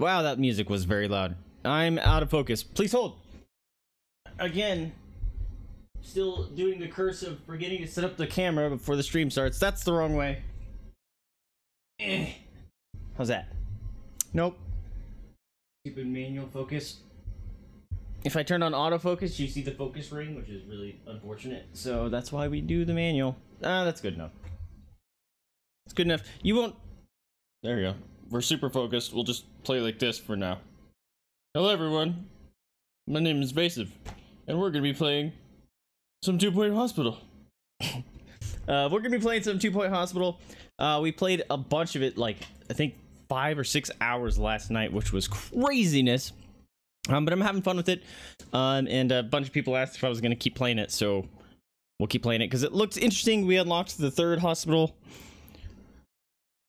Wow, that music was very loud. I'm out of focus. Please hold. Again, still doing the curse of forgetting to set up the camera before the stream starts. That's the wrong way. Eh. How's that? Nope. Stupid manual focus. If I turn on autofocus, you see the focus ring, which is really unfortunate. So that's why we do the manual. Ah, that's good enough. It's good enough. You won't. There you go. We're super focused. We'll just play like this for now. Hello, everyone. My name is Vaesive, and we're gonna be playing some Two Point Hospital. uh, we're gonna be playing some Two Point Hospital. Uh, we played a bunch of it, like I think five or six hours last night, which was craziness. Um, but I'm having fun with it. Um, and a bunch of people asked if I was gonna keep playing it, so we'll keep playing it because it looks interesting. We unlocked the third hospital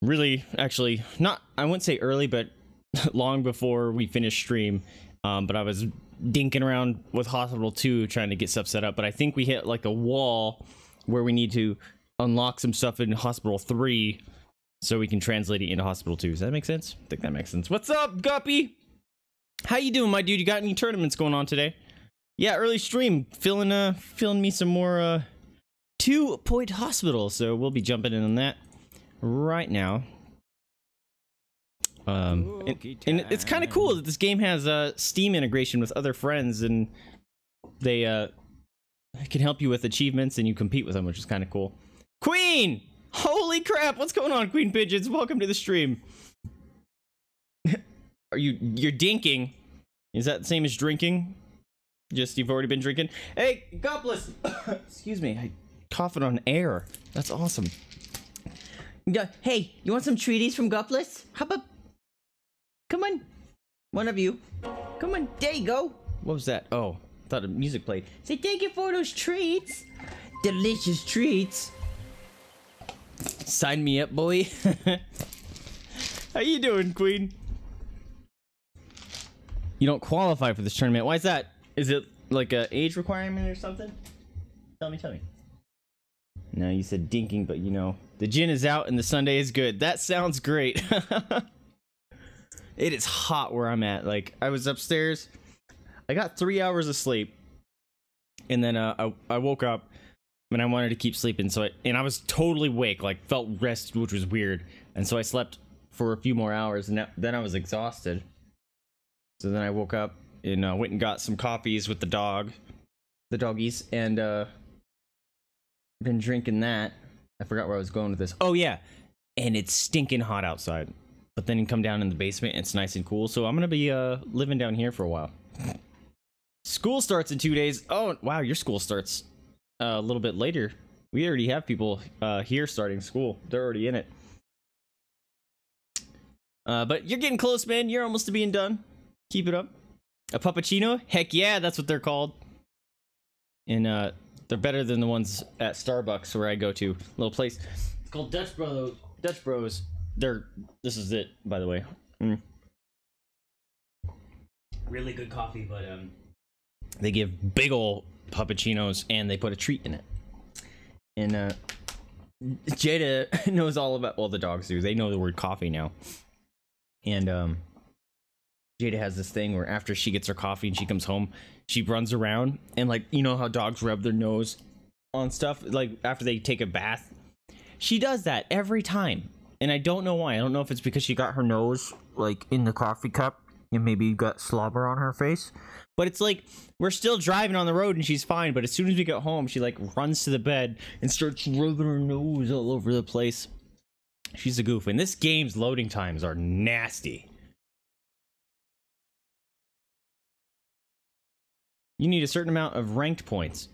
really actually not i wouldn't say early but long before we finished stream. Um, but i was dinking around with hospital 2 trying to get stuff set up. But i think we hit like a wall where we need to unlock some stuff in hospital 3 so we can translate it into hospital 2 does that make sense? I think that makes sense. What's up guppy? How you doing my dude? You got any tournaments going on today? Yeah early stream. Filling uh filling me some more uh two point hospital. So we'll be jumping in on that right now. Um, and, and it's kind of cool that this game has a uh, Steam integration with other friends, and they uh can help you with achievements, and you compete with them, which is kind of cool. Queen, holy crap, what's going on, Queen Pigeons? Welcome to the stream. Are you you're dinking? Is that the same as drinking? Just you've already been drinking. Hey, Gopless. Excuse me, I coughing on air. That's awesome. Hey, you want some treaties from Gupless? How about... Come on. One of you. Come on, there you go. What was that? Oh, I thought the music played. Say thank you for those treats. Delicious treats. Sign me up, boy. How you doing, Queen? You don't qualify for this tournament. Why is that? Is it like a age requirement or something? Tell me, tell me. No, you said dinking, but you know, the gin is out and the Sunday is good. That sounds great. it is hot where I'm at. Like, I was upstairs. I got three hours of sleep. And then uh, I, I woke up and I wanted to keep sleeping. So I, and I was totally awake, like felt rested, which was weird. And so I slept for a few more hours and then I was exhausted. So then I woke up and uh, went and got some coffees with the dog, the doggies, and uh, been drinking that. I forgot where I was going with this. Oh yeah, and it's stinking hot outside. But then you come down in the basement, it's nice and cool. So I'm gonna be uh living down here for a while. School starts in two days. Oh wow, your school starts uh, a little bit later. We already have people uh, here starting school. They're already in it. Uh, but you're getting close, man. You're almost to being done. Keep it up. A puppuccino? Heck yeah, that's what they're called. And uh, they're better than the ones at Starbucks where I go to. Little place. It's called Dutch Bros. Dutch Bros. They're this is it, by the way. Mm. Really good coffee, but um, they give big ol' puppuccinos and they put a treat in it. And uh, Jada knows all about. Well, the dogs do. They know the word coffee now. And um, Jada has this thing where after she gets her coffee and she comes home, she runs around and like you know how dogs rub their nose on stuff like after they take a bath. She does that every time. And I don't know why. I don't know if it's because she got her nose like in the coffee cup and maybe got slobber on her face. But it's like we're still driving on the road and she's fine, but as soon as we get home, she like runs to the bed and starts rubbing her nose all over the place. She's a goof. And this game's loading times are nasty. You need a certain amount of ranked points.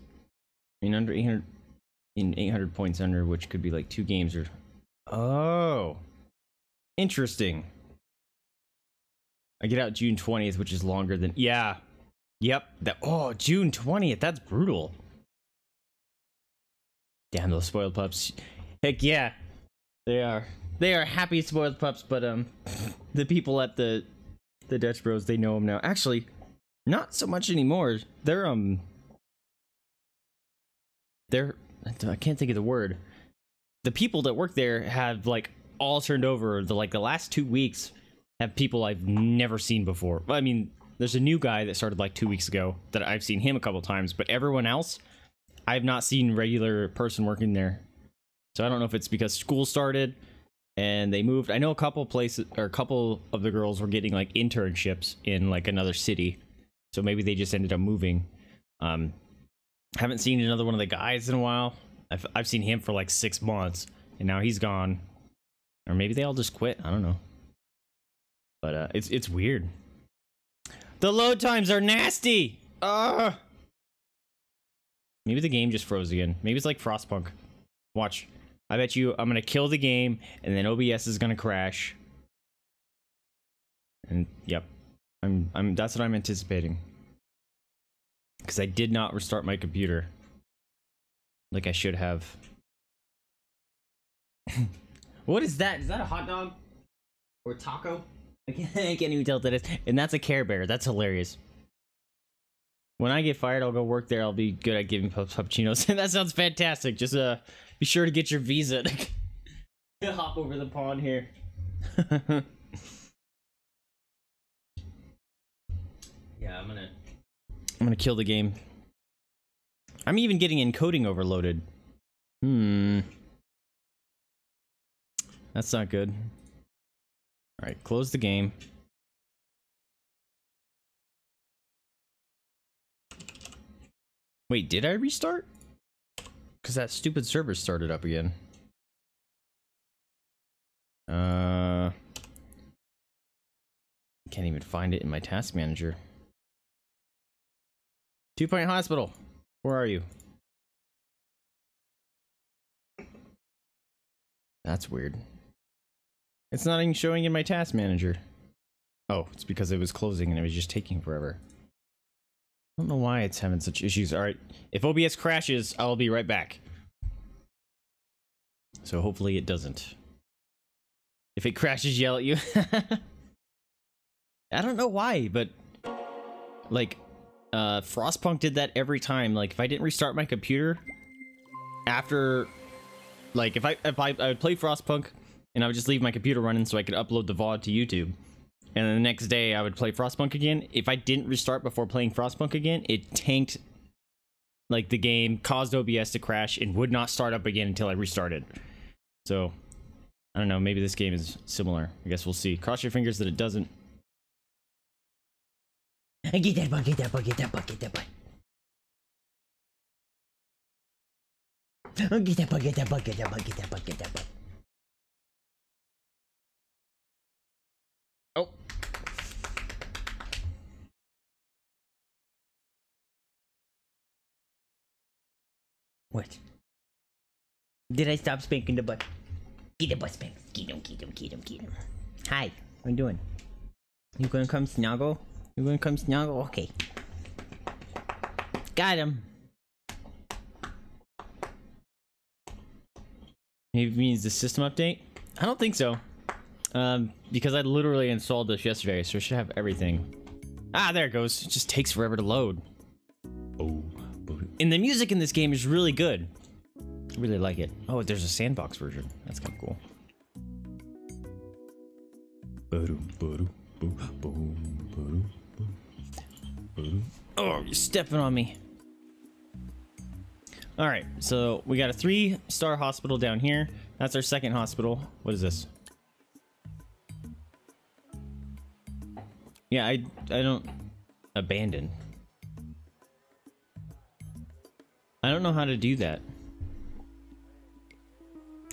In under 800 in 800 points under which could be like two games or Oh. Interesting. I get out June 20th, which is longer than Yeah. Yep. That oh, June 20th. That's brutal. Damn those spoiled pups. Heck yeah. They are. They are happy spoiled pups, but um the people at the the Dutch Bros, they know them now. Actually, Not so much anymore. They're um they're I can't think of the word. The people that work there have like all turned over the like the last 2 weeks have people I've never seen before. I mean, there's a new guy that started like 2 weeks ago that I've seen him a couple times, but everyone else I've not seen regular person working there. So I don't know if it's because school started and they moved. I know a couple places or a couple of the girls were getting like internships in like another city. So maybe they just ended up moving. Um haven't seen another one of the guys in a while. I've I've seen him for like 6 months and now he's gone. Or maybe they all just quit. I don't know. But uh it's it's weird. The load times are nasty. Uh Maybe the game just froze again. Maybe it's like Frostpunk. Watch. I bet you I'm gonna kill the game and then OBS is gonna crash. And yep. I'm I'm that's what I'm anticipating. Cause I did not restart my computer. Like I should have. what is that? Is that a hot dog? Or taco? I can't, I can't even tell what that is. And that's a Care Bear. That's hilarious. When I get fired, I'll go work there. I'll be good at giving pup puppuccinos. that sounds fantastic. Just uh, be sure to get your visa to hop over the pond here. Yeah, I'm gonna, I'm gonna kill the game. I'm even getting encoding overloaded. Hmm. That's not good. All right, close the game. Wait, did I restart? Because that stupid server started up again. Uh, can't even find it in my task manager. Two Point Hospital, where are you? That's weird. It's not even showing in my task manager. Oh, it's because it was closing and it was just taking forever. I don't know why it's having such issues. All right, if OBS crashes, I'll be right back. So hopefully it doesn't. If it crashes, yell at you. I don't know why, but like uh Frostpunk did that every time. Like if I didn't restart my computer after like if I if I, I would play Frostpunk and I would just leave my computer running so I could upload the VOD to YouTube and then the next day I would play Frostpunk again. If I didn't restart before playing Frostpunk again, it tanked like the game, caused OBS to crash, and would not start up again until I restarted. So I don't know, maybe this game is similar. I guess we'll see. Cross your fingers that it doesn't. Get that bug, get that bug, get that bug, get that bug. Get that bug, get that bug, get that bug, get that bug, get that bug. Oh. What? Did I stop spanking the butt? Get the butt spank. Get him, get him, get him, get him. Hi, what you doing? You gonna come snuggle? You gonna come snuggle? Okay. Got him. It means the system update? I don't think so. Um, because I literally installed this yesterday, so I should have everything. Ah, there it goes. It just takes forever to load. Oh. And the music in this game is really good. I really like it. Oh, there's a sandbox version. That's kind of cool. Oh, you're stepping on me. All right, so we got a three-star hospital down here. That's our second hospital. What is this? Yeah, I I don't abandon. I don't know how to do that.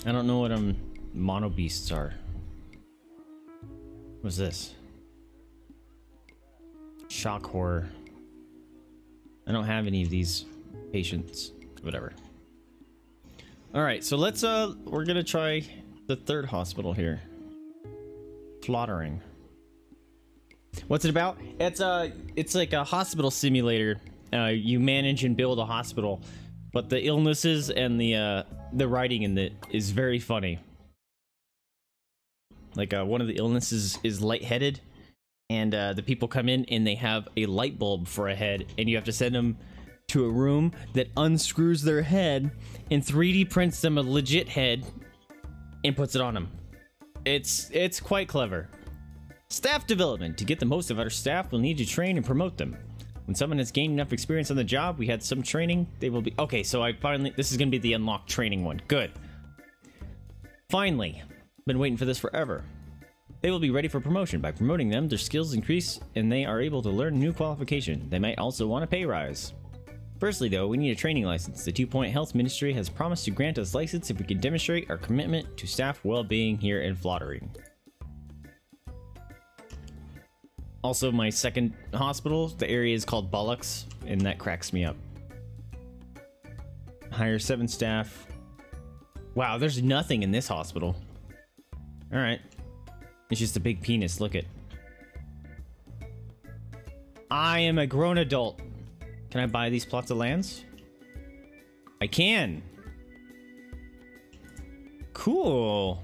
I don't know what um mono beasts are. What's this? Shock horror. I don't have any of these patients. Whatever. Alright, so let's uh we're gonna try the third hospital here. Flottering. What's it about? It's a it's like a hospital simulator. Uh, you manage and build a hospital, but the illnesses and the uh, the writing in it is very funny. Like uh, one of the illnesses is lightheaded, and uh, the people come in and they have a light bulb for a head, and you have to send them to a room that unscrews their head and 3D prints them a legit head and puts it on them. It's it's quite clever. Staff development. To get the most of our staff, we'll need to train and promote them. When someone has gained enough experience on the job, we had some training, they will be... Okay, so I finally... This is going to be the unlocked training one. Good. Finally. Been waiting for this forever. They will be ready for promotion. By promoting them, their skills increase and they are able to learn new qualification. They might also want a pay rise. Firstly, though, we need a training license. The Two Point Health Ministry has promised to grant us license if we can demonstrate our commitment to staff well-being here in Flottering. Also, my second hospital, the area is called Bollocks, and that cracks me up. Hire seven staff. Wow, there's nothing in this hospital. Alright. It's just a big penis, look it. I am a grown adult. Can I buy these plots of lands? I can. Cool.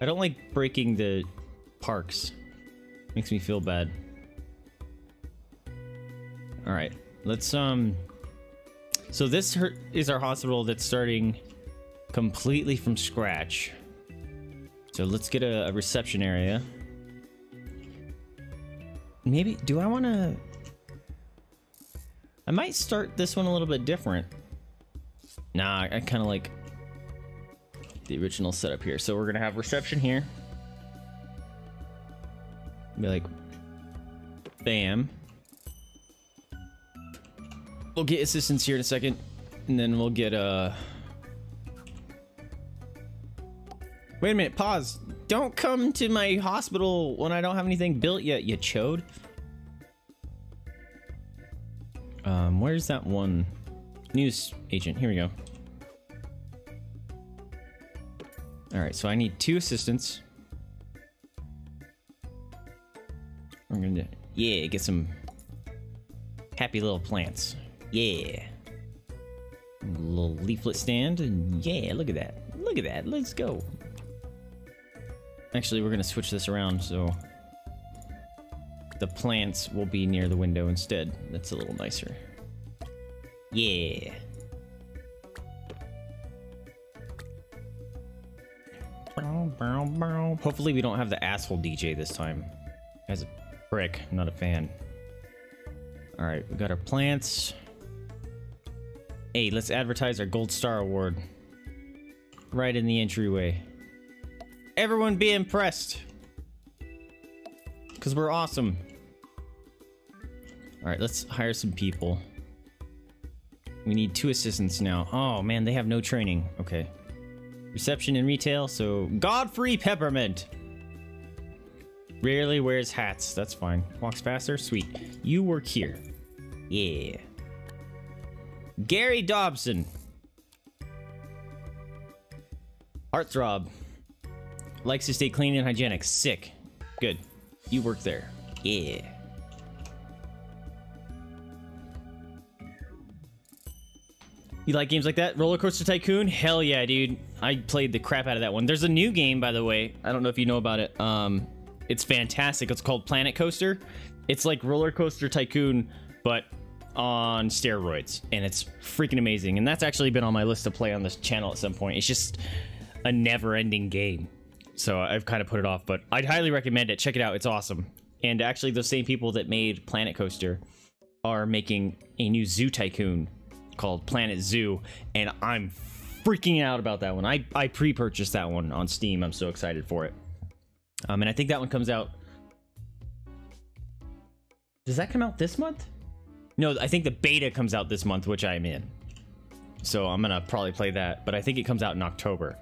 I don't like breaking the parks. Makes me feel bad. All right, let's um. So this is our hospital that's starting completely from scratch. So let's get a, a reception area. Maybe do I want to? I might start this one a little bit different. Nah, I kind of like the original setup here. So we're gonna have reception here. Be like, bam. We'll get assistance here in a second, and then we'll get uh. Wait a minute, pause. Don't come to my hospital when I don't have anything built yet, you chode. Um, where's that one? News agent, here we go. Alright, so I need two assistants. I'm gonna, yeah, get some happy little plants. Yeah. Little leaflet stand, and yeah, look at that. Look at that, let's go. Actually, we're gonna switch this around so the plants will be near the window instead. That's a little nicer. Yeah. Hopefully we don't have the asshole DJ this time. As a prick, not a fan. Alright, we got our plants. Hey, let's advertise our Gold Star Award. Right in the entryway. Everyone be impressed. Because we're awesome. Alright, let's hire some people. We need two assistants now. Oh man, they have no training. Okay. Reception and retail, so Godfrey Peppermint. Rarely wears hats. That's fine. Walks faster. Sweet. You work here. Yeah. Gary Dobson. Heartthrob. Likes to stay clean and hygienic. Sick. Good. You work there. Yeah. You like games like that? Roller Coaster Tycoon? Hell yeah, dude. I played the crap out of that one. There's a new game, by the way. I don't know if you know about it. Um, it's fantastic. It's called Planet Coaster. It's like Roller Coaster Tycoon, but on steroids. And it's freaking amazing. And that's actually been on my list to play on this channel at some point. It's just a never-ending game. So I've kind of put it off, but I'd highly recommend it. Check it out. It's awesome. And actually, those same people that made Planet Coaster are making a new Zoo Tycoon called Planet Zoo, and I'm freaking out about that one. I, I pre-purchased that one on Steam. I'm so excited for it. Um, and I think that one comes out. Does that come out this month? No, I think the beta comes out this month, which I'm in. So I'm gonna probably play that, but I think it comes out in October.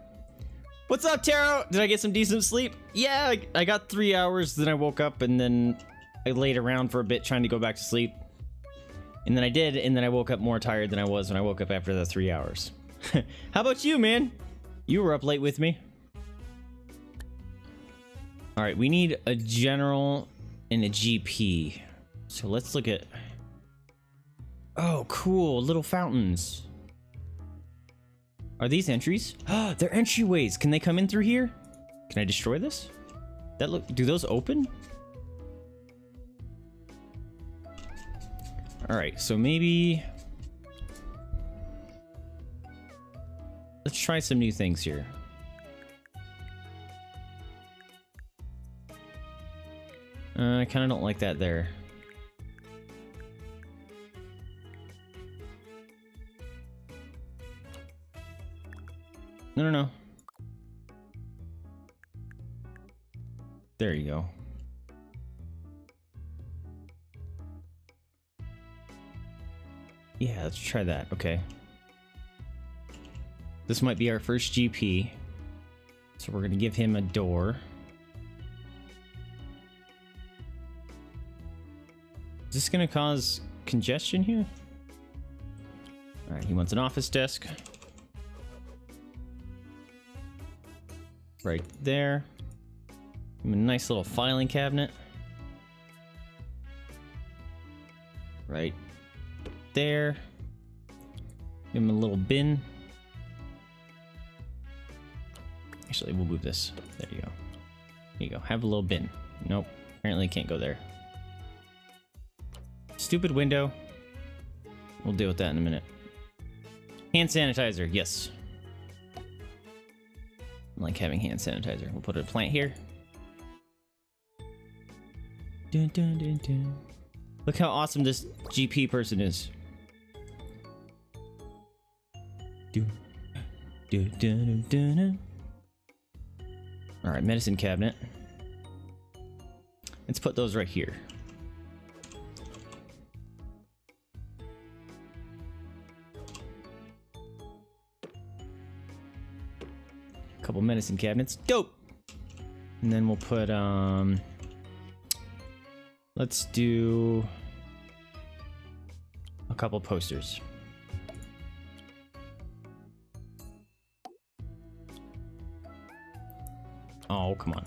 What's up, Taro? Did I get some decent sleep? Yeah, I, I got three hours, then I woke up, and then I laid around for a bit trying to go back to sleep. And then I did, and then I woke up more tired than I was when I woke up after the three hours. How about you, man? You were up late with me. All right, we need a general and a GP. So let's look at... Oh, cool, little fountains. Are these entries? They're entryways. Can they come in through here? Can I destroy this? That look. Do those open? All right. So maybe. Let's try some new things here. Uh, I kind of don't like that there. No, no, no. There you go. Yeah, let's try that. Okay. This might be our first GP. So we're going to give him a door. Is this going to cause congestion here? Alright, he wants an office desk. Right there. A nice little filing cabinet. Right there. Give him a little bin. Actually, we'll move this. There you go. Here you go. Have a little bin. Nope. Apparently can't go there. Stupid window. We'll deal with that in a minute. Hand sanitizer. Yes. Like having hand sanitizer. We'll put a plant here. Dun, dun, dun. Look how awesome this GP person is. Do, do, do, do, do, do. All right, medicine cabinet. Let's put those right here. Couple medicine cabinets. Dope. And then we'll put um let's do a couple posters. Oh, come on.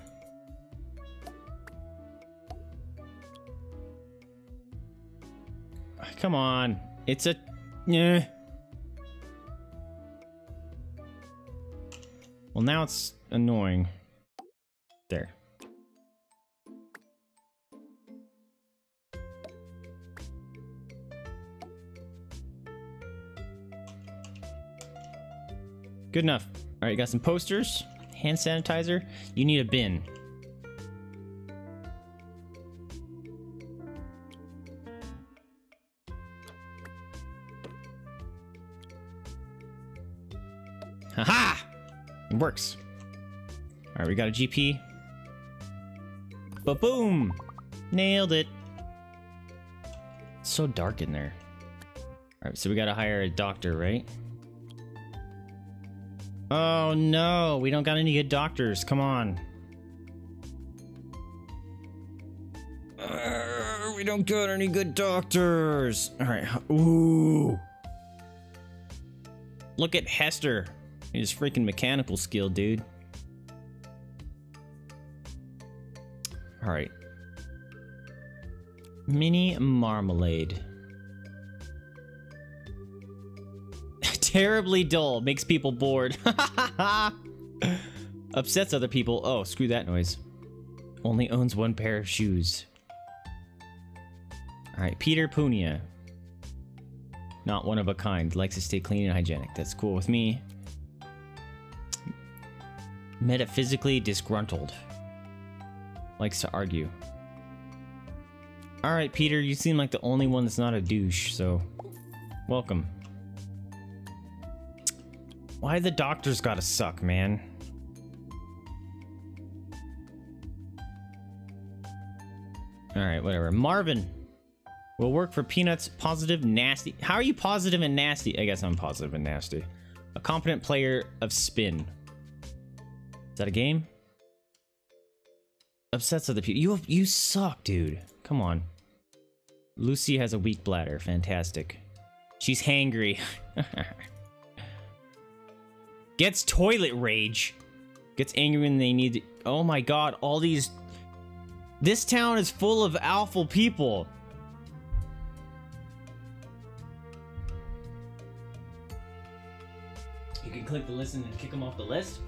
Come on. It's a yeah. Well, now it's annoying. There. Good enough. All right, got some posters, hand sanitizer. You need a bin. Works. All right, we got a GP. But boom! Nailed it. It's so dark in there. All right, so we gotta hire a doctor, right? Oh no, we don't got any good doctors. Come on. Uh, we don't got any good doctors. All right. Ooh. Look at Hester. His freaking mechanical skill, dude. All right. Mini marmalade. Terribly dull. Makes people bored. Upsets other people. Oh, screw that noise. Only owns one pair of shoes. Alright, Peter Punia. Not one of a kind. Likes to stay clean and hygienic. That's cool with me. Metaphysically disgruntled. Likes to argue. Alright, Peter, you seem like the only one that's not a douche, so... Welcome. Why the doctors gotta suck, man? Alright, whatever. Marvin will work for Peanuts. Positive, nasty. How are you positive and nasty? I guess I'm positive and nasty. A competent player of spin. Is that a game? Upsets other people. You you suck, dude. Come on. Lucy has a weak bladder. Fantastic. She's hangry. Gets toilet rage. Gets angry when they need to... Oh my god, all these... This town is full of awful people. You can click the listen and kick them off the list.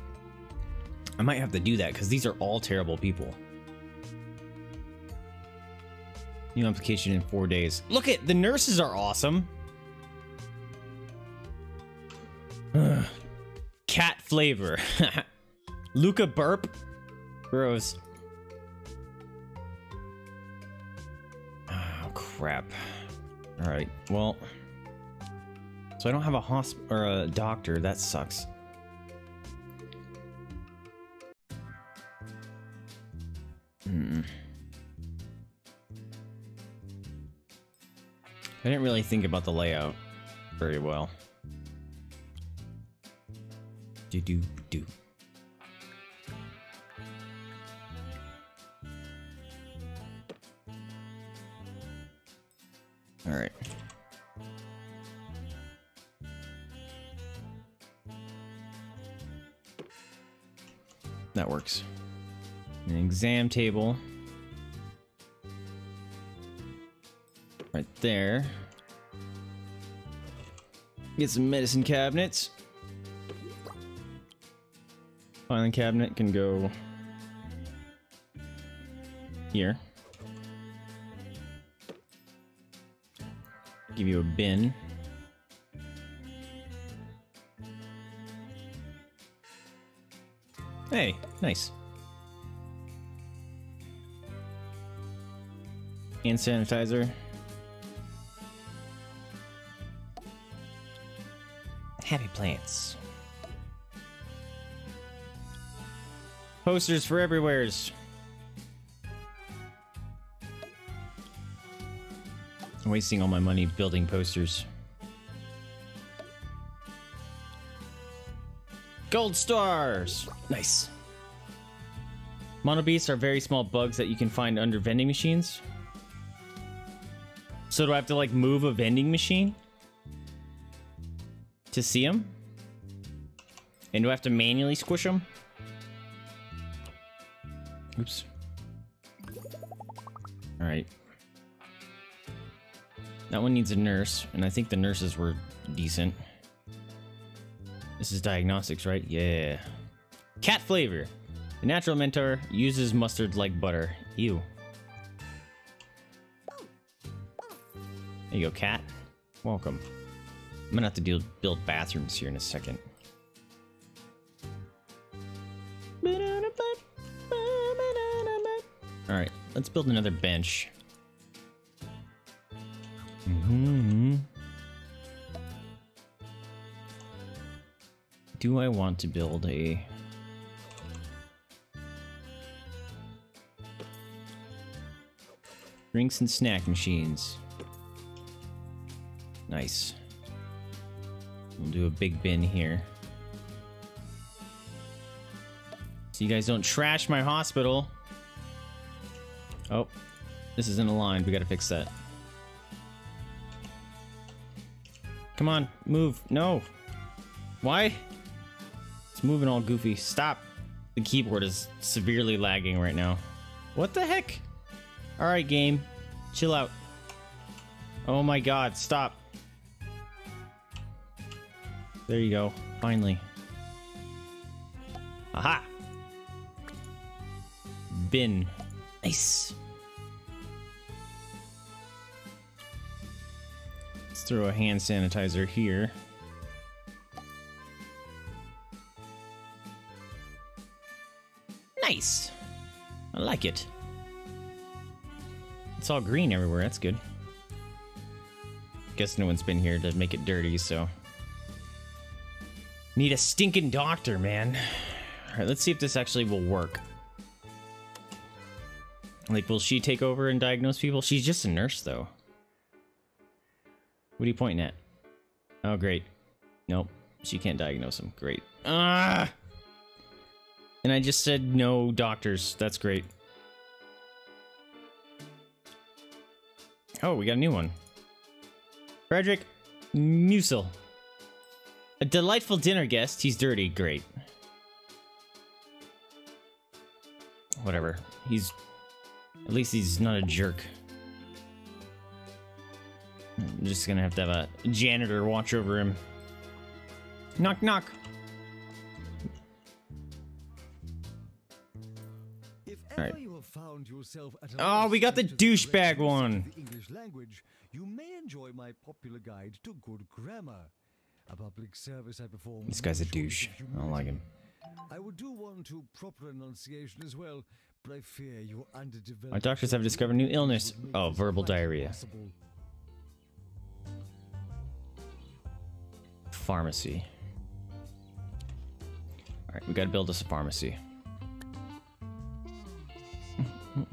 I might have to do that because these are all terrible people. New application in four days. Look at the nurses are awesome. Cat flavor. Luca burp. Gross. Oh crap. All right. Well. So I don't have a hosp or a doctor. That sucks. I didn't really think about the layout very well. Do do do. All right. That works. An exam table. Right there. Get some medicine cabinets. Filing cabinet can go here. Give you a bin. Hey, nice. Hand sanitizer. Happy plants. Posters for everywheres. I'm wasting all my money building posters. Gold stars! Nice. Monobeasts are very small bugs that you can find under vending machines. So do I have to like move a vending machine? To see them? And do I have to manually squish them? Oops. Alright. That one needs a nurse, and I think the nurses were decent. This is diagnostics, right? Yeah. Cat flavor. The natural mentor uses mustard like butter. Ew. There you go, cat. Welcome. I'm gonna have to build bathrooms here in a second. Alright, let's build another bench. hmm Do I want to build a... Drinks and snack machines. Nice. We'll do a big bin here. So you guys don't trash my hospital. Oh, this isn't aligned. We gotta fix that. Come on, move. No. Why? It's moving all goofy. Stop. The keyboard is severely lagging right now. What the heck? Alright, game. Chill out. Oh my god, stop. There you go. Finally. Aha! Bin. Nice. Let's throw a hand sanitizer here. Nice. I like it. It's all green everywhere. That's good. Guess no one's been here to make it dirty, so. Need a stinking doctor, man. Alright, let's see if this actually will work. Like, will she take over and diagnose people? She's just a nurse, though. What are you pointing at? Oh, great. Nope. She can't diagnose them. Great. Ah! And I just said no doctors. That's great. Oh, we got a new one. Frederick Musel. A delightful dinner guest. He's dirty. Great. Whatever. He's... At least he's not a jerk. I'm just gonna have to have a janitor watch over him. Knock, knock. If ever right. you have found found yourself at a Oh, we got the douchebag correct use of one. The English language. You may enjoy my popular guide to good grammar. A public service I perform. This guy's a douche. I don't like him. I would do one to proper enunciation as well, but I fear your underdeveloped. Our doctors have discovered new illness. Oh, verbal diarrhea. Pharmacy. Alright, we gotta build us a pharmacy.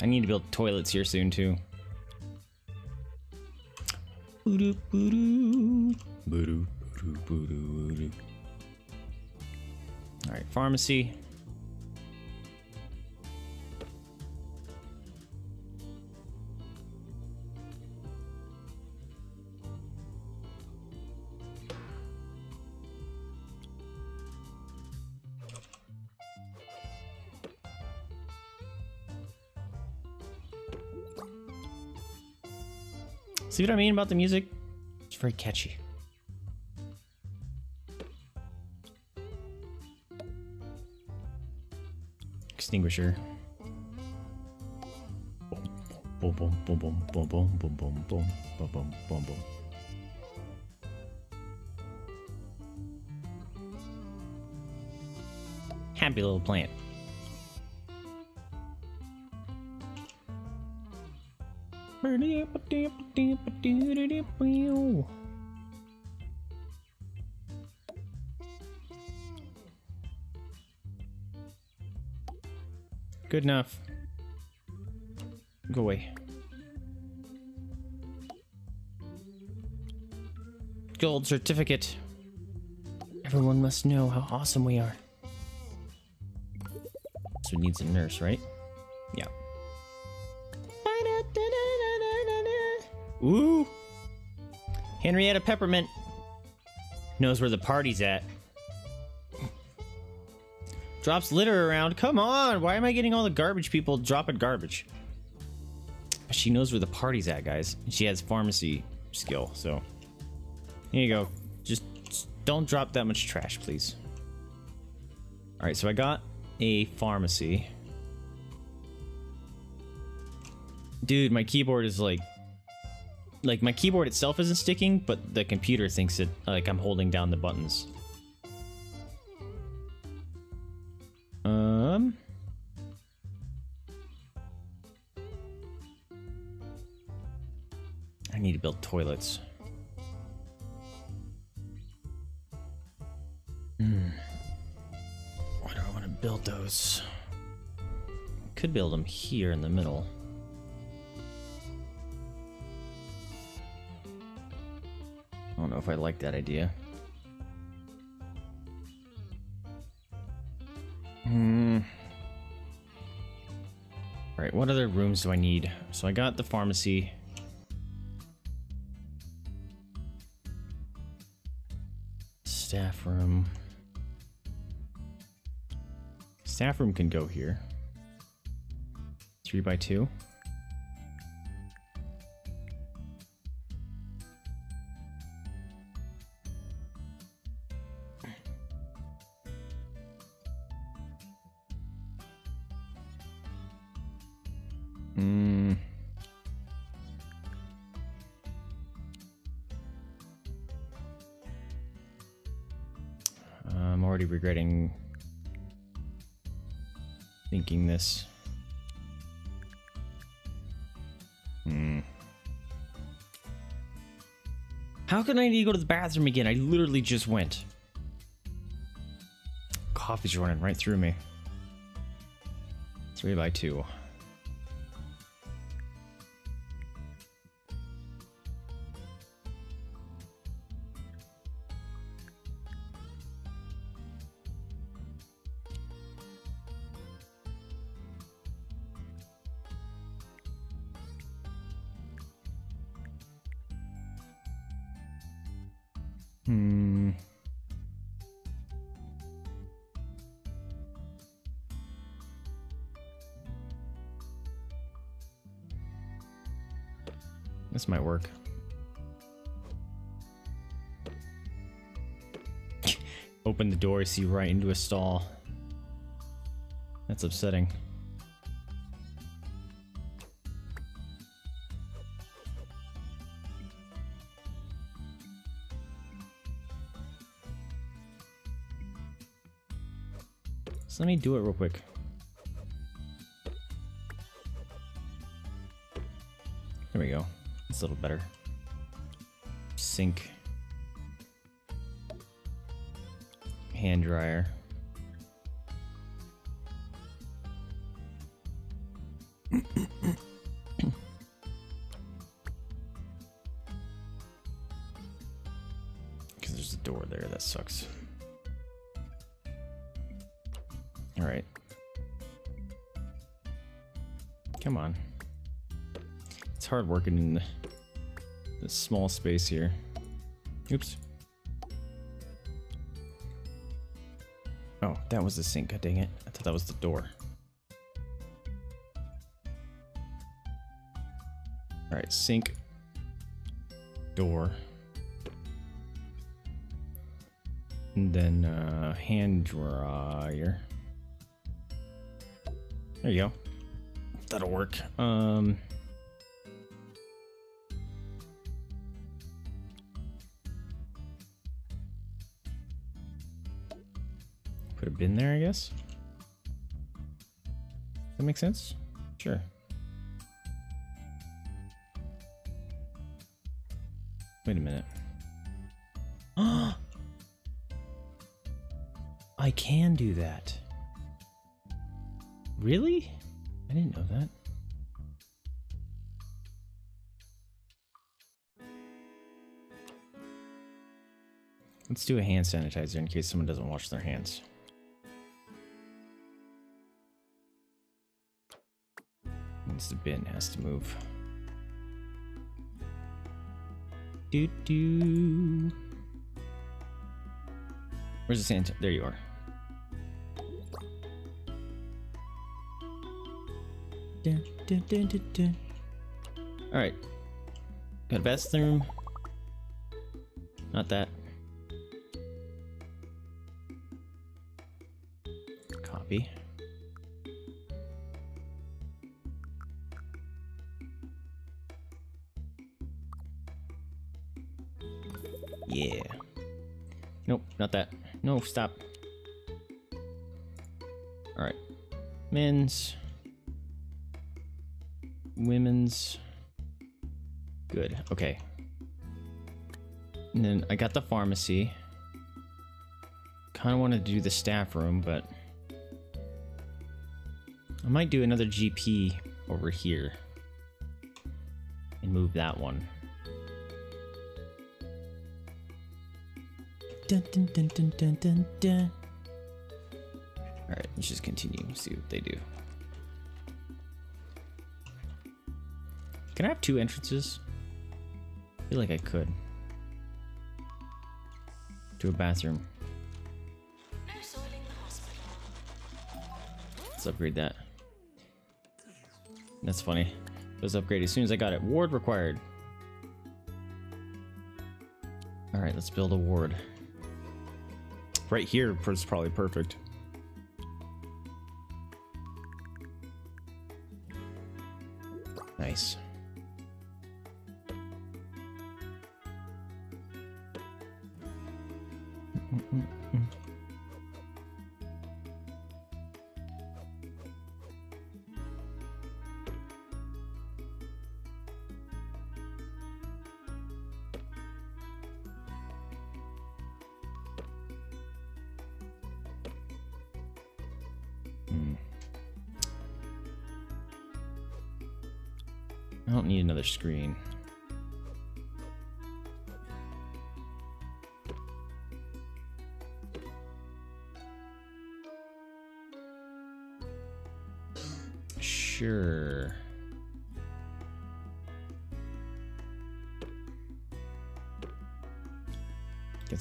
I need to build toilets here soon too. All right, pharmacy. See what I mean about the music? It's very catchy. Extinguisher. Boom, boom, boom, boom, boom, boom, boom, boom, boom, boom, boom, boom, boom. Happy little plant. Good enough. Go away. Gold certificate. Everyone must know how awesome we are. So it needs a nurse, right? Yeah. Ooh. Henrietta Peppermint knows where the party's at. Drops litter around. Come on. Why am I getting all the garbage people dropping garbage? She knows where the party's at, guys. She has pharmacy skill, so. Here you go. Just, just don't drop that much trash, please. Alright, so I got a pharmacy. Dude, my keyboard is like like my keyboard itself isn't sticking, but the computer thinks it like I'm holding down the buttons. Um I need to build toilets. Hmm. Where do I want to build those? Could build them here in the middle. Know if I like that idea. Hmm. Alright, what other rooms do I need? So I got the pharmacy. Staff room. Staff room can go here. Three by two. Thinking this. Hmm. How can I need to go to the bathroom again? I literally just went. Coffee's running right through me. Three by two. Door, see right into a stall. That's upsetting. So let me do it real quick. There we go. It's a little better. Sink. Dryer. Because there's a door there, that sucks. Alright. Come on. It's hard working in this small space here. Oops. That was the sink. Dang it. I thought that was the door. Alright, sink. Door. And then uh, hand dryer. There you go. That'll work. Um. Bin there, I guess. That makes sense? Sure. Wait a minute. I can do that. Really? I didn't know that. Let's do a hand sanitizer in case someone doesn't wash their hands. The bin has to move. Do do. Where's the sand? There you are. Dun, dun, dun. All right. Got a bathroom. Not that. Copy. That. Stop. Alright. Men's. Women's. Good. Okay. And then I got the pharmacy. Kind of want to do the staff room, but I might do another GP over here and move that one. Dun, dun, dun, dun, dun, dun, dun. All right, let's just continue. See what they do. Can I have two entrances? I feel like I could. To a bathroom. Let's upgrade that. That's funny. It was upgraded as soon as I got it. Ward required. Alright, let's build a ward. Right here is probably perfect. Nice.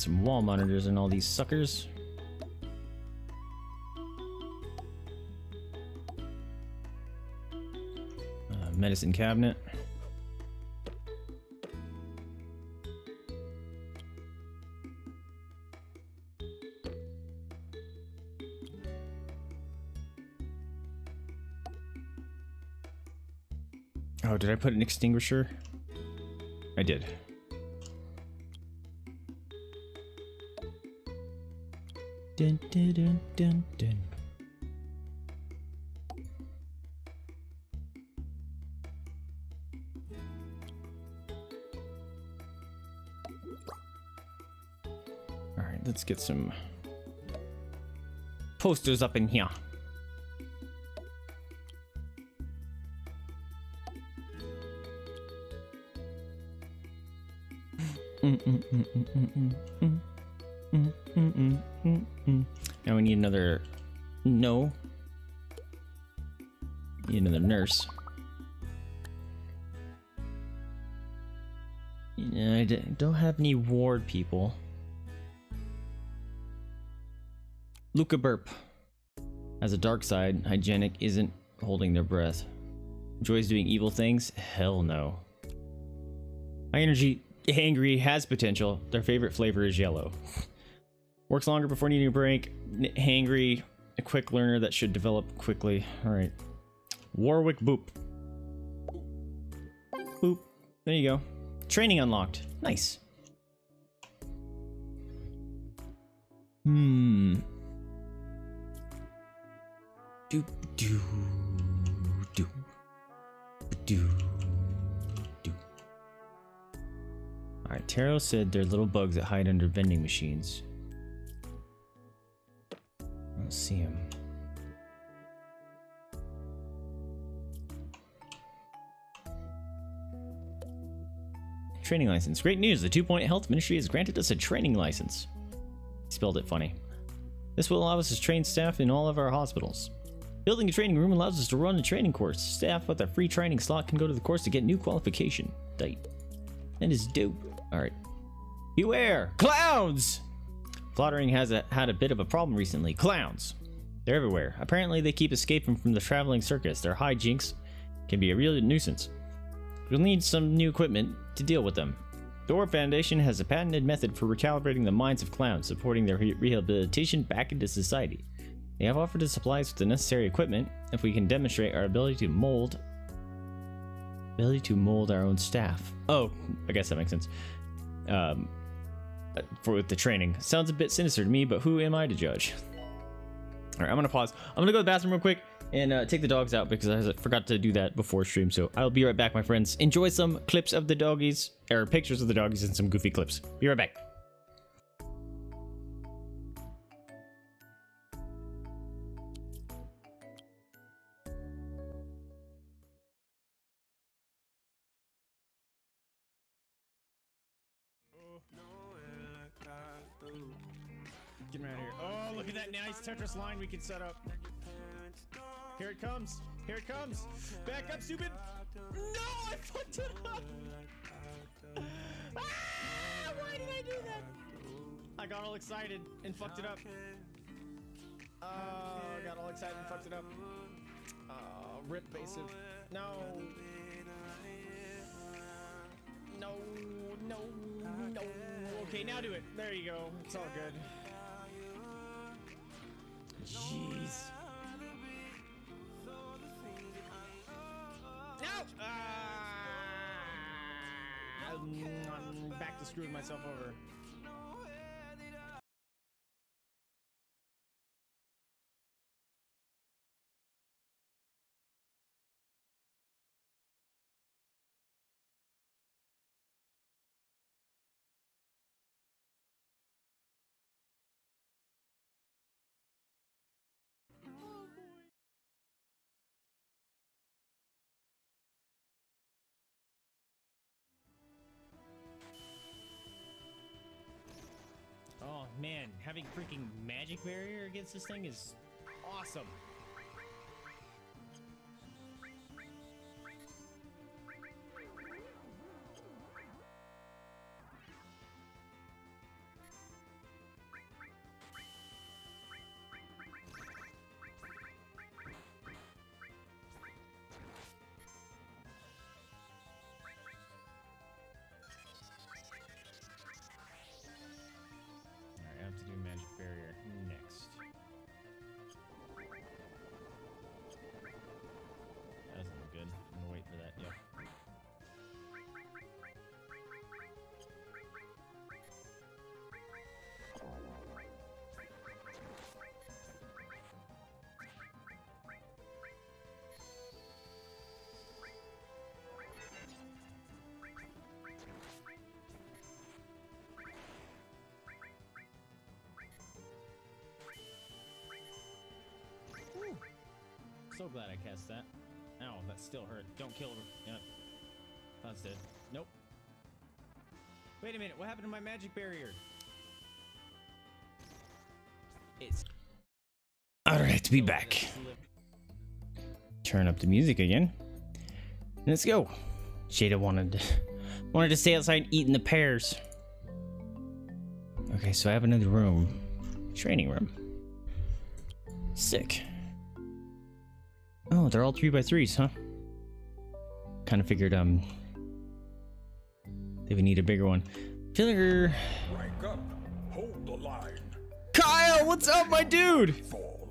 some wall monitors and all these suckers. Uh, medicine cabinet. Oh, did I put an extinguisher? I did. Dun, dun, dun, dun, dun. All right, let's get some posters up in here. Mm, mm, mm, Mm-hmm. Mm-hmm. Mm-hmm. Now we need another. No. Need another nurse. I don't have any ward people. Luca Burp. Has a dark side. Hygienic isn't holding their breath. Enjoys doing evil things? Hell no. High energy, angry, has potential. Their favorite flavor is yellow. Works longer before needing a break. Hangry, a quick learner that should develop quickly. Alright. Warwick Boop. Boop. There you go. Training unlocked. Nice. Hmm. Do do do do do. All right, Taro said they're little bugs that hide under vending machines. Don't see them. Training license. Great news. The Two Point Health Ministry has granted us a training license. Spelled it funny. This will allow us to train staff in all of our hospitals. Building a training room allows us to run a training course. Staff with a free training slot can go to the course to get new qualification. Tight. That is dope. Alright. Beware! Clowns! Flottering has a, had a bit of a problem recently. Clowns! They're everywhere. Apparently they keep escaping from the traveling circus. Their hijinks can be a real nuisance. We'll need some new equipment to deal with them. The Orb Foundation has a patented method for recalibrating the minds of clowns, supporting their re- rehabilitation back into society. They have offered to supply us with the necessary equipment if we can demonstrate our ability to mold ability to mold our own staff. Oh, I guess that makes sense. Um, for with the training, sounds a bit sinister to me, but who am I to judge? All right, I'm gonna pause. I'm gonna go to the bathroom real quick and uh, take the dogs out because I forgot to do that before stream. So I'll be right back, my friends. Enjoy some clips of the doggies, or pictures of the doggies, and some goofy clips. Be right back. That nice Tetris line we can set up. Here it comes. Here it comes. Back up, stupid. No, I fucked it up. Ah, why did I do that? I got all excited and fucked it up. Oh, I got all excited and fucked it up. Oh, rip Vaesive. No. No, no, no. Okay, now do it. There you go. It's all good. Jeez. No! Ah, I'm back to screwing myself over. Having freaking magic barrier against this thing is awesome. So glad I cast that. Ow, that still hurt. Don't kill her. Yep. That's dead. Nope. Wait a minute, what happened to my magic barrier? It's Alright, to be back. Turn up the music again. Let's go. Jada wanted wanted to stay outside eating the pears. Okay, so I have another room. Training room. Sick. Oh, they're all three by threes, huh? Kind of figured um they would need a bigger one. Filler. Rank up. Hold the line. Kyle, what's up, my dude? Fall.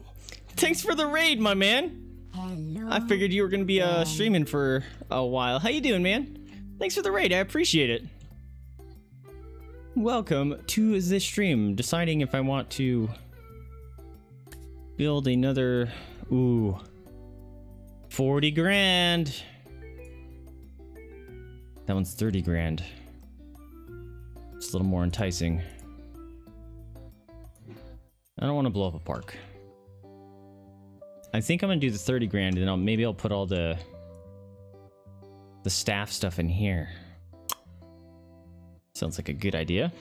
Thanks for the raid, my man. Hello. I figured you were gonna be uh streaming for a while. How you doing, man? Thanks for the raid. I appreciate it. Welcome to this stream. Deciding if I want to build another ooh 40 grand. That one's 30 grand. It's a little more enticing. I don't want to blow up a park. I think I'm gonna do the 30 grand and I'll, maybe I'll put all the the staff stuff in here. Sounds like a good idea.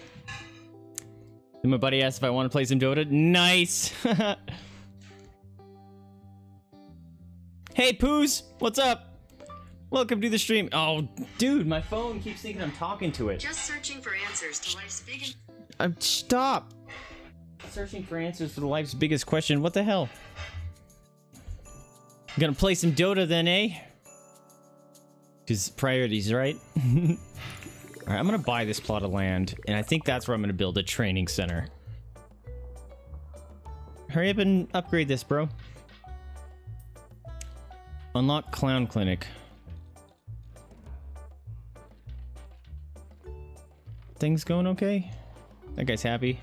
Then my buddy asked if I want to play some Dota. Nice! hey, Poos! What's up? Welcome to the stream. Oh, dude, my phone keeps thinking I'm talking to it. Just searching for answers to life's big and I'm stop. Searching for answers the life's biggest question. What the hell? I'm Gonna play some Dota then, eh? Because priorities, right? Alright, I'm gonna buy this plot of land, and I think that's where I'm gonna build a training center. Hurry up and upgrade this, bro. Unlock Clown Clinic. Things going okay? That guy's happy.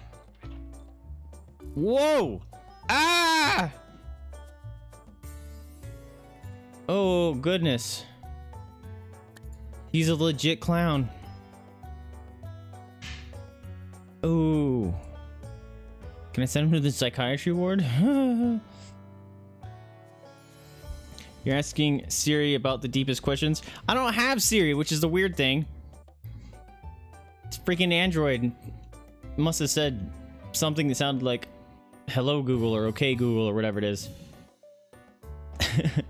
Whoa! Ah! Oh, goodness. He's a legit clown. Oh. Can I send him to the psychiatry ward? You're asking Siri about the deepest questions? I don't have Siri, which is the weird thing. It's freaking Android. Must have said something that sounded like hello Google or okay Google or whatever it is.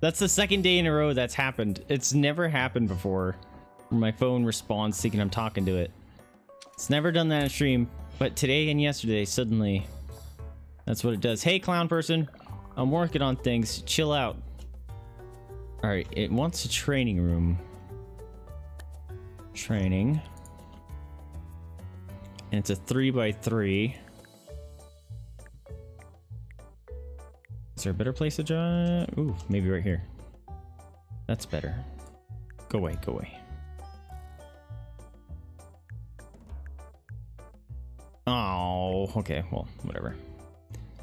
that's the second day in a row that's happened. It's never happened before. My phone responds thinking I'm talking to it. It's never done that in stream, but today and yesterday, suddenly, that's what it does. Hey, clown person, I'm working on things. Chill out. All right, it wants a training room. Training. And it's a three by three. Is there a better place to draw? Ooh, maybe right here. That's better. Go away, go away. Oh, okay, well, whatever.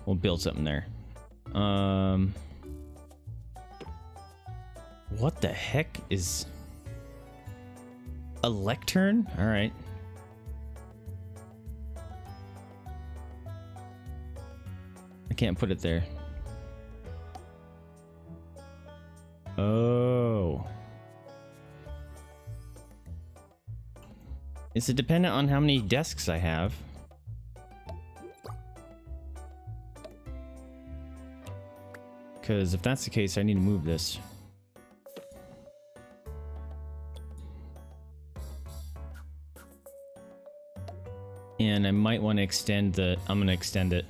We'll build something there. Um, what the heck is a lectern? All right. I can't put it there. Oh. Is it dependent on how many desks I have? Because if that's the case, I need to move this. And I might want to extend the... I'm going to extend it.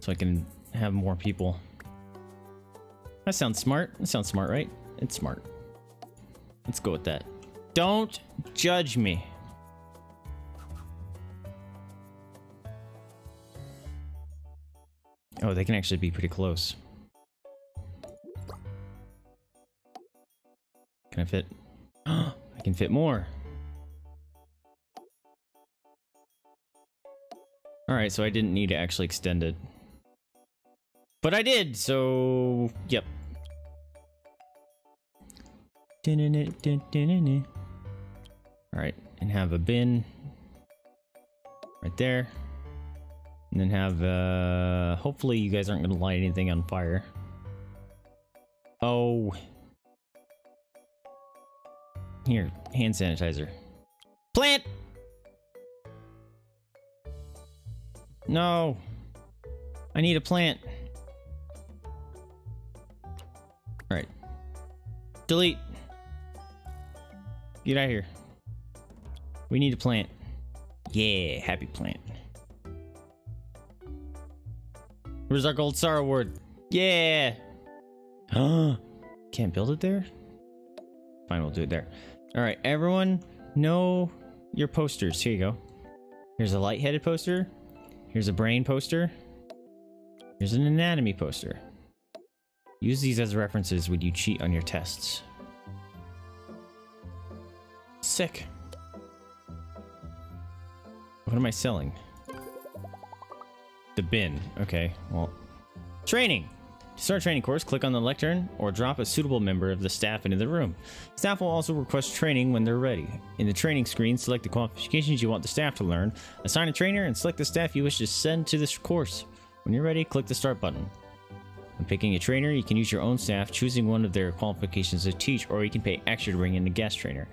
So I can have more people. That sounds smart. That sounds smart, right? It's smart. Let's go with that. Don't judge me. Oh, they can actually be pretty close. Can I fit? I can fit more. Alright, so I didn't need to actually extend it. But I did, so... Yep. Alright, and have a bin right there. And then have, uh, hopefully you guys aren't gonna light anything on fire. Oh. Here, hand sanitizer. Plant! No. I need a plant. Alright. Delete. Get out of here. We need a plant. Yeah, happy plant. Where's our gold star award? Yeah. Can't build it there? Fine, we'll do it there. All right, everyone, know your posters. Here you go. Here's a light-headed poster. Here's a brain poster. Here's an anatomy poster. Use these as references when you cheat on your tests. Sick. What am I selling? The bin. Okay, well. Training! To start a training course, click on the lectern or drop a suitable member of the staff into the room. Staff will also request training when they're ready. In the training screen, select the qualifications you want the staff to learn, assign a trainer, and select the staff you wish to send to this course. When you're ready, click the start button. When picking a trainer, you can use your own staff, choosing one of their qualifications to teach, or you can pay extra to bring in a guest trainer.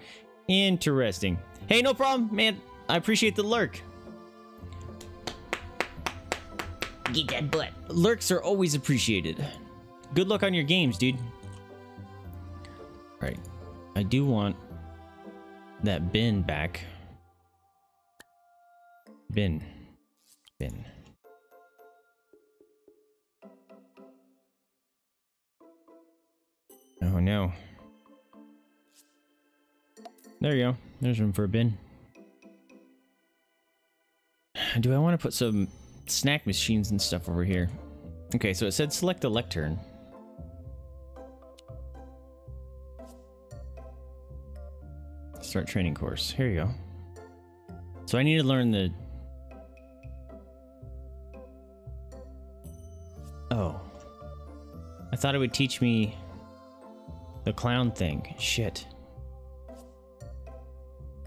Interesting. Hey, no problem, man. I appreciate the lurk. Get that butt. Lurks are always appreciated. Good luck on your games, dude. Right. I do want that bin back. Bin. Bin. Oh no. There you go. There's room for a bin. Do I want to put some snack machines and stuff over here? Okay, so it said select a lectern. Start training course. Here you go. So I need to learn the... Oh. I thought it would teach me the clown thing. Shit.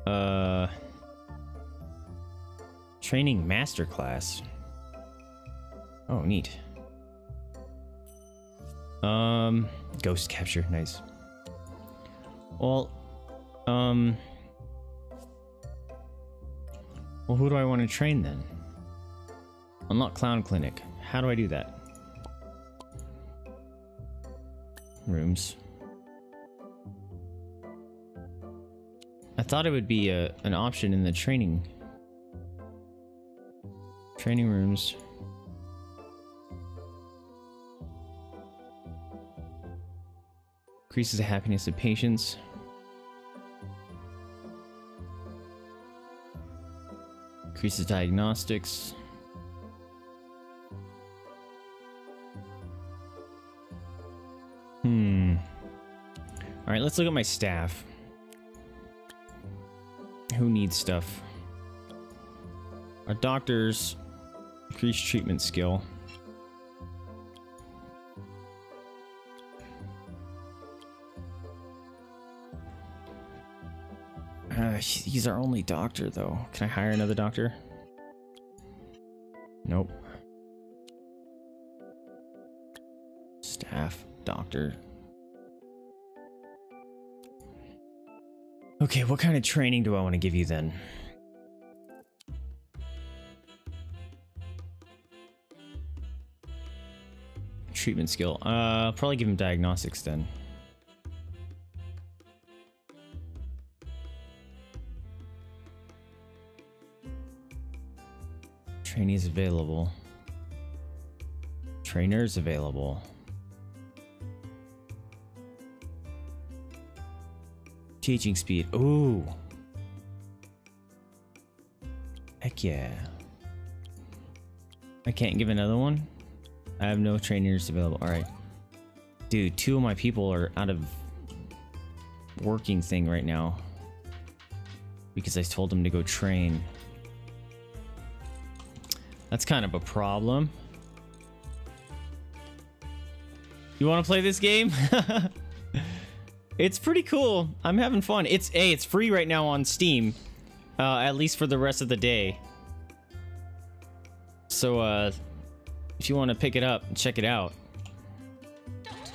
Uh... Training masterclass. Oh, neat. Um, ghost capture, nice. Well, um, well, who do I want to train then? Unlock clown clinic. How do I do that? Rooms. I thought it would be a, an option in the training. Training rooms. Increases the happiness of patients. Increases diagnostics. Hmm. All right, let's look at my staff. Who needs stuff? Our doctors increase treatment skill. He's our only doctor, though. Can I hire another doctor? Nope. Staff, doctor. Okay, what kind of training do I want to give you then? Treatment skill. Uh, probably give him diagnostics then. Trainees available. Trainers available. Teaching speed. Ooh. Heck yeah. I can't give another one? I have no trainers available. Alright. Dude, two of my people are out of working thing right now. Because I told them to go train. That's kind of a problem. You want to play this game? it's pretty cool. I'm having fun. It's a. It's free right now on Steam, uh, at least for the rest of the day. So, uh, if you want to pick it up and check it out,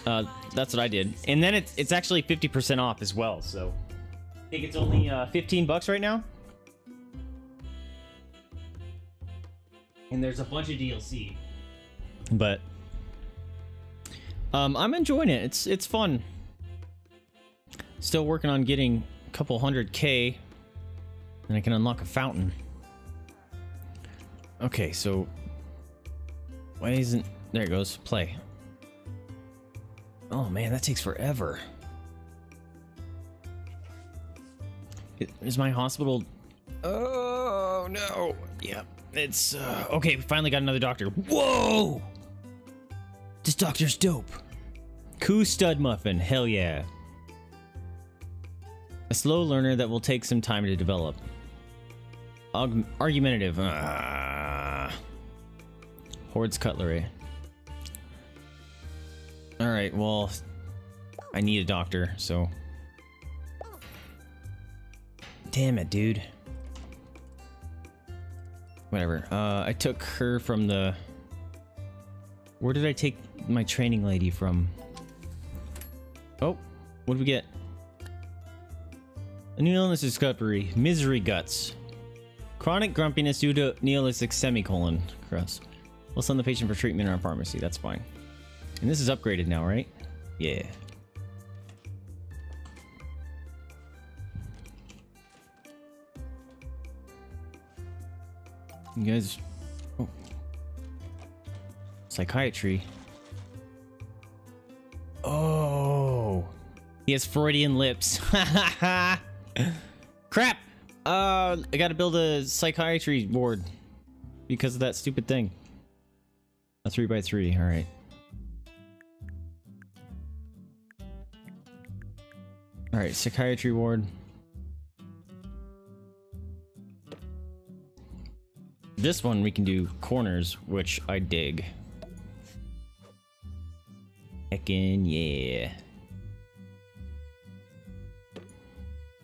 uh, that's what I did. And then it's it's actually 50% off as well. So, I think it's only uh, 15 bucks right now. And there's a bunch of DLC. But um, I'm enjoying it. It's it's fun. Still working on getting a couple hundred K, and I can unlock a fountain. Okay, so why isn't there? It goes play. Oh man, that takes forever. Is my hospital? Oh no! Yeah, it's uh, okay. We finally got another doctor. Whoa! This doctor's dope. Coo Stud Muffin, hell yeah. A slow learner that will take some time to develop. Aug- argumentative. Horde's cutlery. Alright, well, I need a doctor, so. Damn it, dude. Whatever. Uh, I took her from the. Where did I take my training lady from? Oh, what did we get? A new illness discovery. Misery guts. Chronic grumpiness due to neolithic semicolon. Gross. We'll send the patient for treatment in our pharmacy. That's fine. And this is upgraded now, right? Yeah. You guys. Oh. Psychiatry. Oh. He has Freudian lips. Crap. Uh, I gotta build a psychiatry ward because of that stupid thing. A three by three. All right. All right, psychiatry ward. This one we can do corners, which I dig. Heckin' yeah.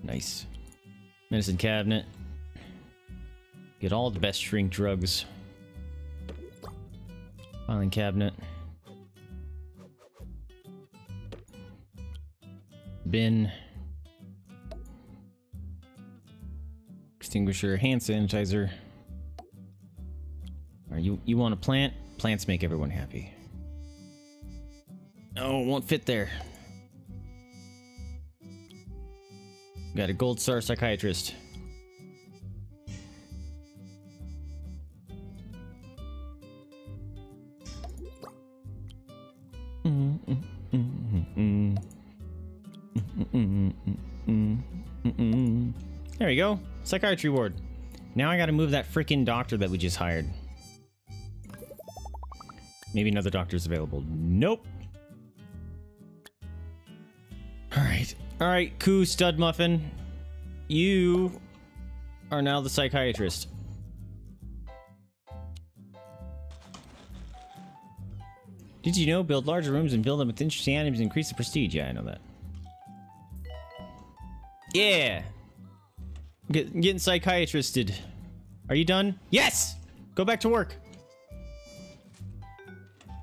Nice. Medicine cabinet. Get all the best shrink drugs. Filing cabinet. Bin. Extinguisher, hand sanitizer. You you want a plant? Plants make everyone happy. Oh, it won't fit there. Got a gold star psychiatrist. There we go. Psychiatry ward. Now I gotta move that freaking doctor that we just hired. Maybe another doctor's available. Nope. Alright. Alright, Coo Stud Muffin. You are now the psychiatrist. Did you know build larger rooms and build them with interesting items increase the prestige? Yeah, I know that. Yeah. Get, getting psychiatristed. Are you done? Yes! Go back to work.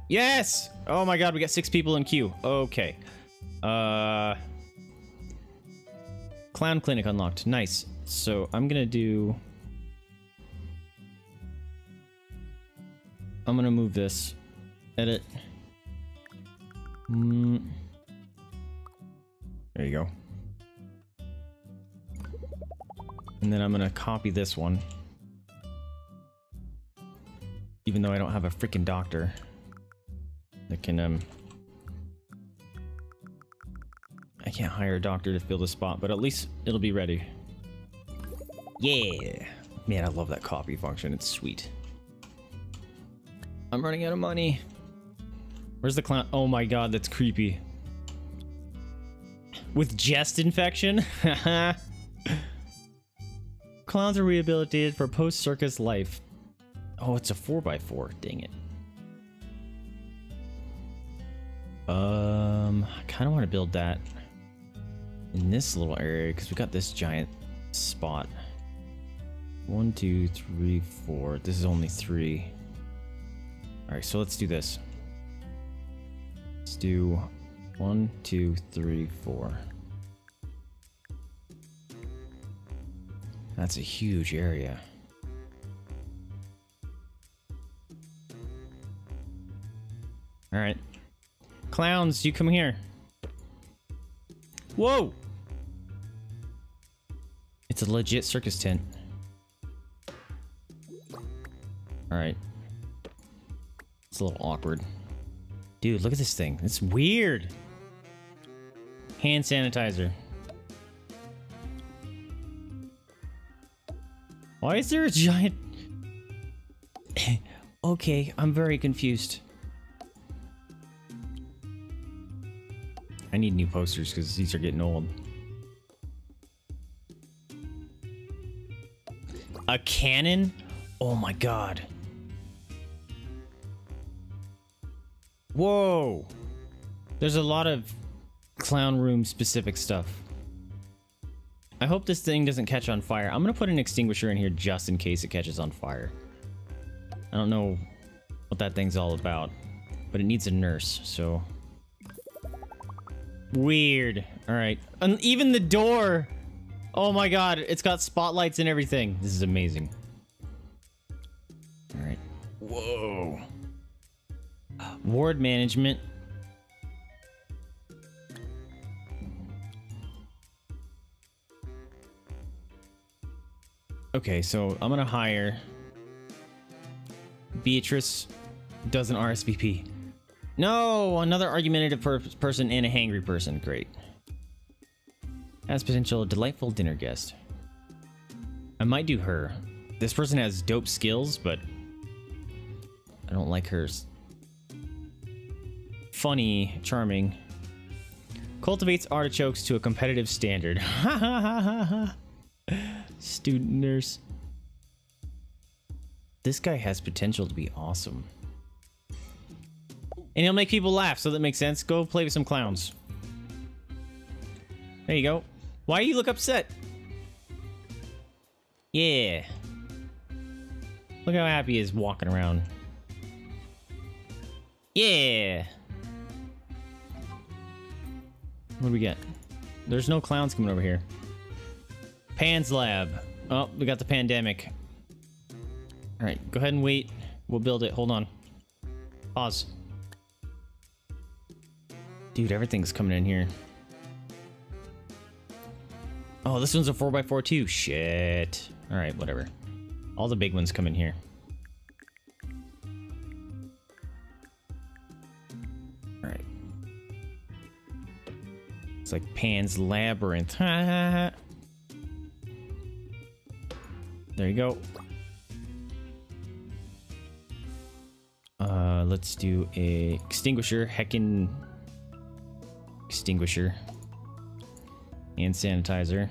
Yes! Oh my god, we got six people in queue. Okay. Uh... Clown Clinic unlocked. Nice. So I'm gonna do... I'm gonna move this. Edit. Mm. There you go. And then I'm gonna copy this one. Even though I don't have a freaking doctor that can, um... I can't hire a doctor to fill the spot, but at least it'll be ready. Yeah! Man, I love that copy function. It's sweet. I'm running out of money. Where's the clown? Oh my god, that's creepy. With chest infection? Clowns are rehabilitated for post-circus life. Oh, it's a 4x4. Dang it. Um, I kind of want to build that in this little area because we got this giant spot. One, two, three, four. This is only three. Alright, so let's do this. Let's do one, two, three, four. That's a huge area. Alright. Clowns, you come here. Whoa! It's a legit circus tent. Alright. It's a little awkward. Dude, look at this thing. It's weird. Hand sanitizer. Why is there a giant... okay, I'm very confused. I need new posters because these are getting old. A cannon? Oh my god. Whoa! There's a lot of clown room specific stuff. I hope this thing doesn't catch on fire. I'm gonna put an extinguisher in here just in case it catches on fire. I don't know what that thing's all about, but it needs a nurse, so... Weird. Alright. And even the door! Oh my god, it's got spotlights and everything. This is amazing. Alright. Whoa. Ward management. Okay, so I'm gonna hire Beatrice does an RSVP. No, another argumentative per person and a hangry person. Great. Has potential delightful dinner guest. I might do her. This person has dope skills, but I don't like hers. Funny, charming. Cultivates artichokes to a competitive standard. Ha ha ha ha ha. Student nurse. This guy has potential to be awesome. And he'll make people laugh, so that makes sense. Go play with some clowns. There you go. Why do you look upset? Yeah. Look how happy he is walking around. Yeah. What do we get? There's no clowns coming over here. Pan's lab. Oh, we got the pandemic. All right, go ahead and wait. We'll build it. Hold on. Pause. Dude, everything's coming in here. Oh, this one's a 4x4 too. Shit. All right, whatever. All the big ones come in here. All right. It's like Pan's Labyrinth. there you go. Uh, let's do a extinguisher. Heckin' extinguisher and sanitizer.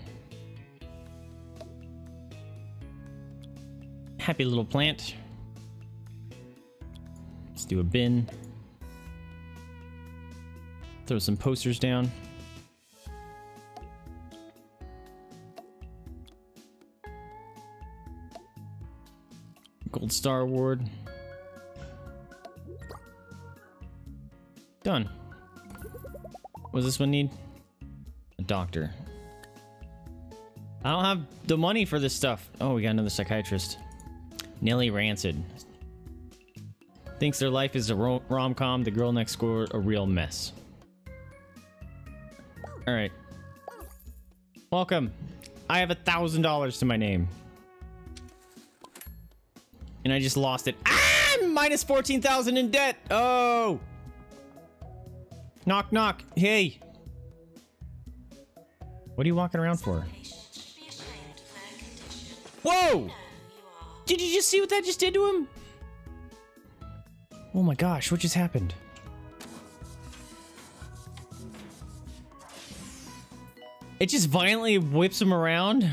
Happy little plant. Let's do a bin. Throw some posters down. Gold Star Award. Done. What does this one need? A doctor. I don't have the money for this stuff. Oh, we got another psychiatrist. Nelly Rancid. Thinks their life is a rom-com, the girl next door a real mess. Alright. Welcome. I have a thousand dollars to my name. And I just lost it. Ah! Minus 14,000 in debt! Oh! Knock, knock. Hey. What are you walking around for? Whoa! Did you just see what that just did to him? Oh my gosh, what just happened? It just violently whips him around?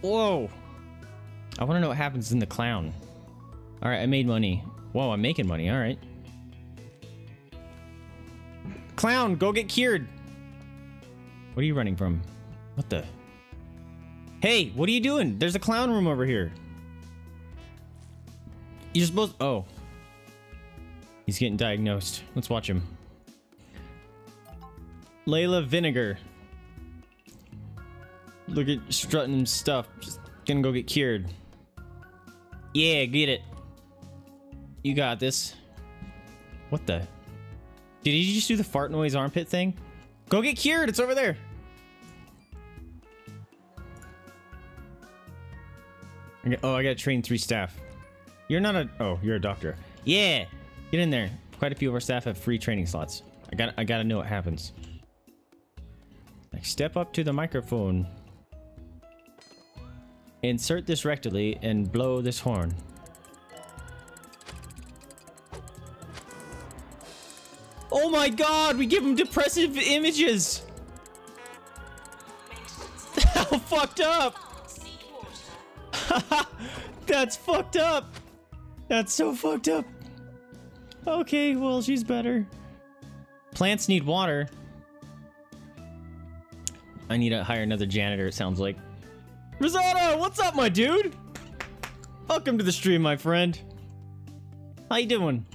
Whoa. I want to know what happens in the clown. Alright, I made money. Whoa, I'm making money, alright. Clown, go get cured. What are you running from? What the? Hey, what are you doing? There's a clown room over here. You're supposed. Oh. He's getting diagnosed. Let's watch him. Layla Vinegar. Look at strutting stuff. Just gonna go get cured. Yeah, get it. You got this. What the? Did he just do the fart noise armpit thing? Go get cured. It's over there. I oh, I gotta train three staff. You're not a. Oh, you're a doctor. Yeah, get in there. Quite a few of our staff have free training slots. I got. I gotta know what happens. Like, step up to the microphone. Insert this rectally and blow this horn. Oh my god, we give him depressive images! How fucked up! That's fucked up! That's so fucked up! Okay, well, she's better. Plants need water. I need to hire another janitor, it sounds like. Rosado, what's up, my dude? Welcome to the stream, my friend. How you doing?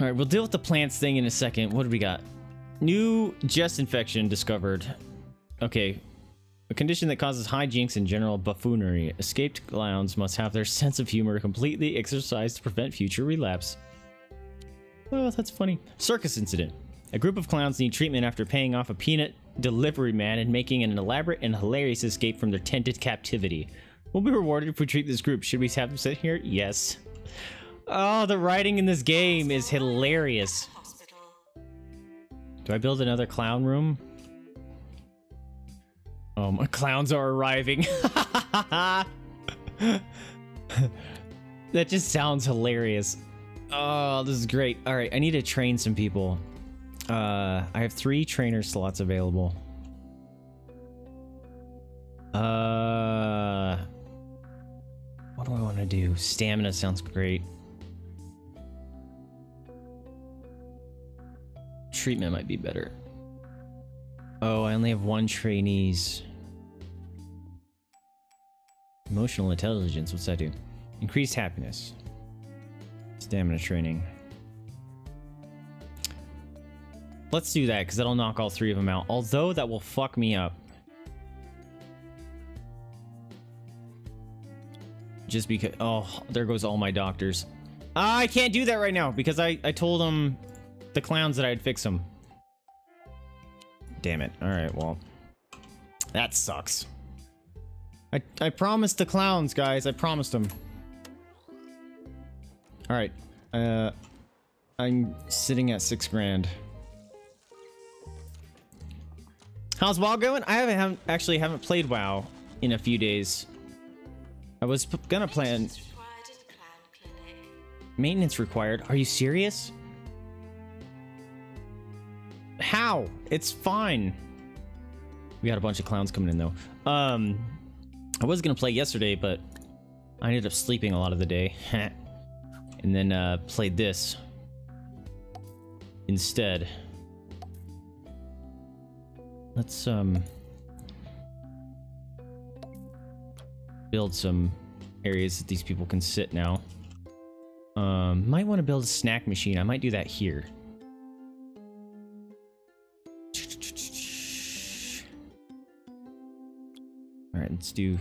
All right, we'll deal with the plants thing in a second. What do we got? New Jest Infection discovered. Okay. A condition that causes hijinks and general buffoonery. Escaped clowns must have their sense of humor completely exercised to prevent future relapse. Oh, that's funny. Circus incident. A group of clowns need treatment after paying off a peanut delivery man and making an elaborate and hilarious escape from their tented captivity. We'll be rewarded if we treat this group. Should we have them sit here? Yes. Oh, the writing in this game is hilarious. Do I build another clown room? Oh, my clowns are arriving. that just sounds hilarious. Oh, this is great. All right, I need to train some people. Uh, I have three trainer slots available. Uh, what do I want to do? Stamina sounds great. Treatment might be better. Oh, I only have one trainees. Emotional intelligence, what's that do? Increased happiness. Stamina training. Let's do that, because that'll knock all three of them out. Although that will fuck me up. Just because... Oh, there goes all my doctors. Ah, I can't do that right now, because I, I told them, the clowns, that I'd fix them. Damn it. Alright, well. That sucks. I, I promised the clowns, guys. I promised them. Alright. Uh, I'm sitting at six grand. How's WoW going? I haven't, haven't actually haven't played WoW in a few days. I was gonna plan maintenance required. Are you serious? How? It's fine. We got a bunch of clowns coming in though. Um, I was gonna play yesterday, but I ended up sleeping a lot of the day, and then uh, played this instead. Let's um build some areas that these people can sit now. Um, might want to build a snack machine. I might do that here. All right, let's do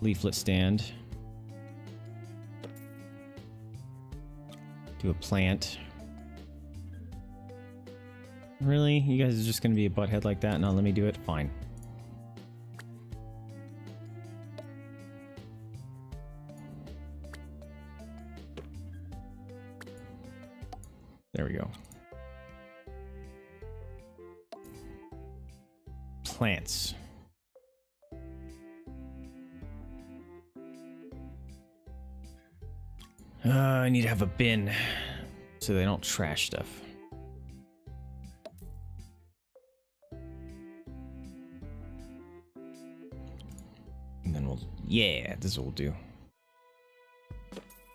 leaflet stand. Do a plant. Really? You guys are just gonna be a butthead like that? Not let me do it? Fine. There we go. Plants. Uh, I need to have a bin so they don't trash stuff. And then we'll, yeah, this will do.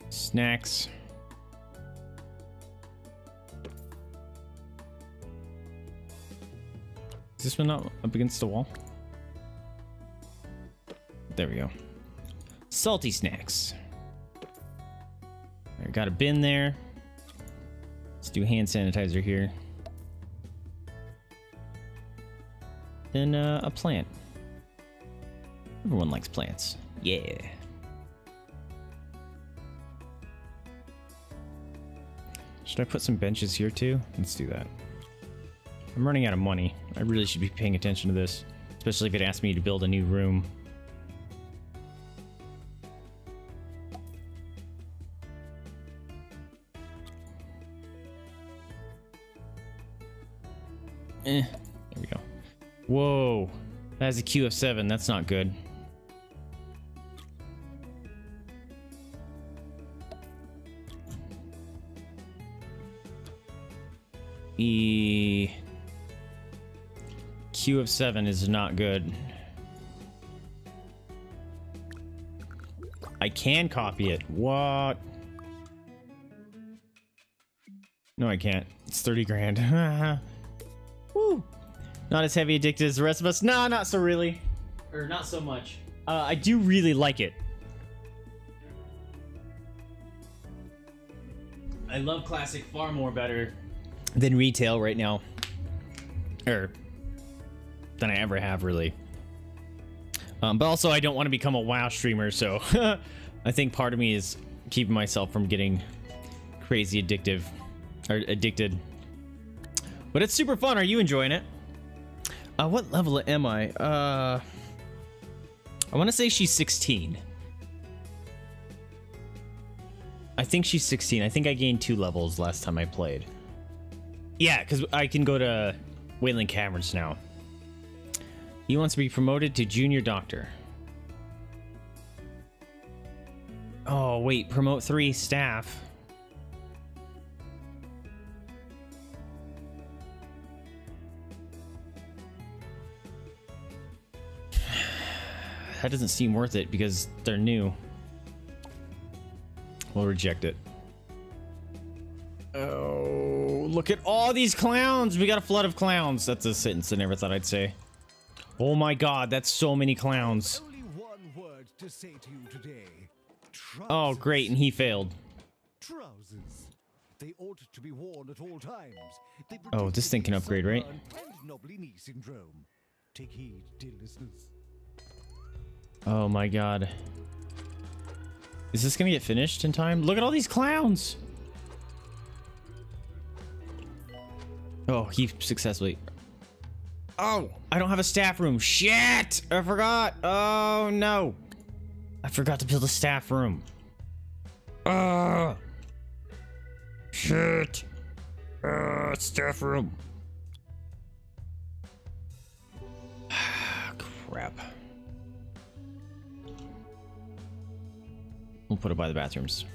Snacks. Is this one not up against the wall? There we go. Salty snacks. I got a bin there. Let's do hand sanitizer here. Then uh, a plant. Everyone likes plants. Yeah. Should I put some benches here too? Let's do that. I'm running out of money. I really should be paying attention to this. Especially if it asks me to build a new room. Eh, there we go. Whoa. That has a Q of 7. That's not good. 7 is not good. I can copy it. What? No, I can't. It's 30 grand. Woo. Not as heavy addicted as the rest of us. Nah, not so really. Or not so much. Uh, I do really like it. I love classic far more better than retail right now. Or than I ever have, really. Um, but also, I don't want to become a WoW streamer, so I think part of me is keeping myself from getting crazy addictive or addicted. But it's super fun. Are you enjoying it? Uh, what level am I? Uh, I want to say she's 16. I think she's 16. I think I gained two levels last time I played. Yeah, because I can go to Wailing Caverns now. He wants to be promoted to junior doctor. Oh, wait, promote three staff. That doesn't seem worth it because they're new. We'll reject it. Oh, look at all these clowns. We got a flood of clowns. That's a sentence I never thought I'd say. Oh my god, that's so many clowns. Only one word to say to you today. Oh, great, and he failed. Trousers. They ought to be worn at all times. Oh, this thing can upgrade, right? sunburn And knobly knee syndrome. Take heed. Oh my god. Is this gonna get finished in time? Look at all these clowns! Oh, he successfully... Oh, I don't have a staff room. Shit! I forgot. Oh, no. I forgot to build a staff room. Ah! Shit! Ah, staff room. Crap. We'll put it by the bathrooms.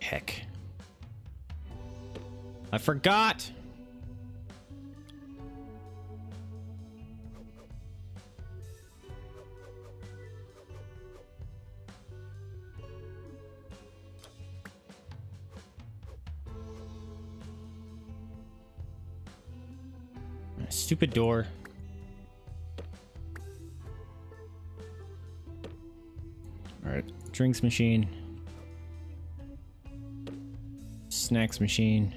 Heck. I forgot! Stupid door. Alright, drinks machine. Snacks machine.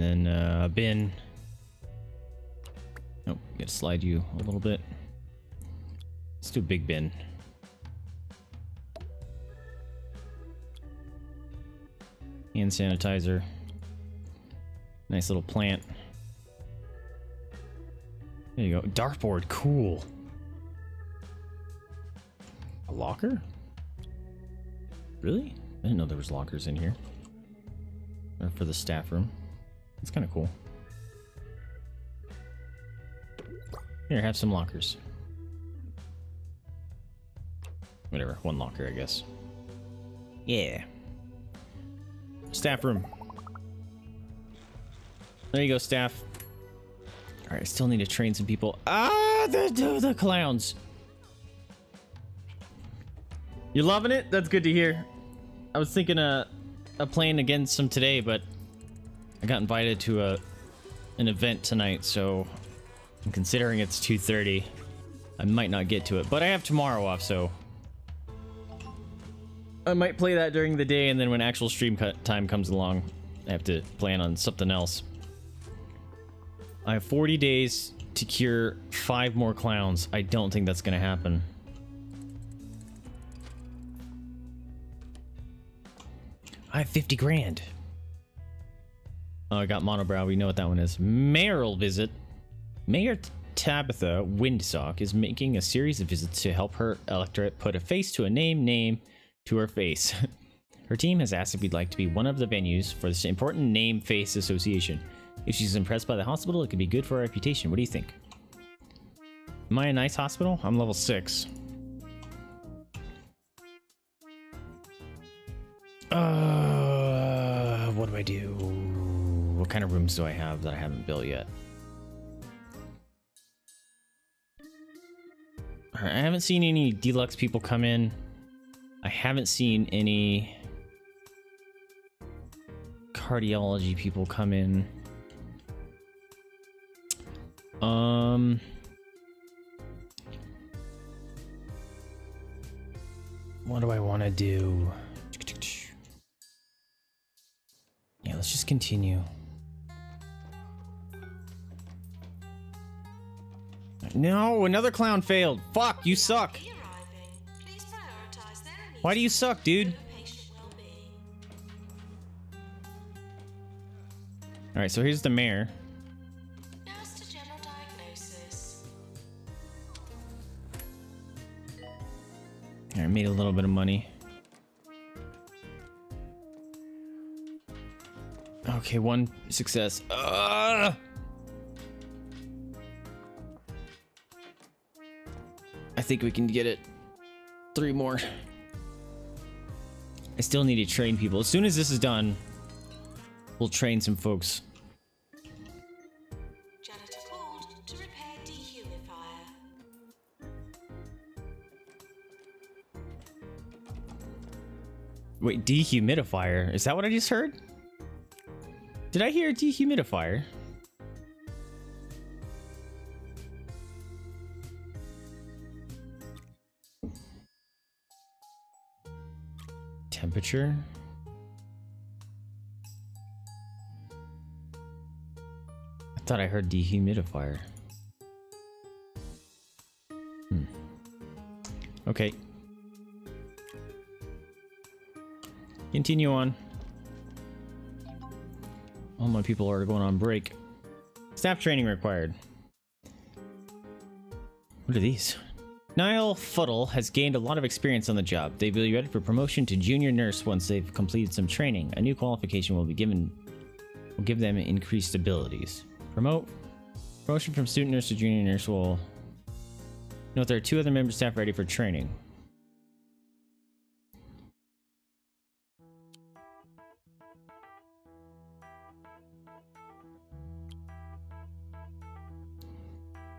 And then uh, bin. Nope, gotta slide you a little bit. Let's do a big bin. Hand sanitizer. Nice little plant. There you go. Dartboard, cool. A locker? Really? I didn't know there was lockers in here. Or for the staff room. It's kind of cool. Here, have some lockers. Whatever, one locker, I guess. Yeah. Staff room. There you go, staff. Alright, I still need to train some people. Ah, the, the, the clowns. You loving it? That's good to hear. I was thinking uh, of playing against some today, but I got invited to a an event tonight, so And considering it's 2.30, I might not get to it. But I have tomorrow off, so... I might play that during the day, and then when actual stream cut time comes along, I have to plan on something else. I have 40 days to cure five more clowns. I don't think that's gonna happen. I have 50 grand. Oh, I got monobrow. We know what that one is. Mayoral visit. Mayor Tabitha Windsock is making a series of visits to help her electorate put a face to a name name to her face. her team has asked if we'd like to be one of the venues for this important name face association. If she's impressed by the hospital, it could be good for our reputation. What do you think? Am I a nice hospital? I'm level 6. Uh, what do I do? What kind of rooms do I have that I haven't built yet? I haven't seen any deluxe people come in. I haven't seen any cardiology people come in. Um What do I want to do? Yeah, let's just continue. No, another clown failed. Fuck, you suck. Why do you suck, dude? All right, so here's the mayor. I made a little bit of money. Okay, one success. Ugh! Think we can get it. Three more. I still need to train people. As soon as this is done, we'll train some folks. Janitor called to repair dehumidifier. Wait, dehumidifier. Is that what I just heard? Did I hear dehumidifier? Temperature? I thought I heard dehumidifier. Hmm. Okay. Continue on. All my people are going on break. Staff training required. What are these? Niall Fuddle has gained a lot of experience on the job. They will be ready for promotion to junior nurse once they've completed some training. A new qualification will be given will give them increased abilities. Promote promotion from student nurse to junior nurse will note there are two other members of staff ready for training.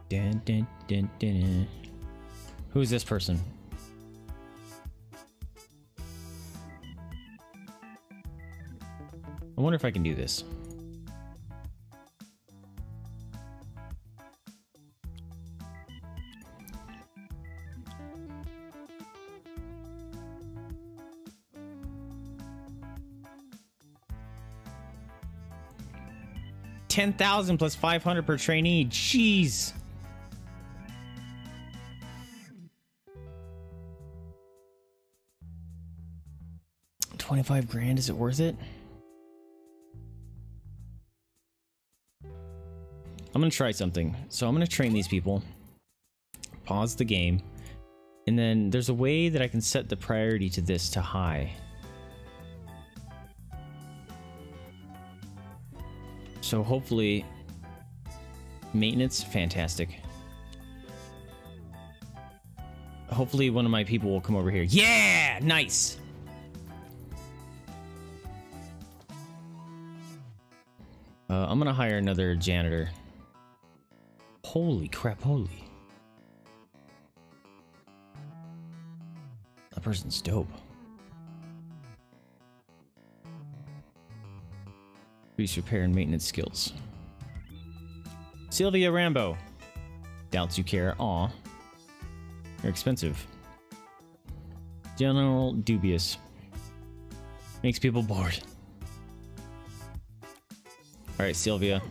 Dun, dun, dun. Who's this person? I wonder if I can do this. Ten thousand plus five hundred per trainee. Jeez. Twenty-five grand. Is it worth it? I'm gonna try something. So I'm gonna train these people. Pause the game. And then there's a way that I can set the priority to this to high. So hopefully maintenance fantastic. Hopefully one of my people will come over here. Yeah, nice. Uh, I'm gonna hire another janitor. Holy crap, holy. That person's dope. Increase repair and maintenance skills. Sylvia Rambo. Doubts you care. Aw. You're expensive. General dubious. Makes people bored. Alright, Sylvia.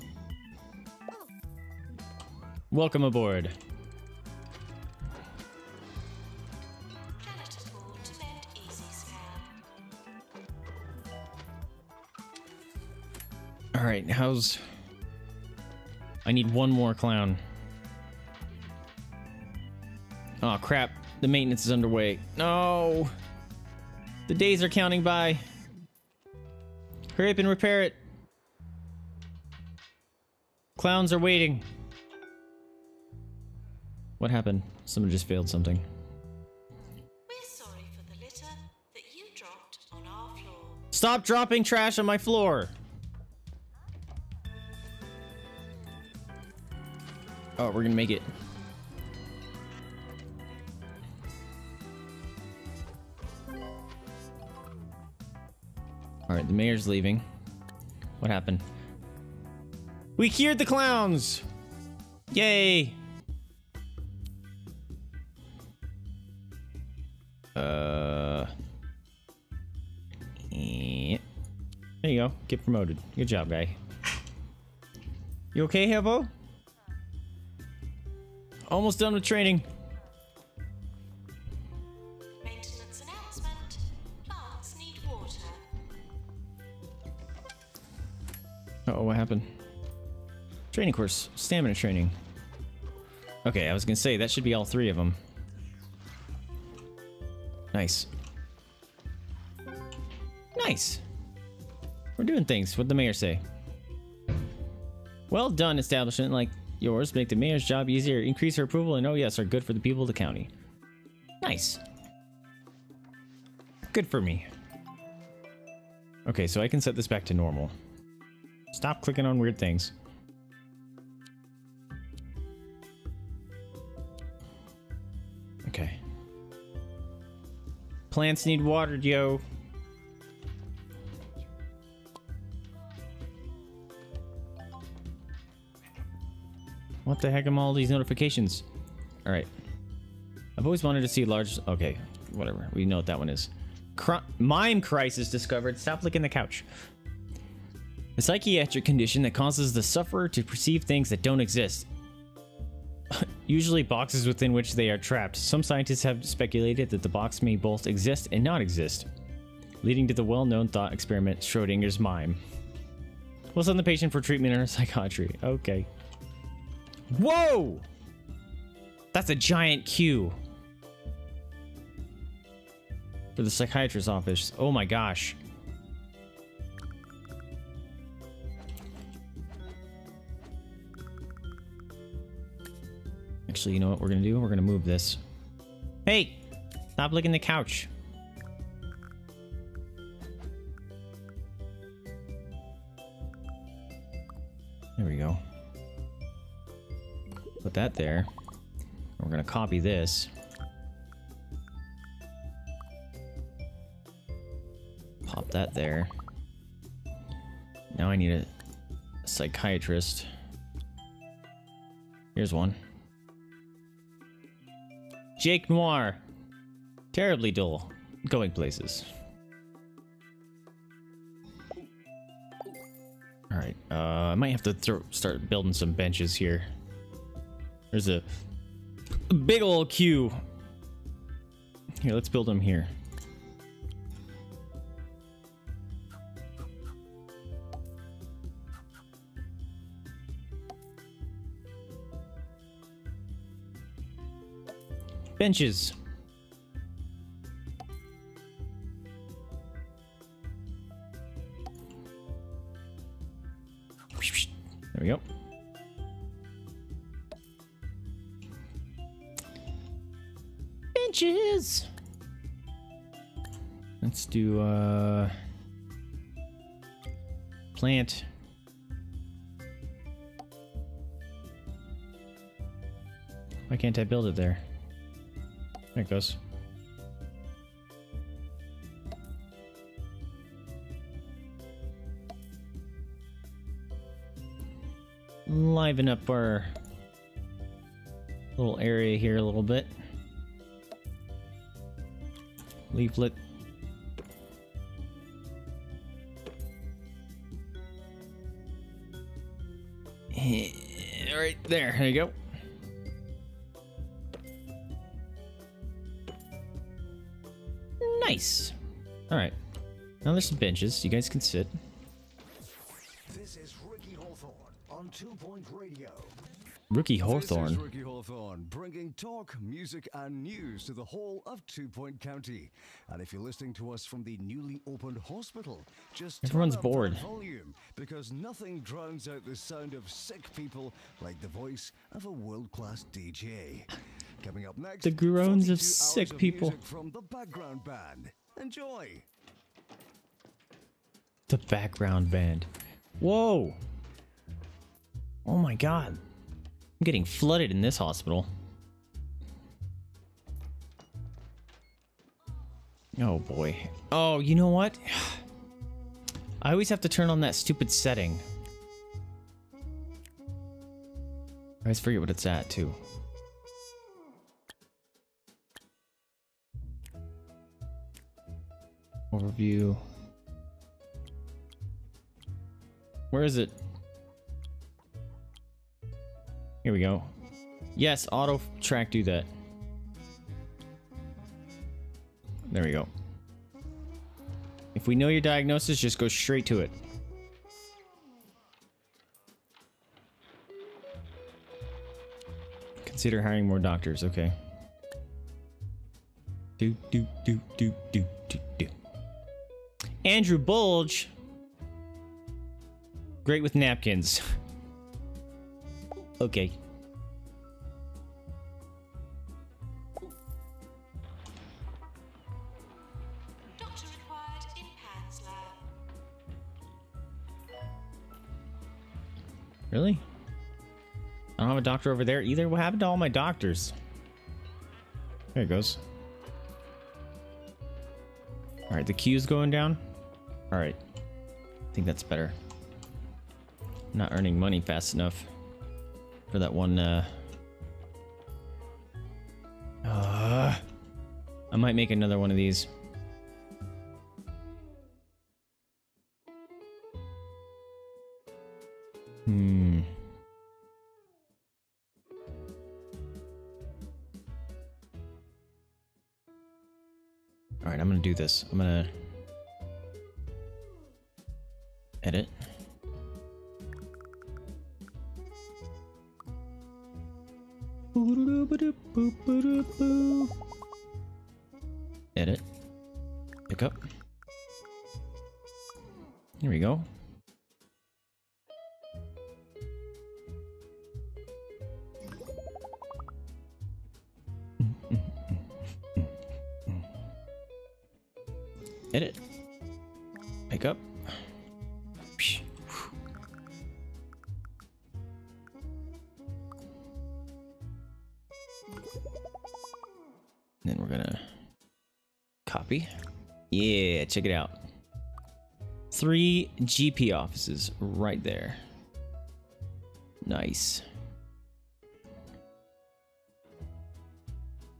Welcome aboard. Scan. Alright, how's... I need one more clown. Oh crap, the maintenance is underway. No! The days are counting by. Hurry up and repair it. Clowns are waiting. What happened? Someone just failed something. We're sorry for the litter that you dropped on our floor. Stop dropping trash on my floor! Oh, we're gonna make it. Alright, the mayor's leaving. What happened? We cured the clowns! Yay! Uh... There you go. Get promoted. Good job, guy. You okay, Hippo? Almost done with training. Training course. Stamina training. Okay, I was gonna say, that should be all three of them. Nice. Nice. We're doing things. What'd the mayor say? Well done, establishment like yours. Make the mayor's job easier, increase her approval, and oh yes, are good for the people of the county. Nice. Good for me. Okay, so I can set this back to normal. Stop clicking on weird things. Plants need watered, yo. What the heck am all these notifications? Alright. I've always wanted to see large... Okay, whatever. We know what that one is. Cri Mime crisis discovered. Stop licking the couch. A psychiatric condition that causes the sufferer to perceive things that don't exist. Usually boxes within which they are trapped. Some scientists have speculated that the box may both exist and not exist, leading to the well-known thought experiment Schrodinger's mime. We'll send the patient for treatment in psychiatry. Okay. Whoa! That's a giant queue. For the psychiatrist's office. Oh my gosh. Actually, you know what we're gonna do? We're gonna move this. Hey! Stop licking the couch. There we go. Put that there. We're gonna copy this. Pop that there. Now I need a psychiatrist. Here's one. Jake Noir. Terribly dull. Going places. Alright, uh, I might have to start building some benches here. There's a, a big old queue. Here, let's build them here. Benches. There we go. Benches. Let's do uh plant. Why can't I build it there? It goes. Liven up our little area here a little bit. Leaflet. Eh, Right there. There you go. Nice. All right. Now there's some benches. You guys can sit. This is Ricky Hawthorne on Two Point Radio. Rookie This is Ricky Hawthorne, bringing talk, music, and news to the whole of Two Point County. And if you're listening to us from the newly opened hospital, just turn Everyone's up that bored. volume because nothing drowns out the sound of sick people like the voice of a world-class DJ. Coming up next, The groans of hours sick people. from the background band. Enjoy. The background band. Whoa. Oh my god. I'm getting flooded in this hospital. Oh boy. Oh, you know what? I always have to turn on that stupid setting. I always forget what it's at too. Overview. Where is it? Here we go. Yes, auto track do that. There we go. If we know your diagnosis, just go straight to it. Consider hiring more doctors, okay. Do do do do do do do. Andrew Bulge. Great with napkins. okay. Doctor required in Pan's lab. Really? I don't have a doctor over there either. What happened to all my doctors? There it goes. Alright, the queue's going down. Alright. I think that's better. Not earning money fast enough for that one, uh... uh I might make another one of these. Hmm. All right, I'm gonna do this. I'm gonna edit. Edit. Pick up. Here we go. Check it out. Three GP offices right there. Nice.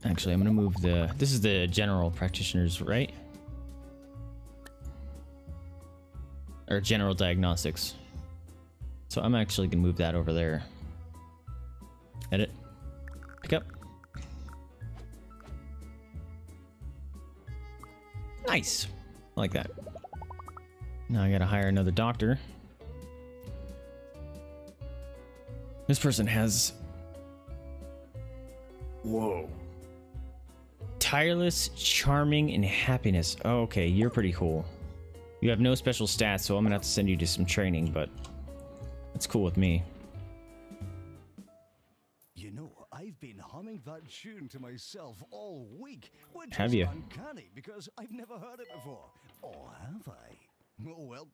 Actually, I'm gonna move the. This is the general practitioners, right? Or general diagnostics. So I'm actually gonna move that over there. Edit. Pick up. Nice. Like that. Now I gotta hire another doctor. This person has. Whoa. Tireless, charming, and happiness. Oh, okay, you're pretty cool. You have no special stats, so I'm gonna have to send you to some training, but that's cool with me. You know, I've been humming that tune to myself all week, which Have you? uncanny because I've never heard it before. Or have I? Oh well,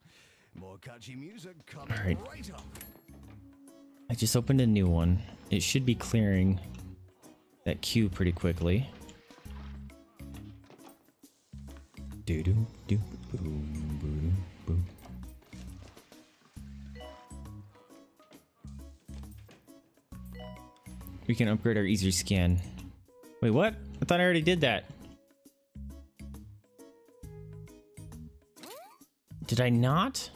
more catchy music coming right. right up. I just opened a new one. It should be clearing that queue pretty quickly. Do do do boom boom boom. We can upgrade our easy scan. Wait, what? I thought I already did that. Did I not?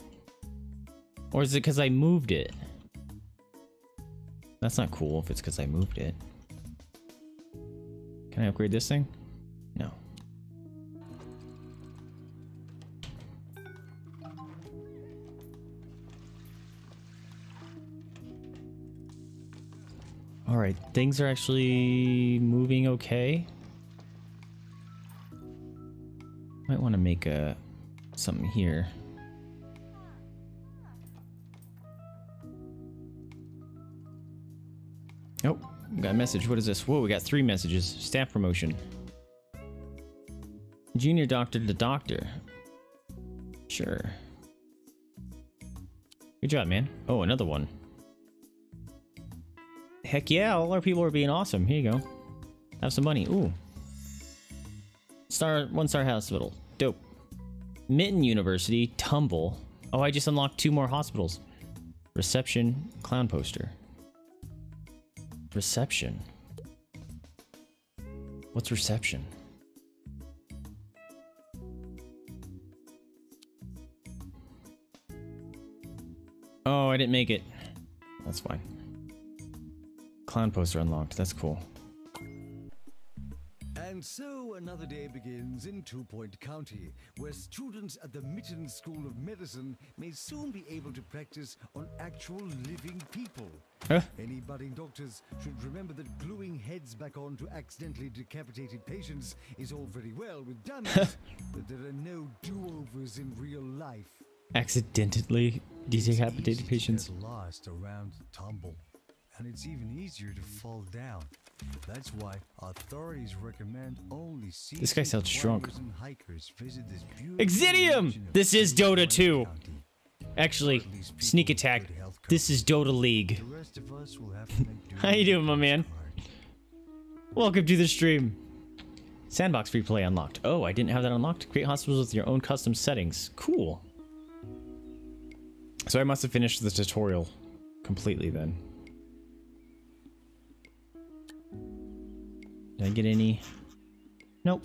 Or is it because I moved it? That's not cool if it's because I moved it. Can I upgrade this thing? No. Alright, things are actually moving okay. Might want to make a something here. Got a message. What is this? Whoa, we got three messages. Staff promotion. Junior doctor to doctor. Sure. Good job, man. Oh, another one. Heck yeah, all our people are being awesome. Here you go. Have some money. Ooh. Star one star hospital. Dope. Mitton University, Tumble. Oh, I just unlocked two more hospitals. Reception, clown poster. Reception. What's reception? Oh, I didn't make it. That's fine. Clown poster unlocked. That's cool. And so another day begins in Two Point County, where students at the Mitton School of Medicine may soon be able to practice on actual living people. Huh? Any budding doctors should remember that gluing heads back on to accidentally decapitated patients is all very well with dummies, but there are no do-overs in real life. Accidentally decapitated patients. lost around tumble, and it's even easier to fall down. That's why authorities recommend only This guy sounds drunk. climbers and hikers visit this beautiful Exidium! This is Dota Point 2. Actually, At least people sneak attack. This is. Dota League. The rest of us will have to make do How you doing, my man? Welcome to the stream. Sandbox free play unlocked. Oh, I didn't have that unlocked. Create hospitals with your own custom settings. Cool. So I must have finished the tutorial completely then. Did I get any? Nope.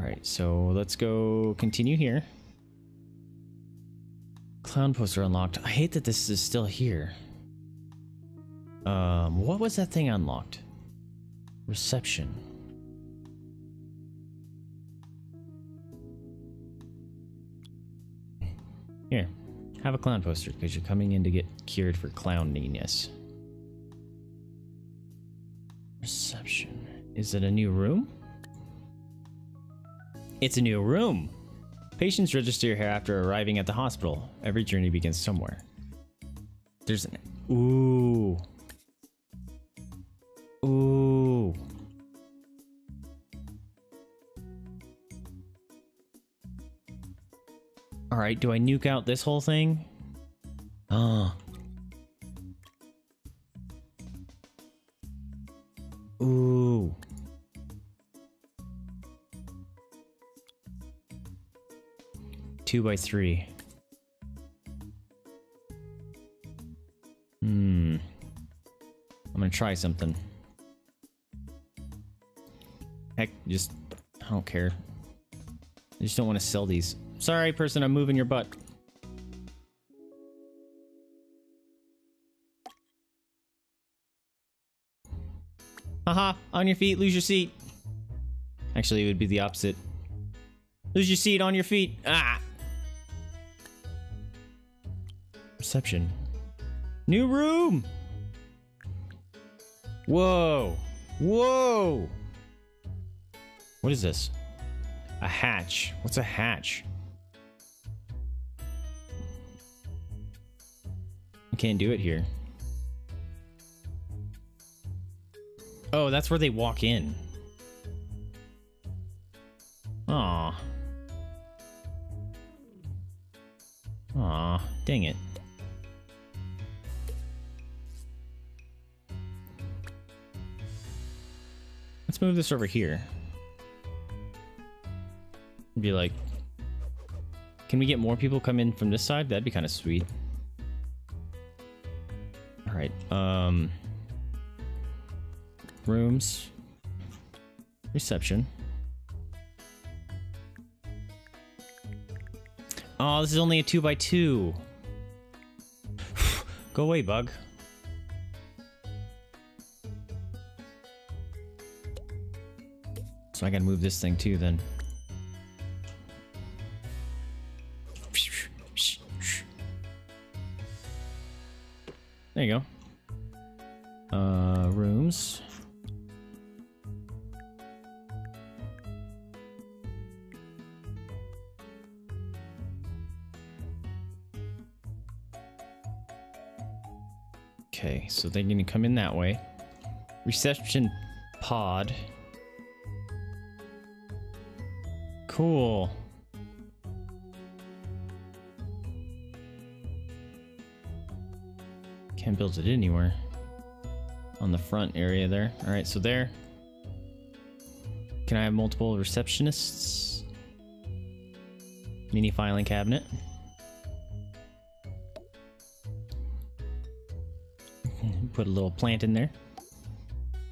Alright, so let's go continue here. Clown poster unlocked. I hate that this is still here. Um, what was that thing unlocked? Reception. Here, have a clown poster because you're coming in to get cured for clowniness. Reception. Is it a new room? It's a new room. Patients register here after arriving at the hospital. Every journey begins somewhere. There's an. Ooh. Ooh. Alright, do I nuke out this whole thing? Oh. Ooh. Two by three. Hmm. I'm gonna try something. Heck, just I don't care. I just don't want to sell these. Sorry, person, I'm moving your butt. Haha, on your feet, lose your seat. Actually, it would be the opposite. Lose your seat on your feet. Ah! Reception. New room! Whoa! Whoa! What is this? A hatch. What's a hatch? I can't do it here. Oh, that's where they walk in. Aw. Aw, dang it. Let's move this over here. Be like, can we get more people come in from this side? That'd be kind of sweet. All right. Um, rooms, reception. Oh, this is only a two by two. Go away, bug. So I gotta move this thing too then. So they're gonna come in that way. Reception pod. Cool. Can't build it anywhere. On the front area there. Alright, so there. Can I have multiple receptionists? Mini filing cabinet. Put a little plant in there.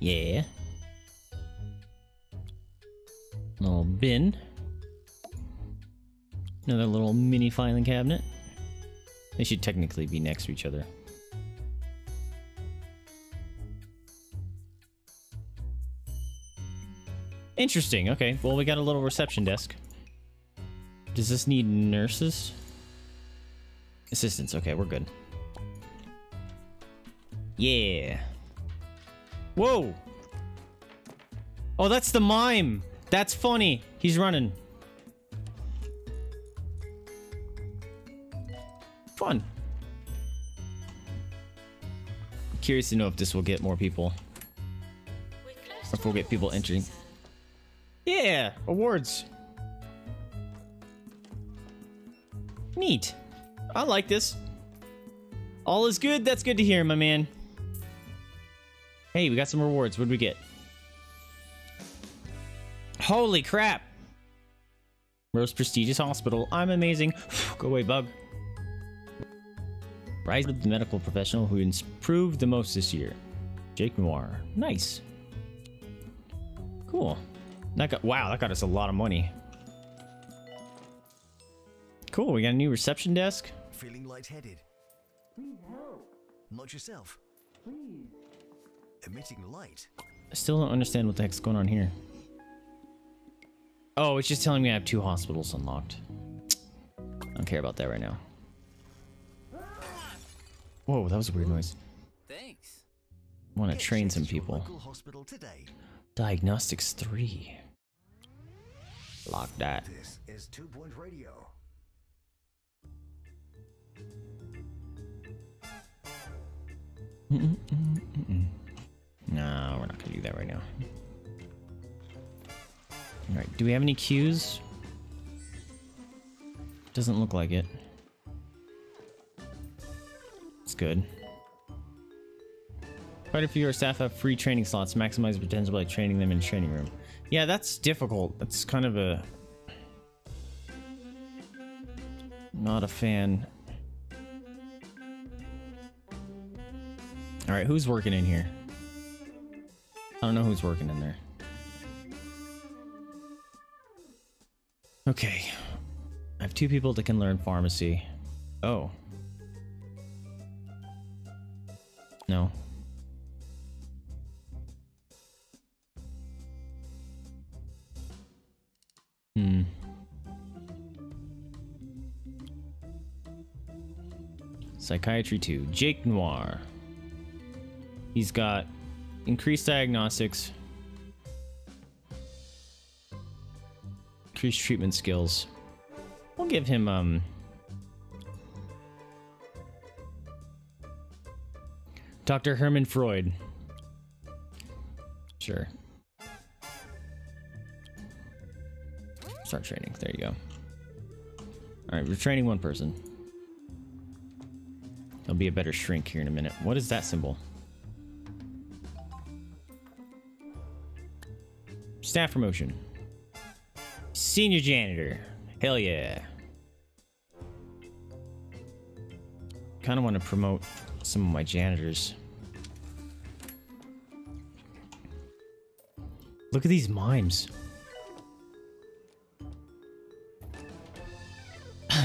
Yeah. Little bin. Another little mini filing cabinet. They should technically be next to each other. Interesting. Okay. Well, we got a little reception desk. Does this need nurses? Assistants. Okay, we're good. Yeah. Whoa. Oh, that's the mime. That's funny. He's running. Fun. Curious to know if this will get more people. Or if we'll get people entering. Yeah, awards. Neat. I like this. All is good. That's good to hear, my man. Hey, we got some rewards. What did we get? Holy crap. Most prestigious hospital. I'm amazing. Go away, bug. Rise of the medical professional who improved the most this year. Jake Noir. Nice. Cool. That got wow, that got us a lot of money. Cool, we got a new reception desk. Feeling lightheaded? Please help. Not yourself. Emitting light. I still don't understand what the heck's going on here. Oh, it's just telling me I have two hospitals unlocked. I don't care about that right now. Whoa, that was a weird noise. Thanks. I want to train some checked at your people. Local today. Diagnostics 3. Lock that. This is Two Point Radio. No, we're not gonna do that right now. Alright, do we have any cues? Doesn't look like it. It's good. Quite a few of our staff have free training slots. Maximize potential by training them in training room. Yeah, that's difficult. That's kind of a... Not a fan. Alright, who's working in here? I don't know who's working in there. Okay. I have two people that can learn pharmacy. Oh. No. Hmm. Psychiatry 2. Jake Noir. He's got increased diagnostics, increased treatment skills. We'll give him um Dr. Herman Freud. Sure. Start training. There you go. All right, we're training one person. There'll be a better shrink here in a minute. What is that symbol? Staff promotion. Senior janitor. Hell yeah. Kind of want to promote some of my janitors. Look at these mimes.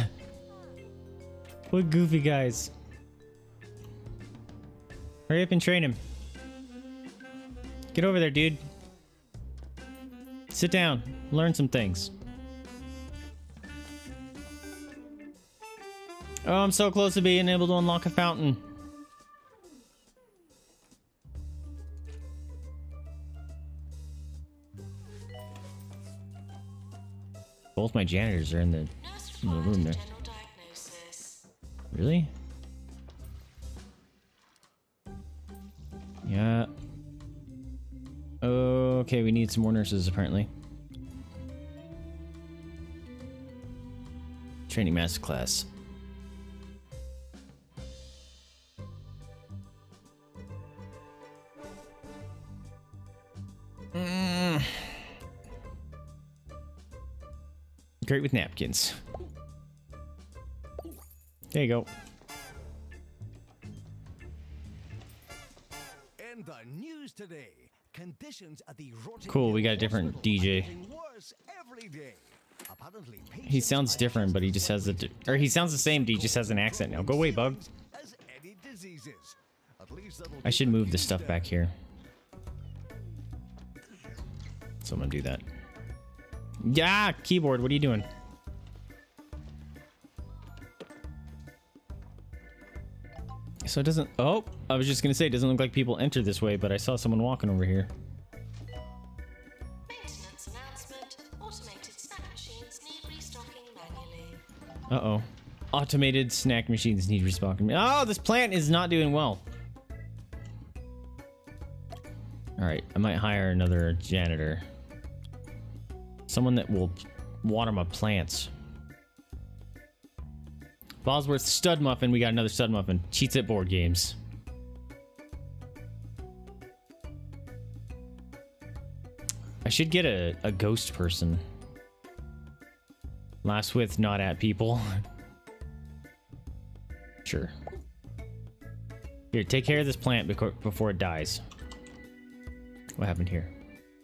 what goofy guys. Hurry up and train him. Get over there, dude. Sit down. Learn some things. Oh, I'm so close to being able to unlock a fountain. Both my janitors are in the In the room there. Really? Yeah. Okay, we need some more nurses apparently. Training master class. Mm. Great with napkins. There you go. Cool, we got a different DJ. getting worse every day. Apparently, He sounds different, but he just has a, or he sounds the same, but he just has an accent now. Go away, bug. as any diseases. At least that'll I should move this stuff back here. So I'm gonna do that. Yeah, keyboard, what are you doing? So it doesn't, oh, I was just gonna say, it doesn't look like people enter this way, but I saw someone walking over here. Uh-oh. Automated snack machines need respawning. Oh, this plant is not doing well. Alright, I might hire another janitor. Someone that will water my plants. Bosworth Stud Muffin, we got another Stud Muffin. Cheats at board games. I should get a, a ghost person. Last with not at people. sure. Here, take care of this plant before it dies. What happened here?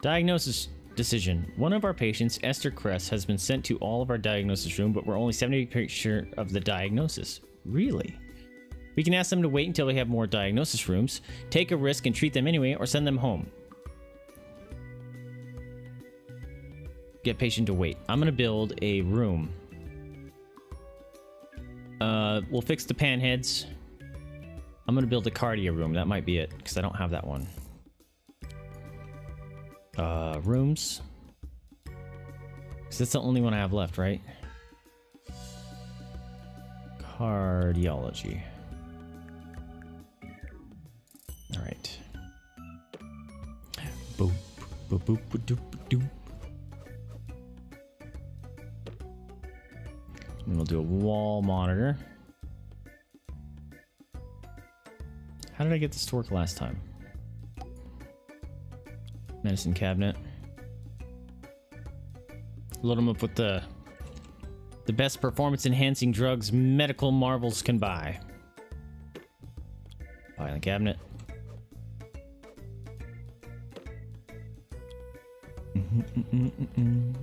Diagnosis decision. One of our patients, Esther Kress, has been sent to all of our diagnosis room, but we're only 70% sure of the diagnosis. Really? We can ask them to wait until we have more diagnosis rooms, take a risk and treat them anyway, or send them home. Get patient to wait. I'm gonna build a room. Uh, we'll fix the panheads. I'm gonna build a cardia room. That might be it, because I don't have that one. Uh, rooms. Because that's the only one I have left, right? Cardiology. All right. Boop, boop, boop, boop, doop, doop. And we'll do a wall monitor. How did I get this to work last time? Medicine cabinet. Load them up with the the best performance enhancing drugs medical marvels can buy. Buy in the cabinet. Mm-hmm,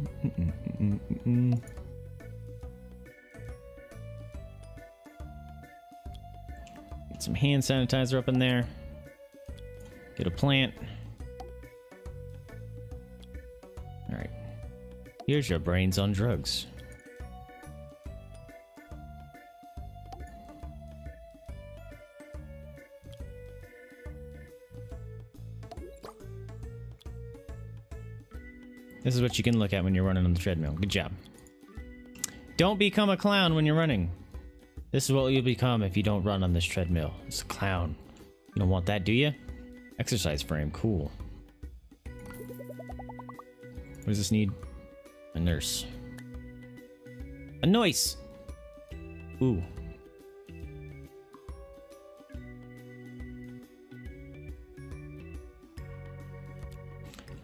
Some hand sanitizer up in there. Get a plant. Alright. Here's your brains on drugs. This is what you can look at when you're running on the treadmill. Good job. Don't become a clown when you're running. This is what you'll become if you don't run on this treadmill. It's a clown. You don't want that, do you? Exercise frame, cool. What does this need? A nurse. A noise! Ooh.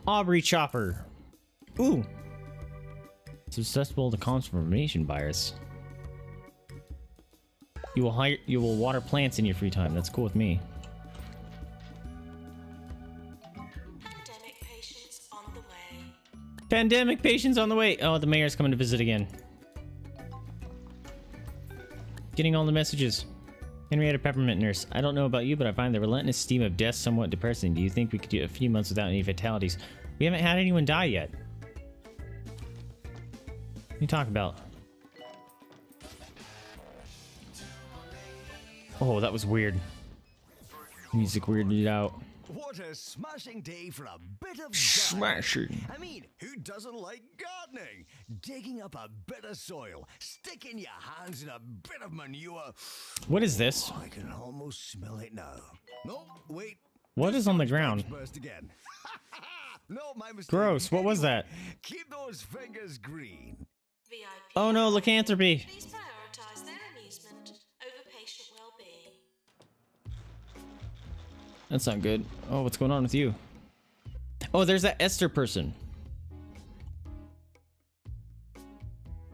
Aubrey Chopper. Ooh. Susceptible to confirmation bias. You will hire you will water plants in your free time. That's cool with me. Pandemic patients on the way. Pandemic patients on the way. Oh, the mayor's coming to visit again. Getting all the messages. Henrietta Peppermint Nurse. I don't know about you, but I find the relentless steam of death somewhat depressing. Do you think we could do a few months without any fatalities? We haven't had anyone die yet. What are you talking about? Oh, that was weird. Music weirded out. What a smashing day for a bit of gardening. Smashing. I mean, who doesn't like gardening? Digging up a bit of soil, sticking your hands in a bit of manure. What is this? I can almost smell it now. No, wait. What is on the ground? Burst again. no, my mistake. Gross. What was that? Keep those fingers green. VIP. Oh no, lycanthropy. That's not good. Oh, what's going on with you? Oh, there's that Esther person.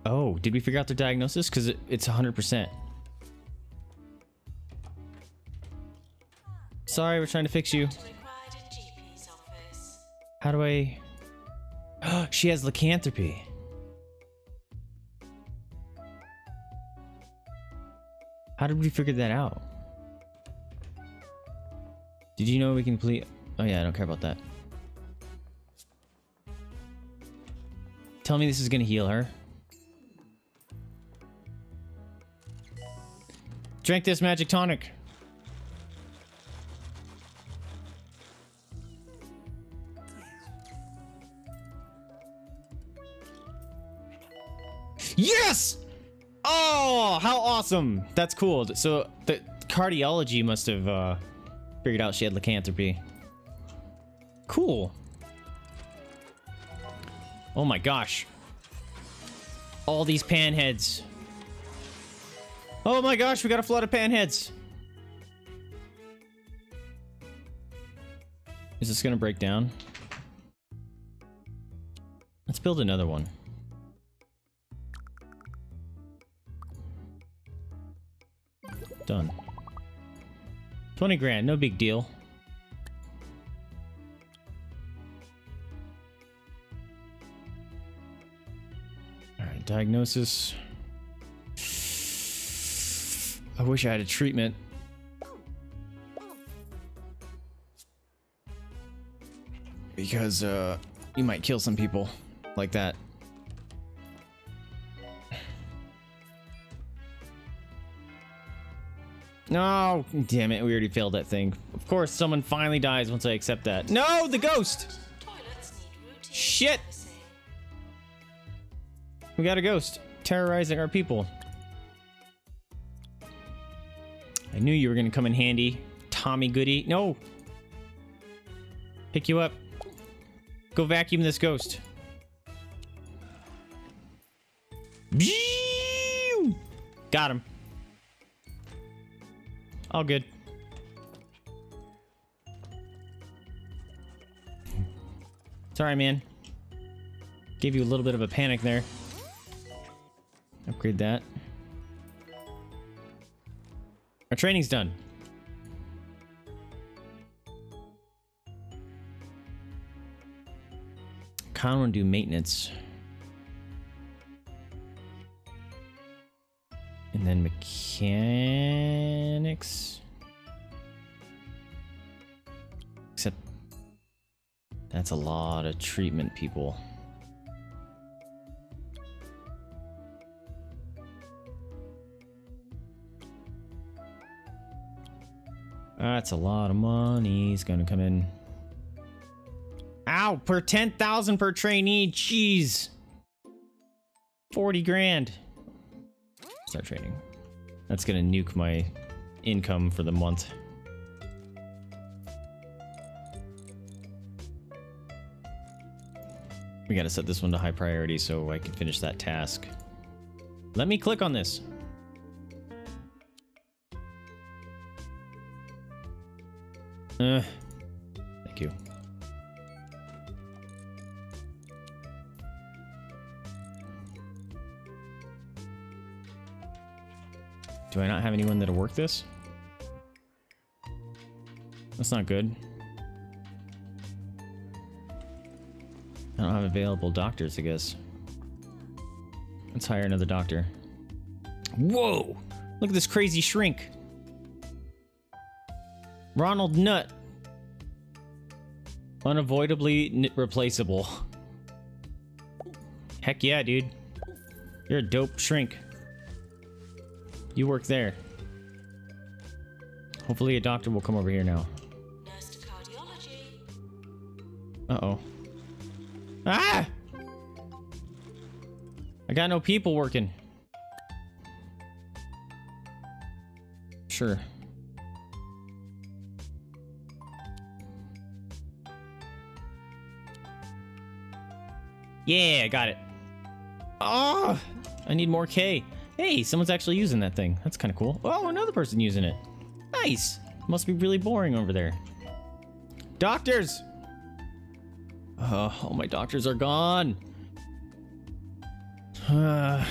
Oh, did we figure out their diagnosis? Because it, it's 100%. Sorry, we're trying to fix you. How do I... she has lycanthropy. How did we figure that out? Did you know we can complete... Oh yeah, I don't care about that. Tell me this is gonna heal her. Drink this magic tonic. Yes! Oh, how awesome! That's cool. So the cardiology must have uh, figured out she had lycanthropy. Cool. Oh my gosh. All these panheads. Oh my gosh, we got a flood of panheads. Is this gonna break down? Let's build another one. Done. 20 grand, no big deal. Alright, diagnosis. I wish I had a treatment. Because, uh, you might kill some people like that. No, damn it, we already failed that thing. Of course, someone finally dies once I accept that. No, the ghost! Shit! We got a ghost terrorizing our people. I knew you were gonna come in handy, Tommy Goody. No! Pick you up. Go vacuum this ghost. Got him. All good. Sorry, man. Gave you a little bit of a panic there. Upgrade that. Our training's done. Want do maintenance. And then mechanics. Except that's a lot of treatment people. That's a lot of money. He's gonna come in. Ow! Per 10,000 per trainee. Jeez. 40 grand. Start trading. That's gonna nuke my income for the month. We gotta set this one to high priority so I can finish that task. Let me click on this. Uh, Do I not have anyone that'll work this? That's not good. I don't have available doctors, I guess. Let's hire another doctor. Whoa! Look at this crazy shrink. Ronald Nutt. Unavoidably replaceable. Heck yeah, dude. You're a dope shrink. You work there. Hopefully a doctor will come over here now. Nurse cardiology. Uh-oh. Ah! I got no people working. Sure. Yeah, I got it. Oh, I need more K. Hey, someone's actually using that thing. That's kind of cool. Oh, another person using it. Nice. Must be really boring over there. Doctors! Uh, all my doctors are gone. Uh,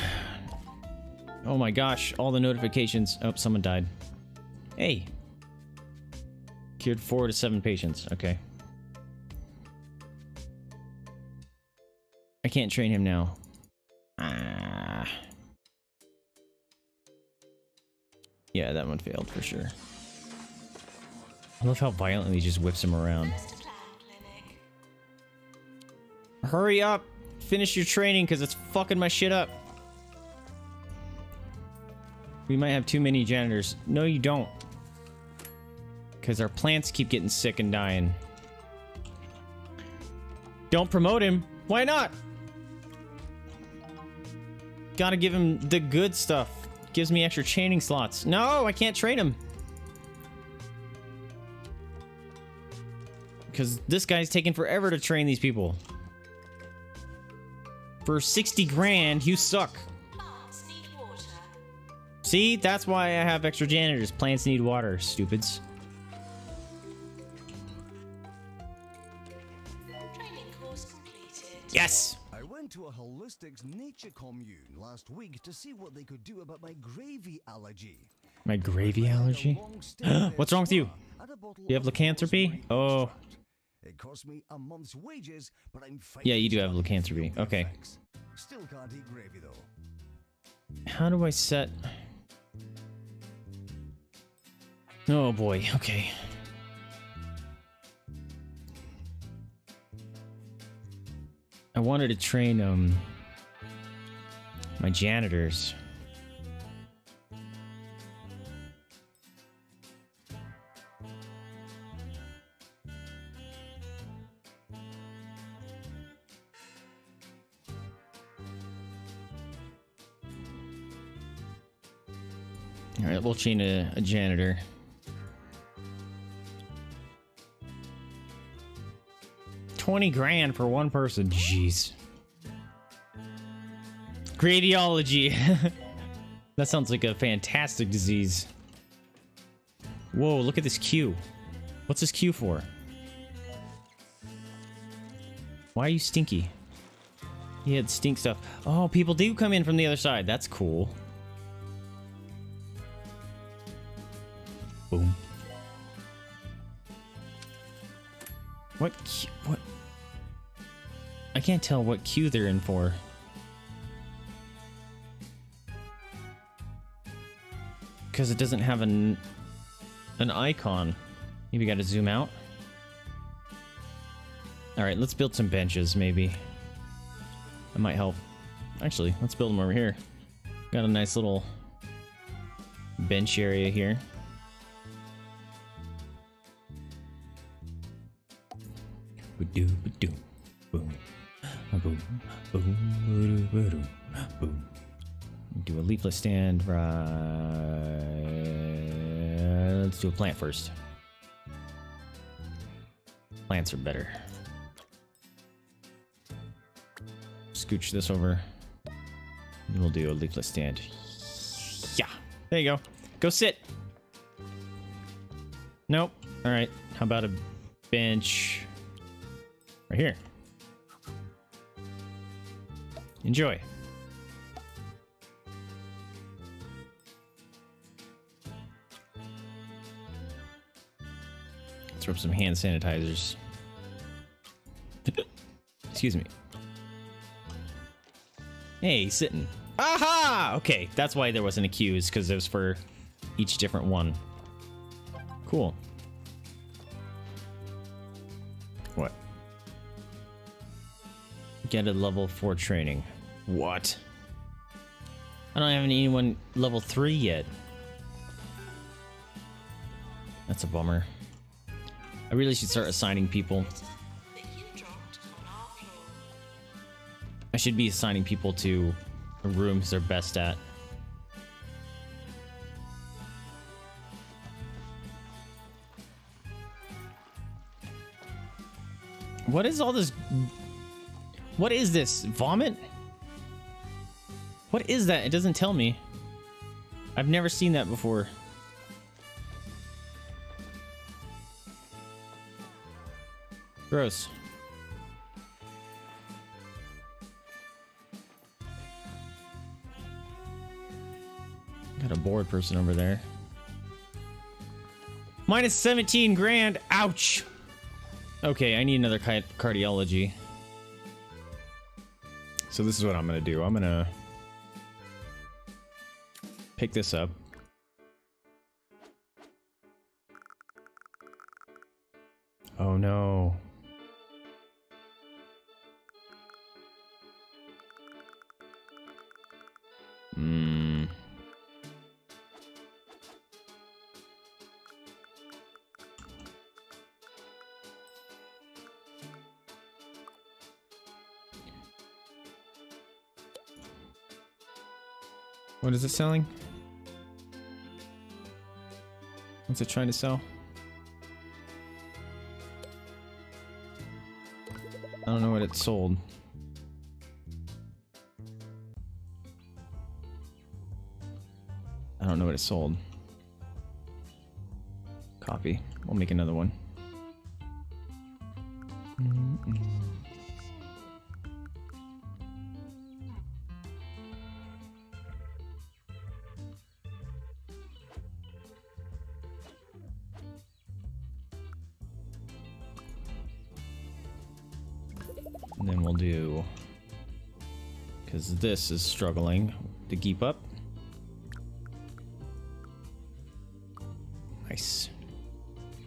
oh my gosh, all the notifications. Oh, someone died. Hey. Cured four to seven patients. Okay. I can't train him now. Yeah, that one failed for sure. I love how violently he just whips him around. Hurry up! Finish your training because it's fucking my shit up. We might have too many janitors. No, you don't. Because our plants keep getting sick and dying. Don't promote him. Why not? Gotta give him the good stuff. Gives me extra training slots. No, I can't train him. Because this guy's taking forever to train these people. For 60 grand, you suck. See, that's why I have extra janitors. Plants need water, stupids. Yes! I went to a holistics nature commune last week to see what they could do about my gravy allergy. My gravy allergy? What's wrong with you? You have lycanthropy? Oh. It cost me a month's wages, but I'm. Yeah, you do have lycanthropy. Okay. Still can't eat gravy though. How do I set... Oh boy, okay. I wanted to train, um... My janitors. All right, we'll chain a, a janitor. Twenty grand for one person. Jeez. Gradiology. that sounds like a fantastic disease. Whoa, look at this queue. What's this queue for? Why are you stinky? He had stink stuff. Oh, people do come in from the other side. That's cool. Boom. What? What? I can't tell what queue they're in for. Because it doesn't have an an icon. Maybe got to zoom out. All right, let's build some benches. Maybe that might help. Actually, let's build them over here. Got a nice little bench area here. Boom, ba-boom, boom, ba-doo, ba-doo, boom. Do a leafless stand, right? Let's do a plant first. Plants are better. Scooch this over. And we'll do a leafless stand. Yeah. There you go. Go sit. Nope. All right. How about a bench right here? Enjoy. Let's some hand sanitizers. Excuse me. Hey, sitting. Aha! Okay, that's why there wasn't a queue, because it was for each different one. Cool. What? Get a level 4 training. What? I don't have anyone level 3 yet. That's a bummer. I really should start assigning people. I should be assigning people to rooms they're best at. What is all this? What is this? Vomit? What is that? It doesn't tell me. I've never seen that before. Gross. Got a bored person over there. Minus 17 grand. Ouch. Okay, I need another cardiology. So this is what I'm gonna do. I'm gonna pick this up. Oh no. What is it selling? What's it trying to sell? I don't know what it sold. I don't know what it sold. Copy. We'll make another one. This is struggling to keep up. Nice.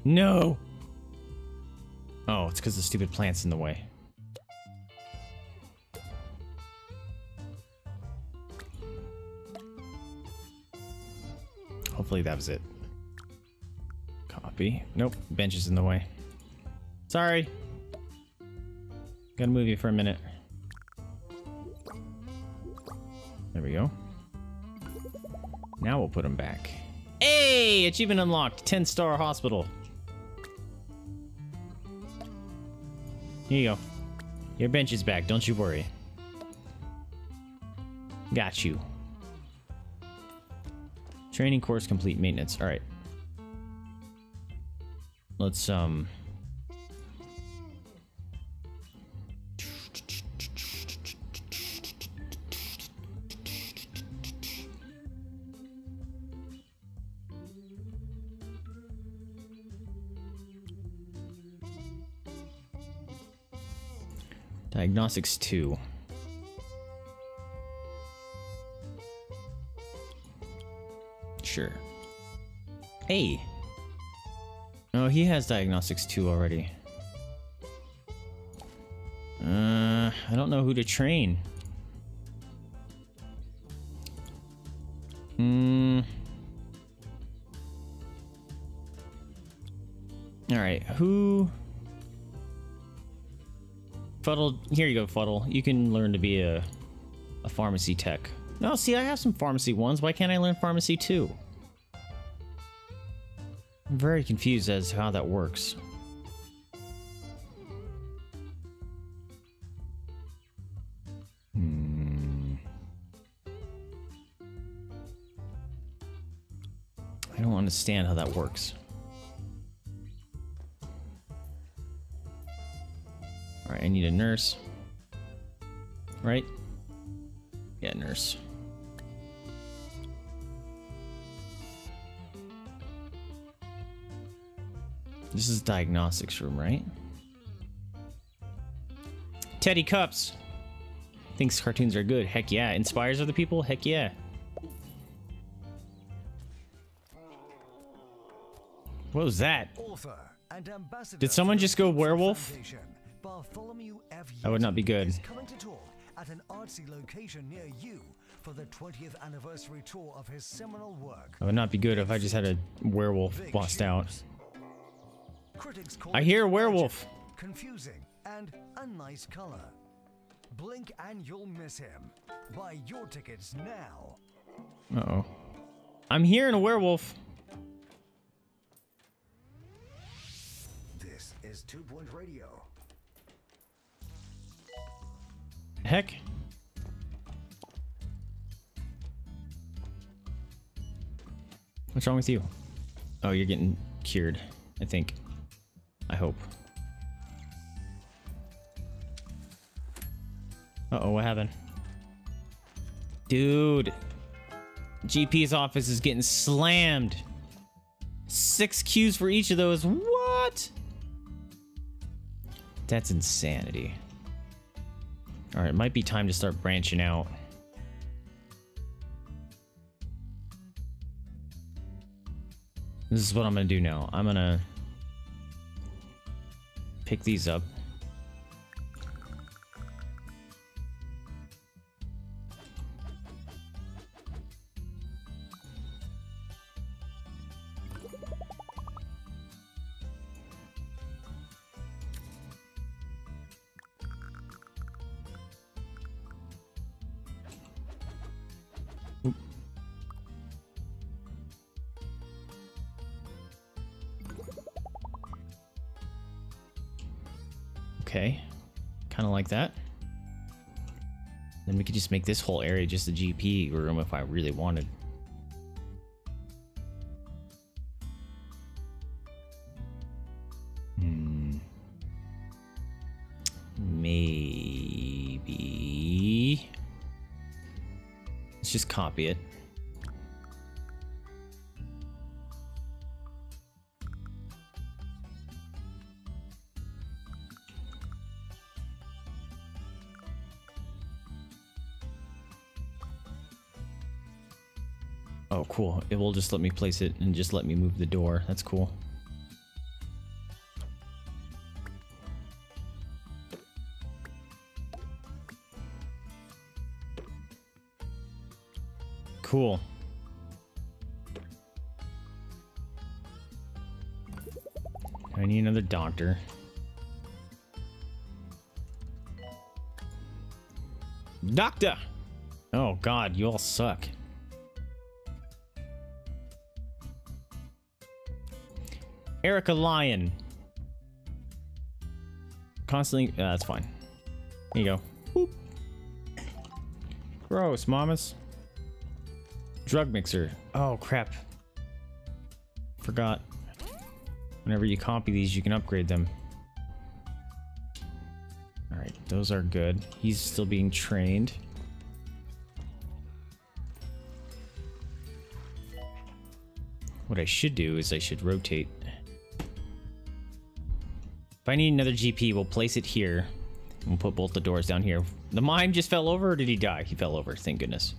No! Oh, it's because the stupid plant's in the way. Hopefully that was it. Copy. Nope, bench is in the way. Sorry. Gotta move you for a minute. Put him back. Hey! Achievement unlocked. 10 star hospital. Here you go. Your bench is back. Don't you worry. Got you. Training course complete. Maintenance. All right. Let's um. Diagnostics 2. Sure. Hey. Oh, he has Diagnostics 2 already. Uh, I don't know who to train. Fuddle, here you go, Fuddle. You can learn to be a, a pharmacy tech. No, see, I have some pharmacy ones. Why can't I learn pharmacy too? I'm very confused as to how that works. Hmm. I don't understand how that works. I need a nurse. Right? Yeah, nurse. This is diagnostics room, right? Teddy Cups. Thinks cartoons are good. Heck yeah. Inspires other people? Heck yeah. What was that? Author and ambassador Did someone just go werewolf? Foundation, Bartholomew F. That would not be good. is coming to talk at an artsy location near you for the 20th anniversary tour of his seminal work. That would not be good if I just had a werewolf Big bust out. I hear a werewolf. confusing, and a nice color. Blink and you'll miss him. Buy your tickets now. Uh oh. I'm hearing a werewolf. This is Two Point Radio. Heck. What's wrong with you? Oh, you're getting cured, I think. I hope. Uh oh, what happened? Dude. GP's office is getting slammed. Six queues for each of those. What? That's insanity. Alright, it might be time to start branching out. This is what I'm gonna do now. I'm gonna pick these up. Just make this whole area just a GP room if I really wanted. Hmm. Maybe. Let's just copy it. It will just let me place it and just let me move the door. That's cool. Cool. I need another doctor. Doctor! Oh god, you all suck. Erica Lyon. Constantly, uh, that's fine. Here you go. Boop. Gross, mamas. Drug mixer. Oh, crap. Forgot. Whenever you copy these, you can upgrade them. Alright, those are good. He's still being trained. What I should do is I should rotate. If I need another GP, we'll place it here. We'll put both the doors down here. The mime just fell over, or did he die? He fell over, thank goodness.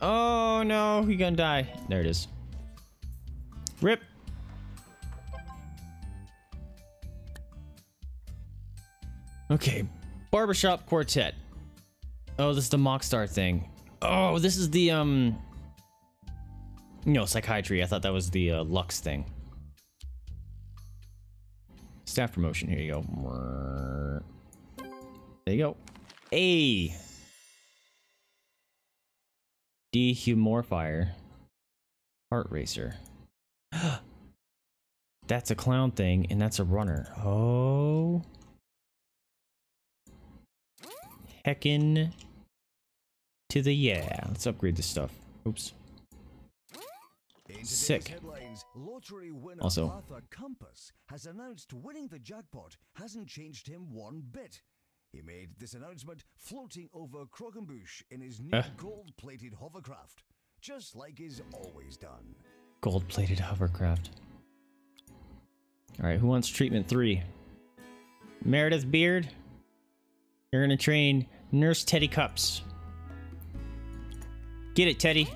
Oh no, he gonna die. There it is. Rip. Okay, barbershop quartet. Oh, this is the Mockstar thing. Oh, this is the um. No, psychiatry. I thought that was the uh, Lux thing. Staff promotion. Here you go. There you go. A. Dehumorifier. Heart racer. that's a clown thing, and that's a runner. Oh. Heckin' to the yeah. Let's upgrade this stuff. Oops. Sick. Also- Arthur Compass has announced winning the jackpot hasn't changed him one bit. He made this announcement floating over Crogenbush in his new Eh. gold-plated hovercraft, just like he's always done. Gold-plated hovercraft. All right, who wants treatment three? Meredith Beard. You're gonna train Nurse Teddy Cups. Get it, Teddy.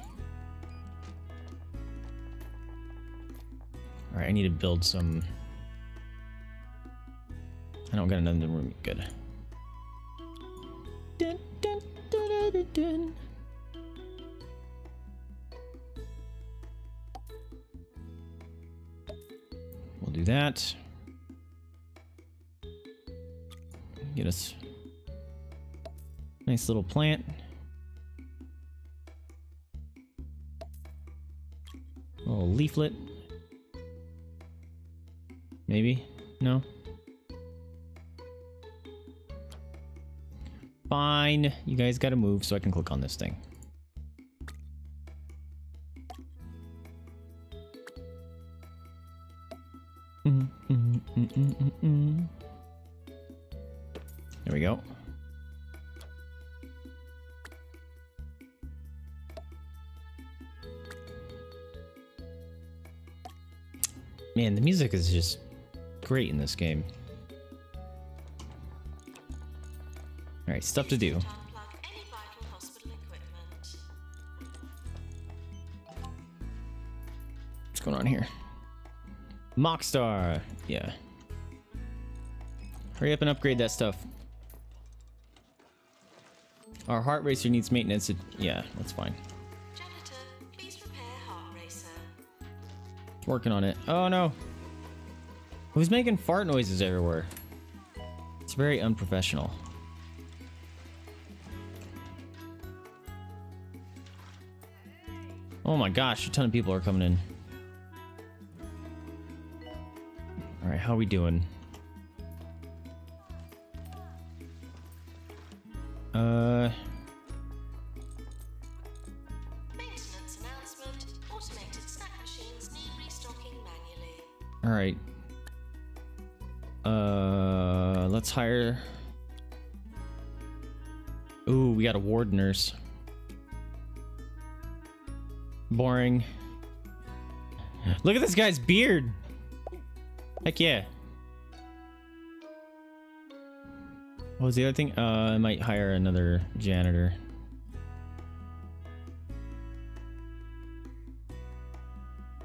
Alright, I need to build some... I don't got another room. Good. Dun, dun, dun. We'll do that. Get us nice little plant. little leaflet. Maybe? No? Fine. You guys gotta move so I can click on this thing. There we go. Man, the music is just great in this game. Alright, stuff to do. What's going on here? Mockstar! Yeah. Hurry up and upgrade that stuff. Our heart racer needs maintenance. Yeah, that's fine. Janitor. Working on it. Oh no! Who's making fart noises everywhere? It's very unprofessional. Oh my gosh, a ton of people are coming in. Alright, how are we doing? Nurse. Boring. Look at this guy's beard. Heck yeah. What was the other thing? Uh, I might hire another janitor.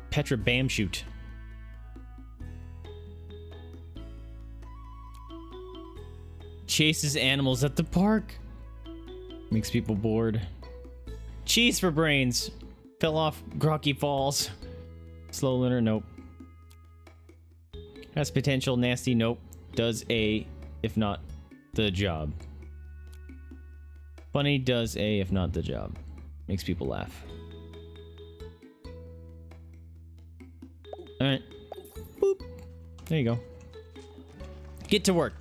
Petra Bamshoot. Chases animals at the park. Makes people bored. Cheese for brains. Fell off Grocky Falls. Slow learner, nope. Has potential, nasty, nope. Does a, if not the job. Funny does a, if not the job. Makes people laugh. Alright. Boop. There you go. Get to work.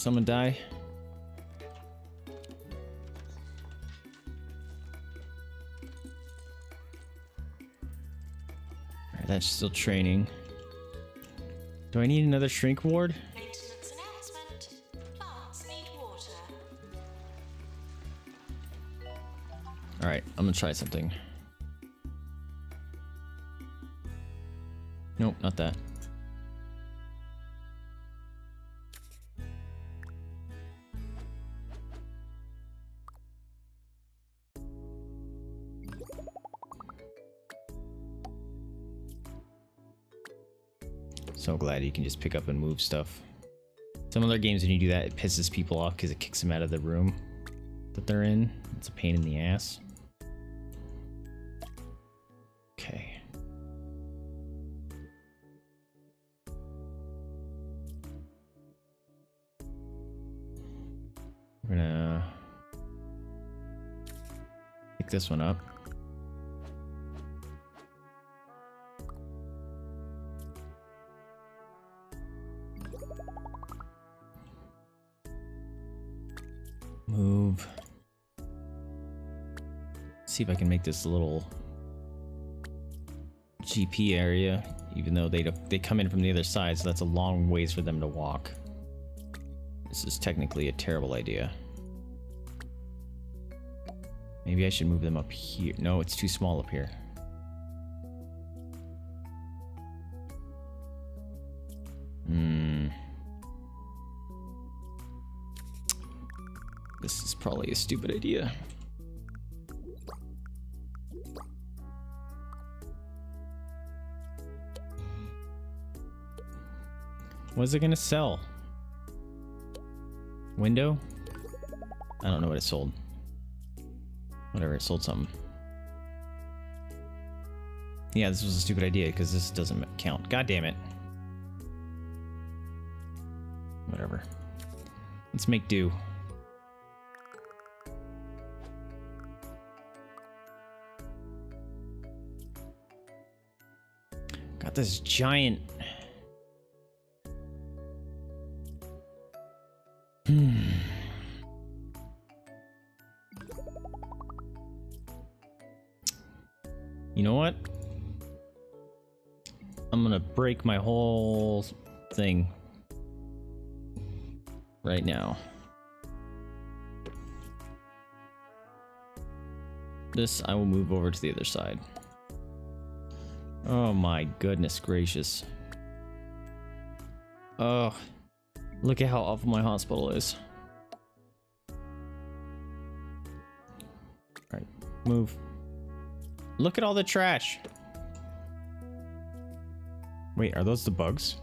Someone die? Alright, that's still training. Do I need another shrink ward? Maintenance announcement. Plants need water. Alright, I'm gonna try something. Nope, not that. Glad you can just pick up and move stuff. Some other games, when you do that, it pisses people off because it kicks them out of the room that they're in. It's a pain in the ass. Okay. We're gonna pick this one up. See if I can make this a little GP area, even though they they come in from the other side, so that's a long ways for them to walk. This is technically a terrible idea. Maybe I should move them up here. No, it's too small up here. Hmm. This is probably a stupid idea. What is it gonna sell? Window? I don't know what it sold. Whatever, it sold something. Yeah, this was a stupid idea because this doesn't count. God damn it. Whatever. Let's make do. Got this giant. Gonna my whole thing right now. This I will move over to the other side. Oh my goodness gracious. Oh, look at how awful my hospital is. Alright, move. Look at all the trash. Wait, are those the bugs?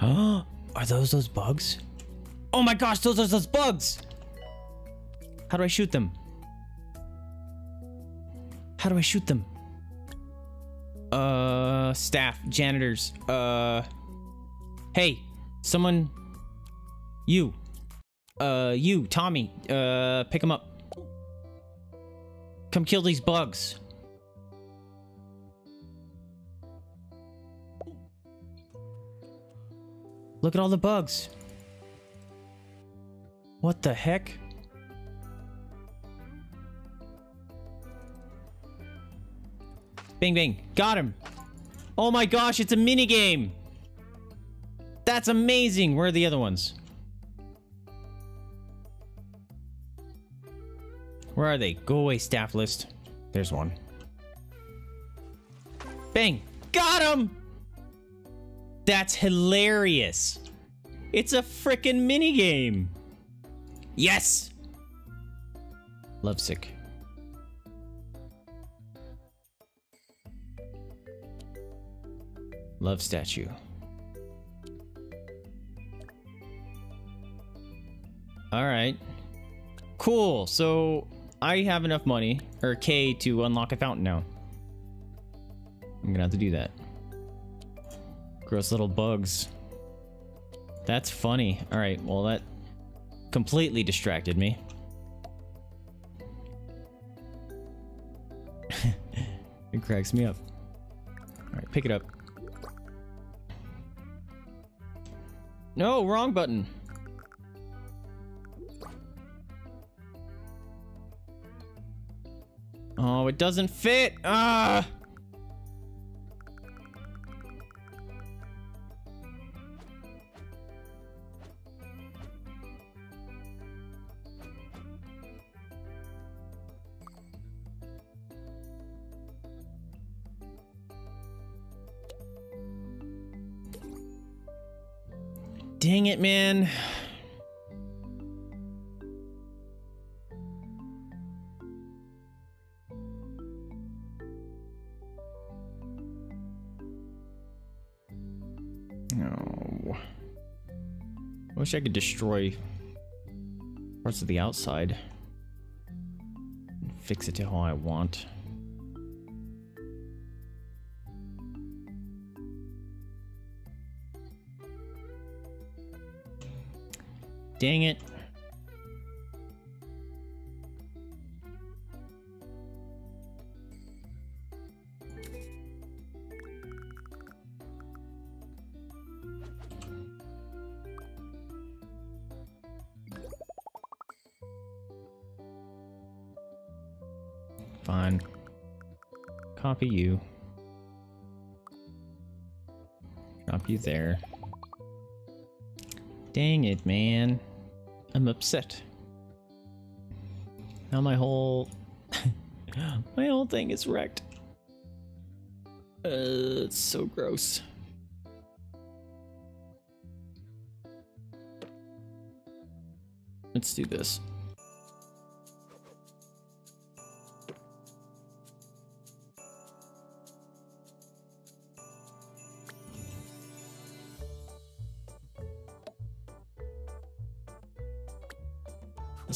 Oh, are those those bugs? Oh my gosh, those are those bugs! How do I shoot them? How do I shoot them? Uh, staff, janitors, uh... Hey, someone... You. Uh, you, Tommy, uh, pick them up. Come kill these bugs. Look at all the bugs. What the heck? Bing, bing. Got him. Oh my gosh, it's a mini game. That's amazing. Where are the other ones? Where are they? Go away, staff list. There's one. Bang. Got him! That's hilarious. It's a freaking mini game. Yes! Lovesick. Love statue. All right. Cool. So I have enough money, or K, to unlock a fountain now. I'm gonna have to do that. Gross little bugs. That's funny. All right, well that completely distracted me. it cracks me up. All right, pick it up. No, wrong button. Oh, it doesn't fit. Ah. Dang it, man. No. I wish I could destroy parts of the outside. And fix it to how I want. Dang it. Fine. Copy you. Copy you there. Dang it, man. I'm upset. Now my whole my whole thing is wrecked. Uh, it's so gross. Let's do this.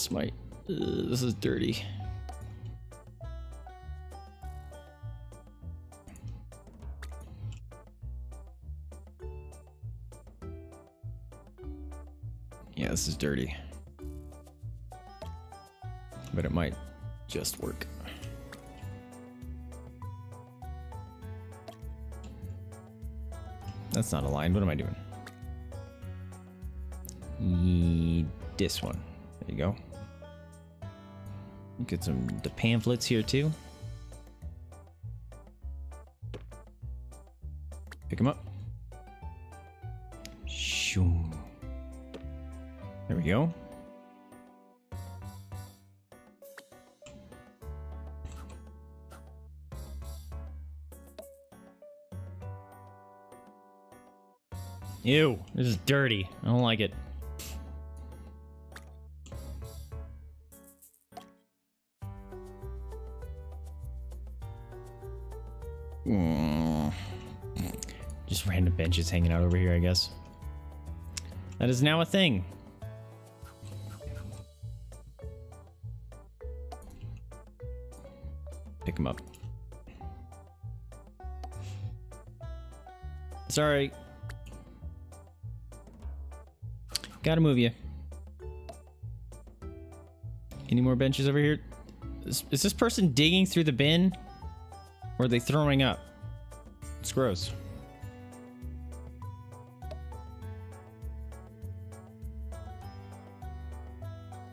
This might. Uh, this is dirty. Yeah, this is dirty. But it might just work. That's not aligned. What am I doing? This one. There you go. Get some the pamphlets here too. Pick them up. Shoo. There we go. Ew, this is dirty. I don't like it. Mm. Just random benches hanging out over here, I guess. That is now a thing. Pick him up. Sorry. Gotta move you. Any more benches over here? Is, is this person digging through the bin? Or are they throwing up? It's gross.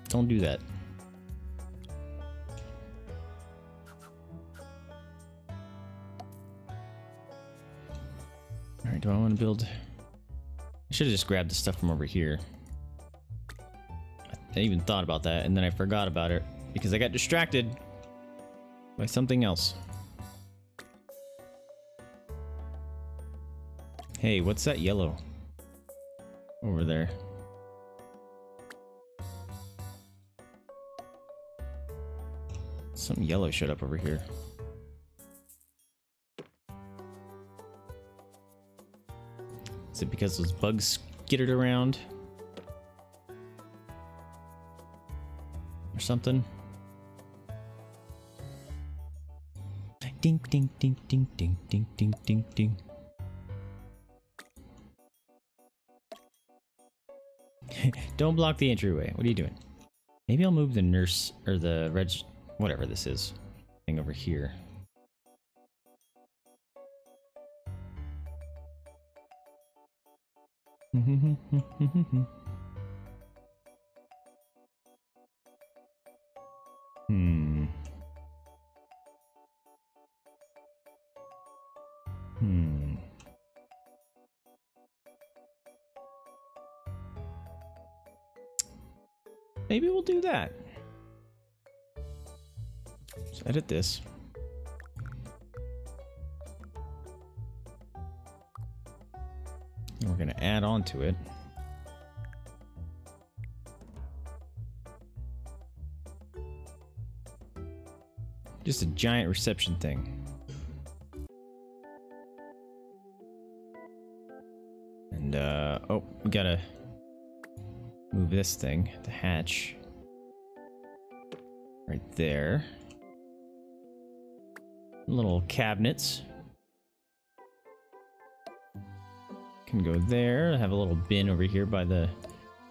Don't do that. Alright, do I want to build... I should have just grabbed the stuff from over here. I even thought about that, and then I forgot about it because I got distracted by something else. Hey, what's that yellow over there? Something yellow showed up over here. Is it because those bugs skittered around? Or something? Ding, ding, ding, ding, ding, ding, ding, ding, ding. Don't block the entryway. What are you doing? Maybe I'll move the nurse or the reg, whatever this is, thing over here. Let's this. And we're going to add on to it. Just a giant reception thing. And, uh, oh, we gotta move this thing, the hatch. Right there. Little cabinets. Can go there. I have a little bin over here by the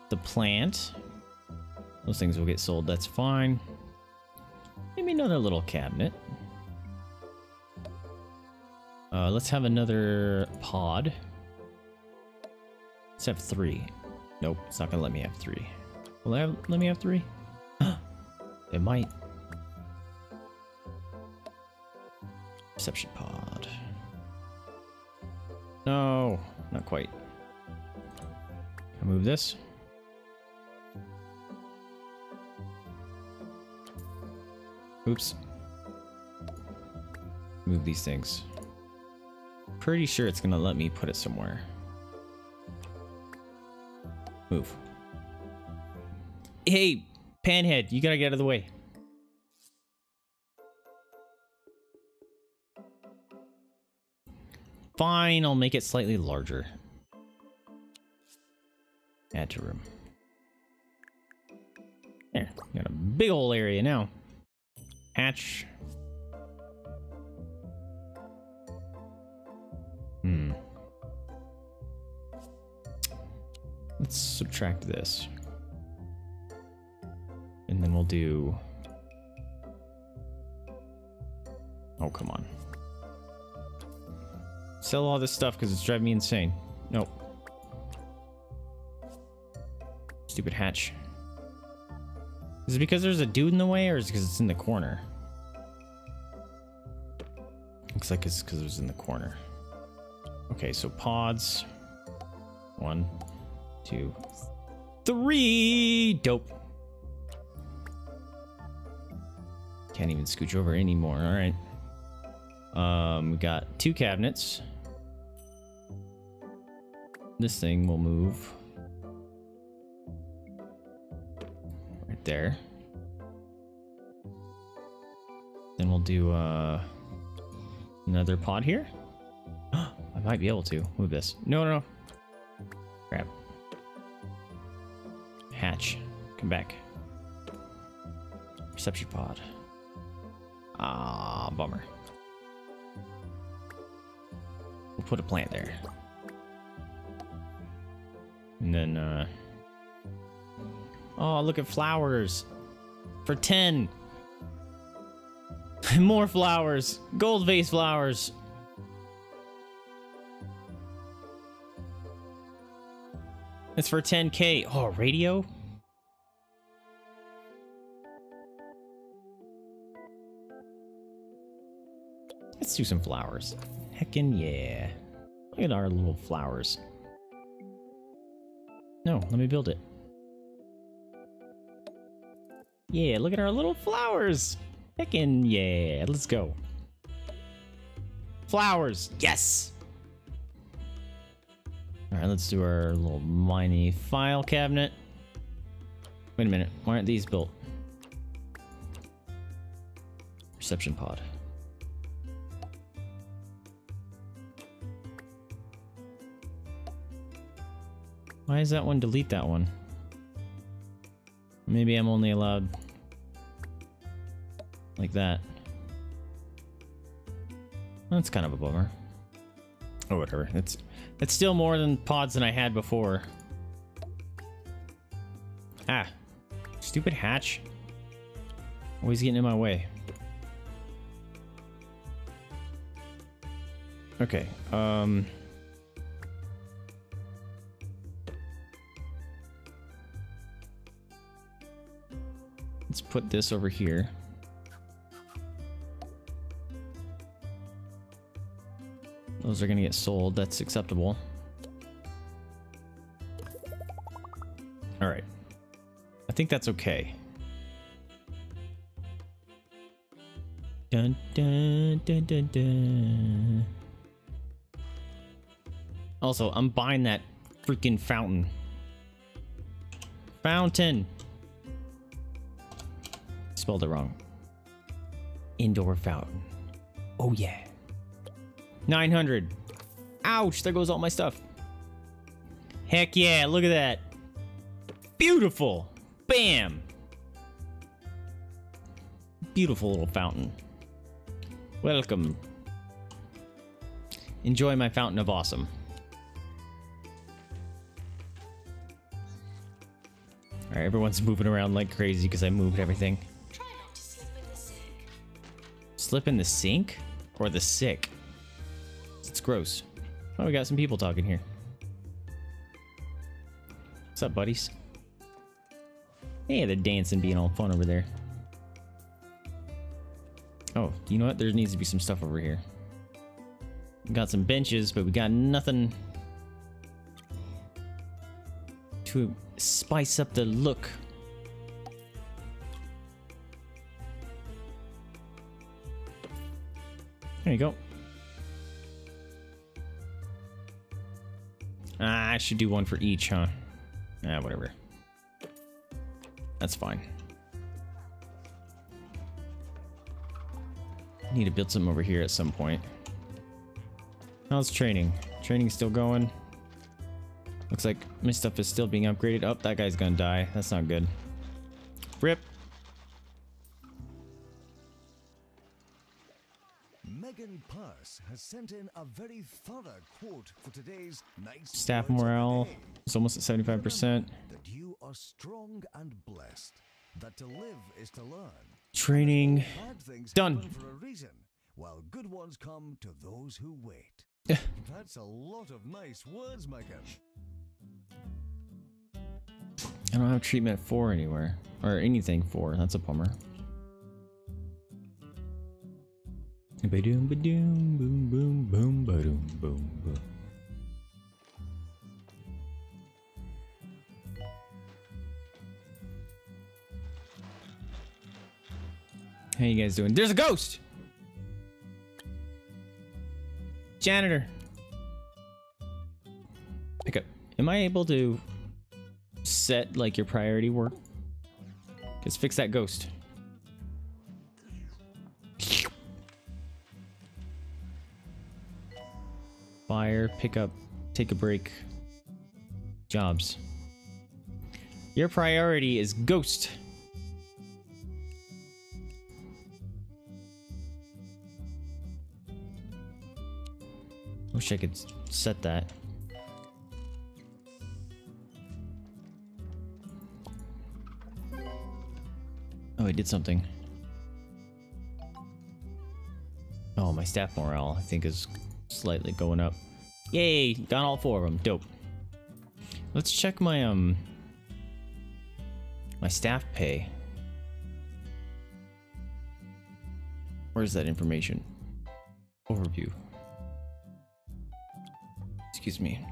the plant. Those things will get sold, that's fine. Maybe another little cabinet. Uh, let's have another pod. Let's have three. Nope, it's not gonna let me have three. Will it have, let me have three? it might. Reception pod. No, not quite. Can I move this? Oops. Move these things. Pretty sure it's gonna let me put it somewhere. Move. Hey, Panhead, you gotta get out of the way. Fine, I'll make it slightly larger. Add to room. There, got a big old area now. Hatch. Hmm. Let's subtract this. And then we'll do... Oh, come on. Sell all this stuff because it's driving me insane. Nope. Stupid hatch. Is it because there's a dude in the way or is it because it's in the corner? Looks like it's because it was in the corner. Okay, so pods. One, two, three. Dope. Can't even scooch over anymore. All right. Um, we got two cabinets. This thing will move right there. Then we'll do uh, another pod here. I might be able to move this. No, no, no. Crap. Hatch. Come back. Reception pod. Ah, bummer. We'll put a plant there. And then, uh... Oh, look at flowers. For 10. More flowers. Gold vase flowers. It's for 10k. Oh, radio? Let's do some flowers. Heckin' yeah. Look at our little flowers. No, let me build it. Yeah, look at our little flowers. Heckin' yeah. Let's go. Flowers. Yes. All right, let's do our little mini file cabinet. Wait a minute. Why aren't these built? Reception pod. Why is that one delete that one? Maybe I'm only allowed like that. That's kind of a bummer. Oh, whatever. It's it's still more than pods than I had before. Ah, stupid hatch. Always getting in my way. Okay. Um. Put this over here. Those are going to get sold. That's acceptable. All right. I think that's okay. Dun, dun, dun. Also, I'm buying that freaking fountain. Fountain. Spelled it wrong. Indoor fountain. Oh yeah. 900. Ouch, there goes all my stuff. Heck yeah, look at that. Beautiful. Bam. Beautiful little fountain. Welcome. Enjoy my fountain of awesome. Alright, everyone's moving around like crazy because I moved everything. Slip in the sink? Or the sick? It's gross. Oh, we got some people talking here. What's up, buddies? Hey, they're dancing, being all fun over there. Oh, you know what? There needs to be some stuff over here. We got some benches, but we got nothing to spice up the look. There you go. Ah, I should do one for each, huh? Ah, whatever. That's fine. Need to build something over here at some point. How's training? Training still going? Looks like my stuff is still being upgraded. Oh, that guy's gonna die. That's not good. Rip. Megan Purse has sent in a very thorough quote for today's night's Staff words of the morale is almost at 75%. That you are strong and blessed. That to live is to learn. Training. Done. for a reason, while good ones come to those who wait. That's a lot of nice words, Megan. I don't have treatment for anywhere. Or anything for. That's a bummer. Ba-doom, ba-doom, boom, boom, boom, ba-doom, boom, boom. How you guys doing? There's a ghost! Janitor. Pick up. Am I able to set like your priority work? Just fix that ghost. Fire, pick up, take a break. Jobs. Your priority is ghost. Wish I could set that. Oh, I did something. Oh, my staff morale, I think, is slightly going up. Yay! Got all four of them. Dope. Let's check my, um... My staff pay. Where's that information? Overview. Excuse me.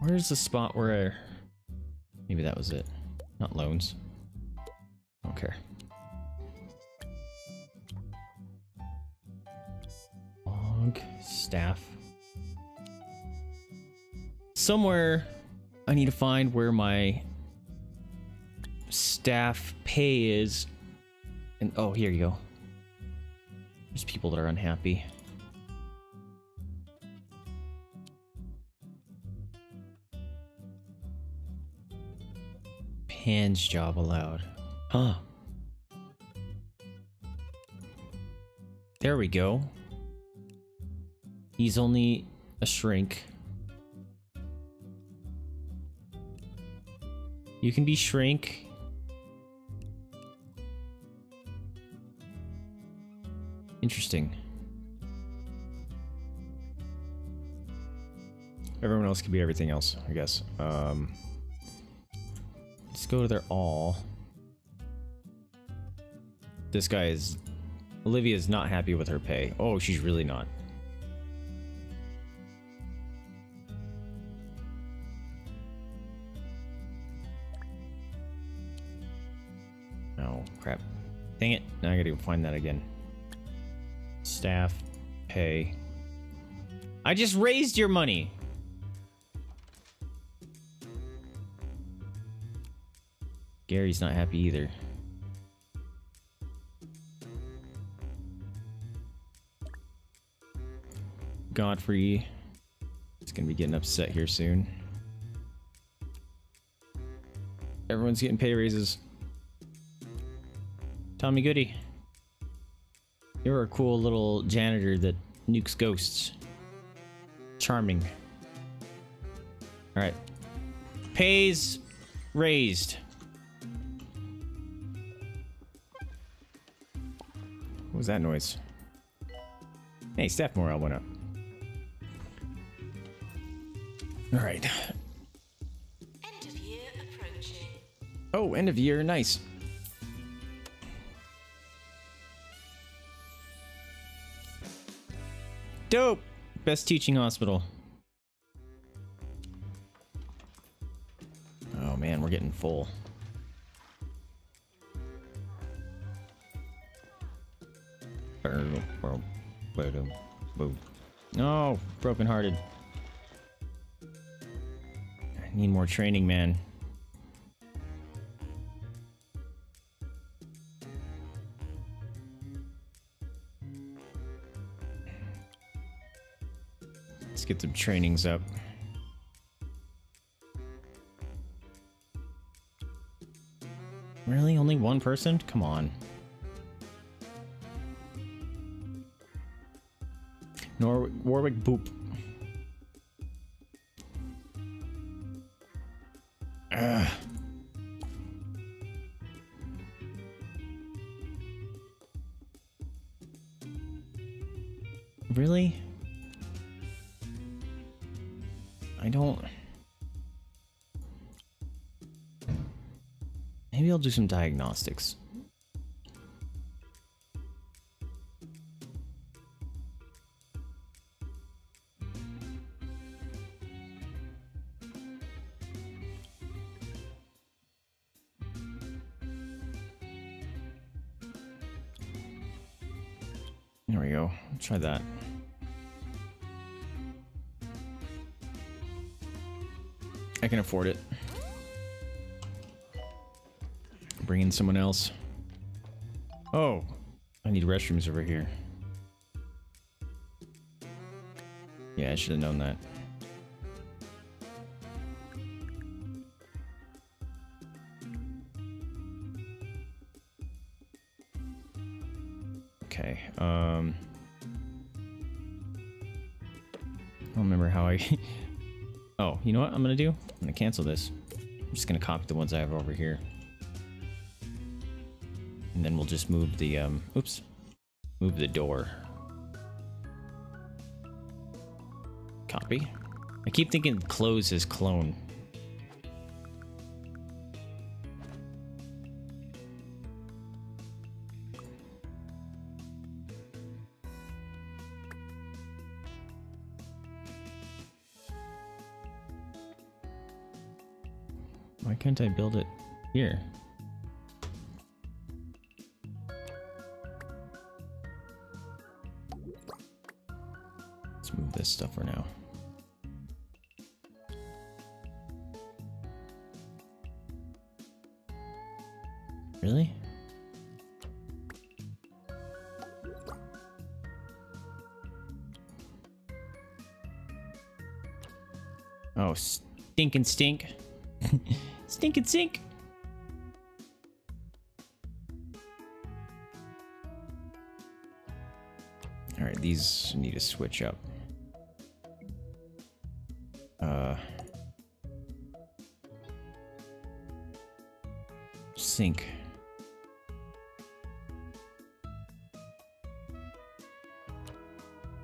Where's the spot where... I... Maybe that was it. Not loans. Okay. Log, staff. Somewhere I need to find where my staff pay is. And oh, here you go. There's people that are unhappy. Pan's job allowed. Huh. There we go. He's only a shrink. You can be shrink. Interesting. Everyone else can be everything else, I guess. Um, let's go to their all. This guy is... Olivia is not happy with her pay. Oh, she's really not. Now I gotta go find that again. Staff, pay. I just raised your money. Gary's not happy either. Godfrey is gonna be getting upset here soon. Everyone's getting pay raises. Tommy Goody. You're a cool little janitor that nukes ghosts. Charming. Alright. Pays raised. What was that noise? Hey, staff morale went up. Alright. End of year approaching. Oh, end of year, nice. Dope! Best teaching hospital. Oh man, we're getting full. No, brokenhearted. I need more training, man. Get some trainings up. Really? Only one person? Come on. Nor Warwick Boop. Do some diagnostics. There we go. Try that. I can afford it. Someone else. Oh, I need restrooms over here. Yeah, I should have known that. Okay, um... I don't remember how I... oh, you know what I'm gonna do? I'm gonna cancel this. I'm just gonna copy the ones I have over here. Just move the, um... Oops. Move the door. Copy. I keep thinking close is clone. Why can't I build it stinking stink. stink and sink. All right, these need to switch up. Uh, sink.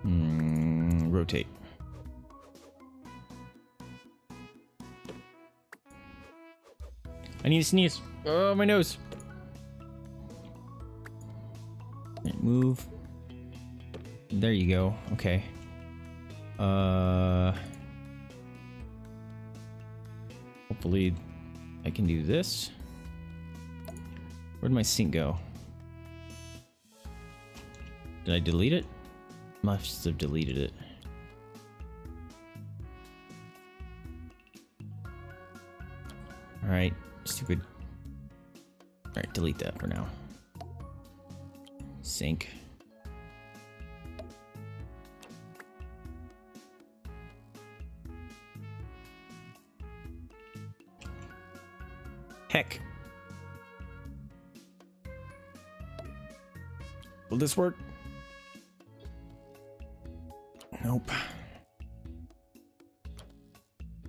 Mm, rotate. I need to sneeze. Oh, my nose. Right, move. There you go. Okay. Uh. Hopefully, I can do this. Where'd my sink go? Did I delete it? Must have deleted it. Stupid. Alright, delete that for now. Sync. Heck. Will this work? Nope.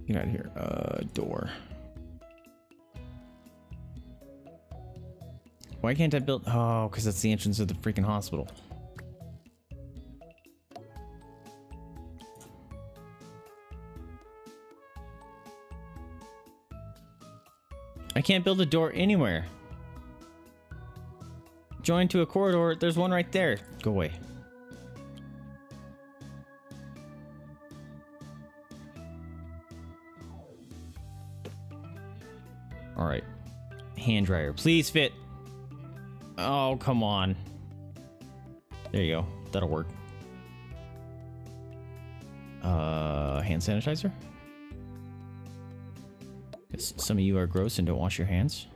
Get out of here. Uh, door. Why can't I build? Oh, because that's the entrance of the freaking hospital. I can't build a door anywhere. Join to a corridor. There's one right there. Go away. All right. Hand dryer. Please fit. Oh, come on. There you go. That'll work. Uh, hand sanitizer? Because some of you are gross and don't wash your hands.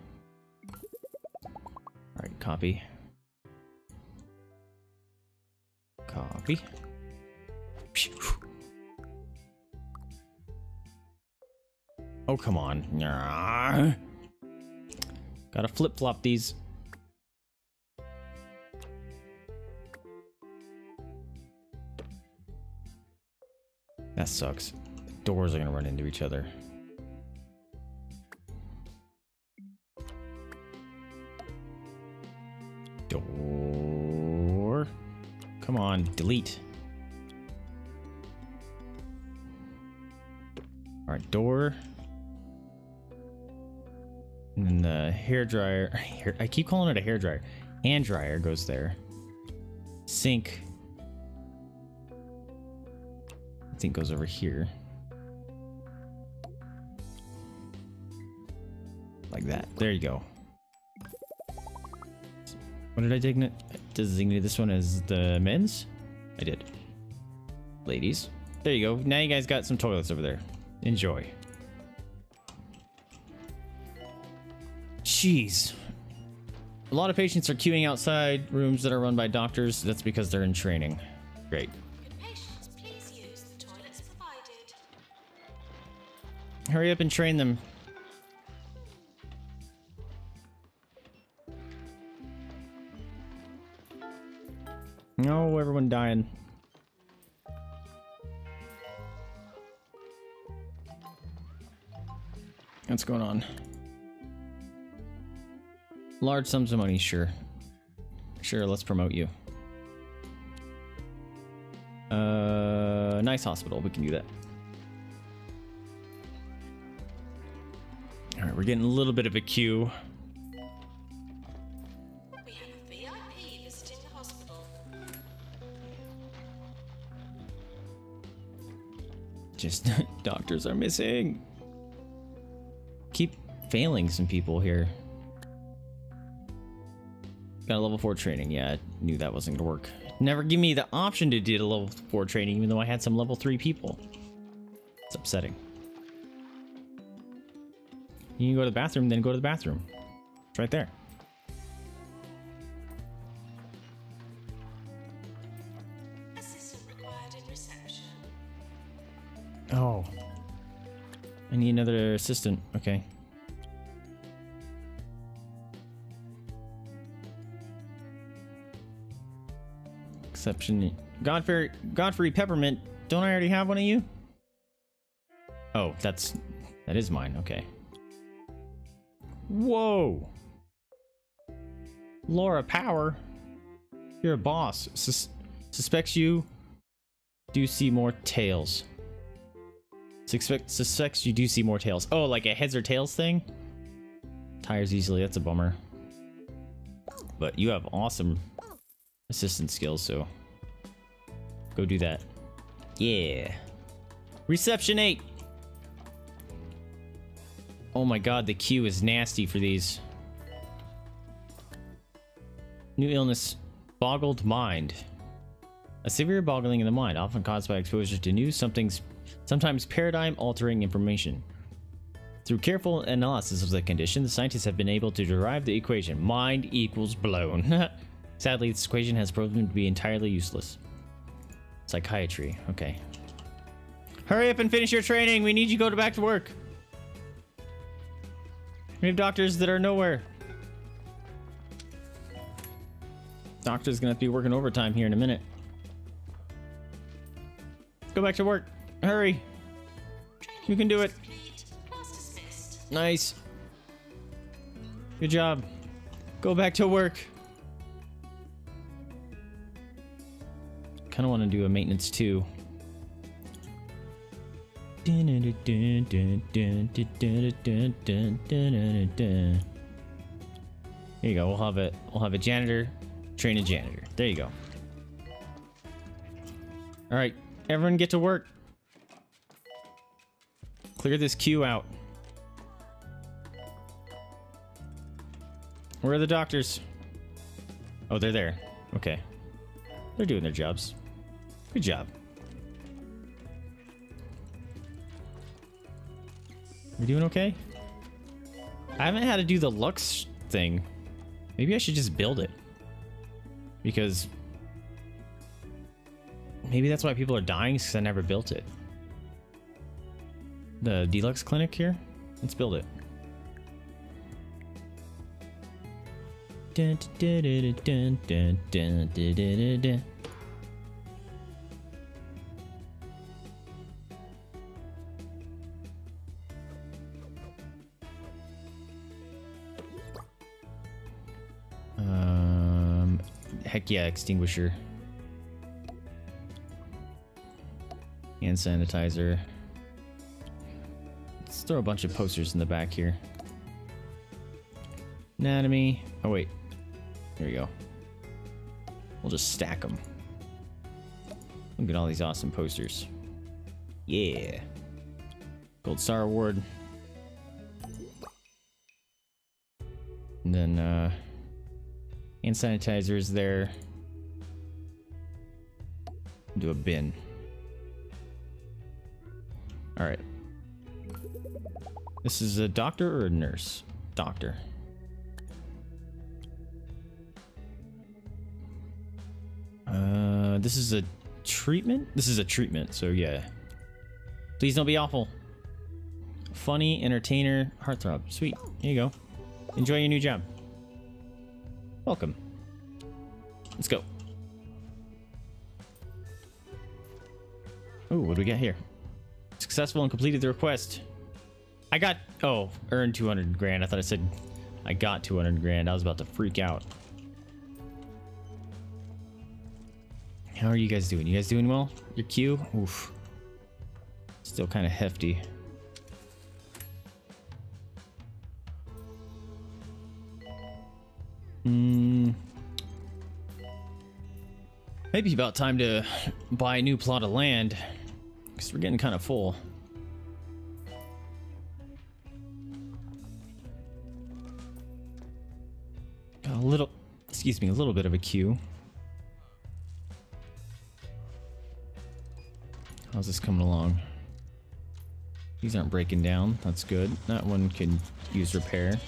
Alright, copy. Copy. Oh, come on. Gotta flip flop these. Sucks. The doors are gonna run into each other. Door. Come on, delete. Alright, door. And then the hair dryer. I keep calling it a hair dryer. Hand dryer goes there. Sink. Think goes over here. Like that. There you go. What did I designate? Designate this one as the men's? I did. Ladies. There you go. Now you guys got some toilets over there. Enjoy. Jeez. A lot of patients are queuing outside rooms that are run by doctors. That's because they're in training. Great. Hurry up and train them. No, everyone dying. What's going on? Large sums of money, sure. Sure, let's promote you. Uh, nice hospital. We can do that. We're getting a little bit of a queue. We have a VIP visiting the hospital. Just doctors are missing. Keep failing some people here. Got a level 4 training. Yeah, I knew that wasn't gonna work. Never give me the option to do a level 4 training even though I had some level 3 people. It's upsetting. You can go to the bathroom, then go to the bathroom. It's right there. Assistant required in reception. Oh. I need another assistant. Okay. Exception. Godfrey, Godfrey Peppermint. Don't I already have one of you? Oh, that's that is mine. Okay. Whoa. Laura Power. You're a boss. Sus- suspects you do see more tails. Suspect, suspects you do see more tails. Oh, like a heads or tails thing? Tires easily, that's a bummer. But you have awesome assistant skills, so go do that. Yeah. Reception 8. Oh my god, the queue is nasty for these. New illness, boggled mind. A severe boggling in the mind, often caused by exposure to new something's sometimes paradigm altering information. Through careful analysis of the condition, the scientists have been able to derive the equation mind equals blown. Sadly, this equation has proven to be entirely useless. Psychiatry, okay. Hurry up and finish your training. We need you to go back to work. We have doctors that are nowhere. Doctor's gonna have to be working overtime here in a minute. Go back to work. Hurry. You can do it. Nice. Good job. Go back to work. Kind of want to do a maintenance too. There you go. We'll have a we'll have a janitor train a janitor. There you go. All right, everyone get to work. Clear this queue out. Where are the doctors? Oh, they're there. Okay. They're doing their jobs. Good job. You doing okay? I haven't had to do the Lux thing. Maybe I should just build it. Because maybe that's why people are dying because I never built it. The deluxe clinic here? Let's build it. Dun, dun, dun, heck yeah, extinguisher. Hand sanitizer. Let's throw a bunch of posters in the back here. Anatomy. Oh, wait. There we go. We'll just stack them. Look at all these awesome posters. Yeah. Gold Star Award. And then, uh, hand sanitizers there. Do a bin. All right. This is a doctor or a nurse? Doctor. Uh, this is a treatment? This is a treatment, so yeah. Please don't be awful. Funny, entertainer, heartthrob. Sweet. Here you go. Enjoy your new job. Welcome. Let's go. Oh, what do we got here? Successful and completed the request. I got, oh, earned 200 grand. I thought I said I got 200 grand. I was about to freak out. How are you guys doing? You guys doing well? Your queue? Oof. Still kind of hefty. Hmm. Maybe about time to buy a new plot of land. Because we're getting kind of full. Got a little, excuse me, a little bit of a queue. How's this coming along? These aren't breaking down. That's good. That one can use repair.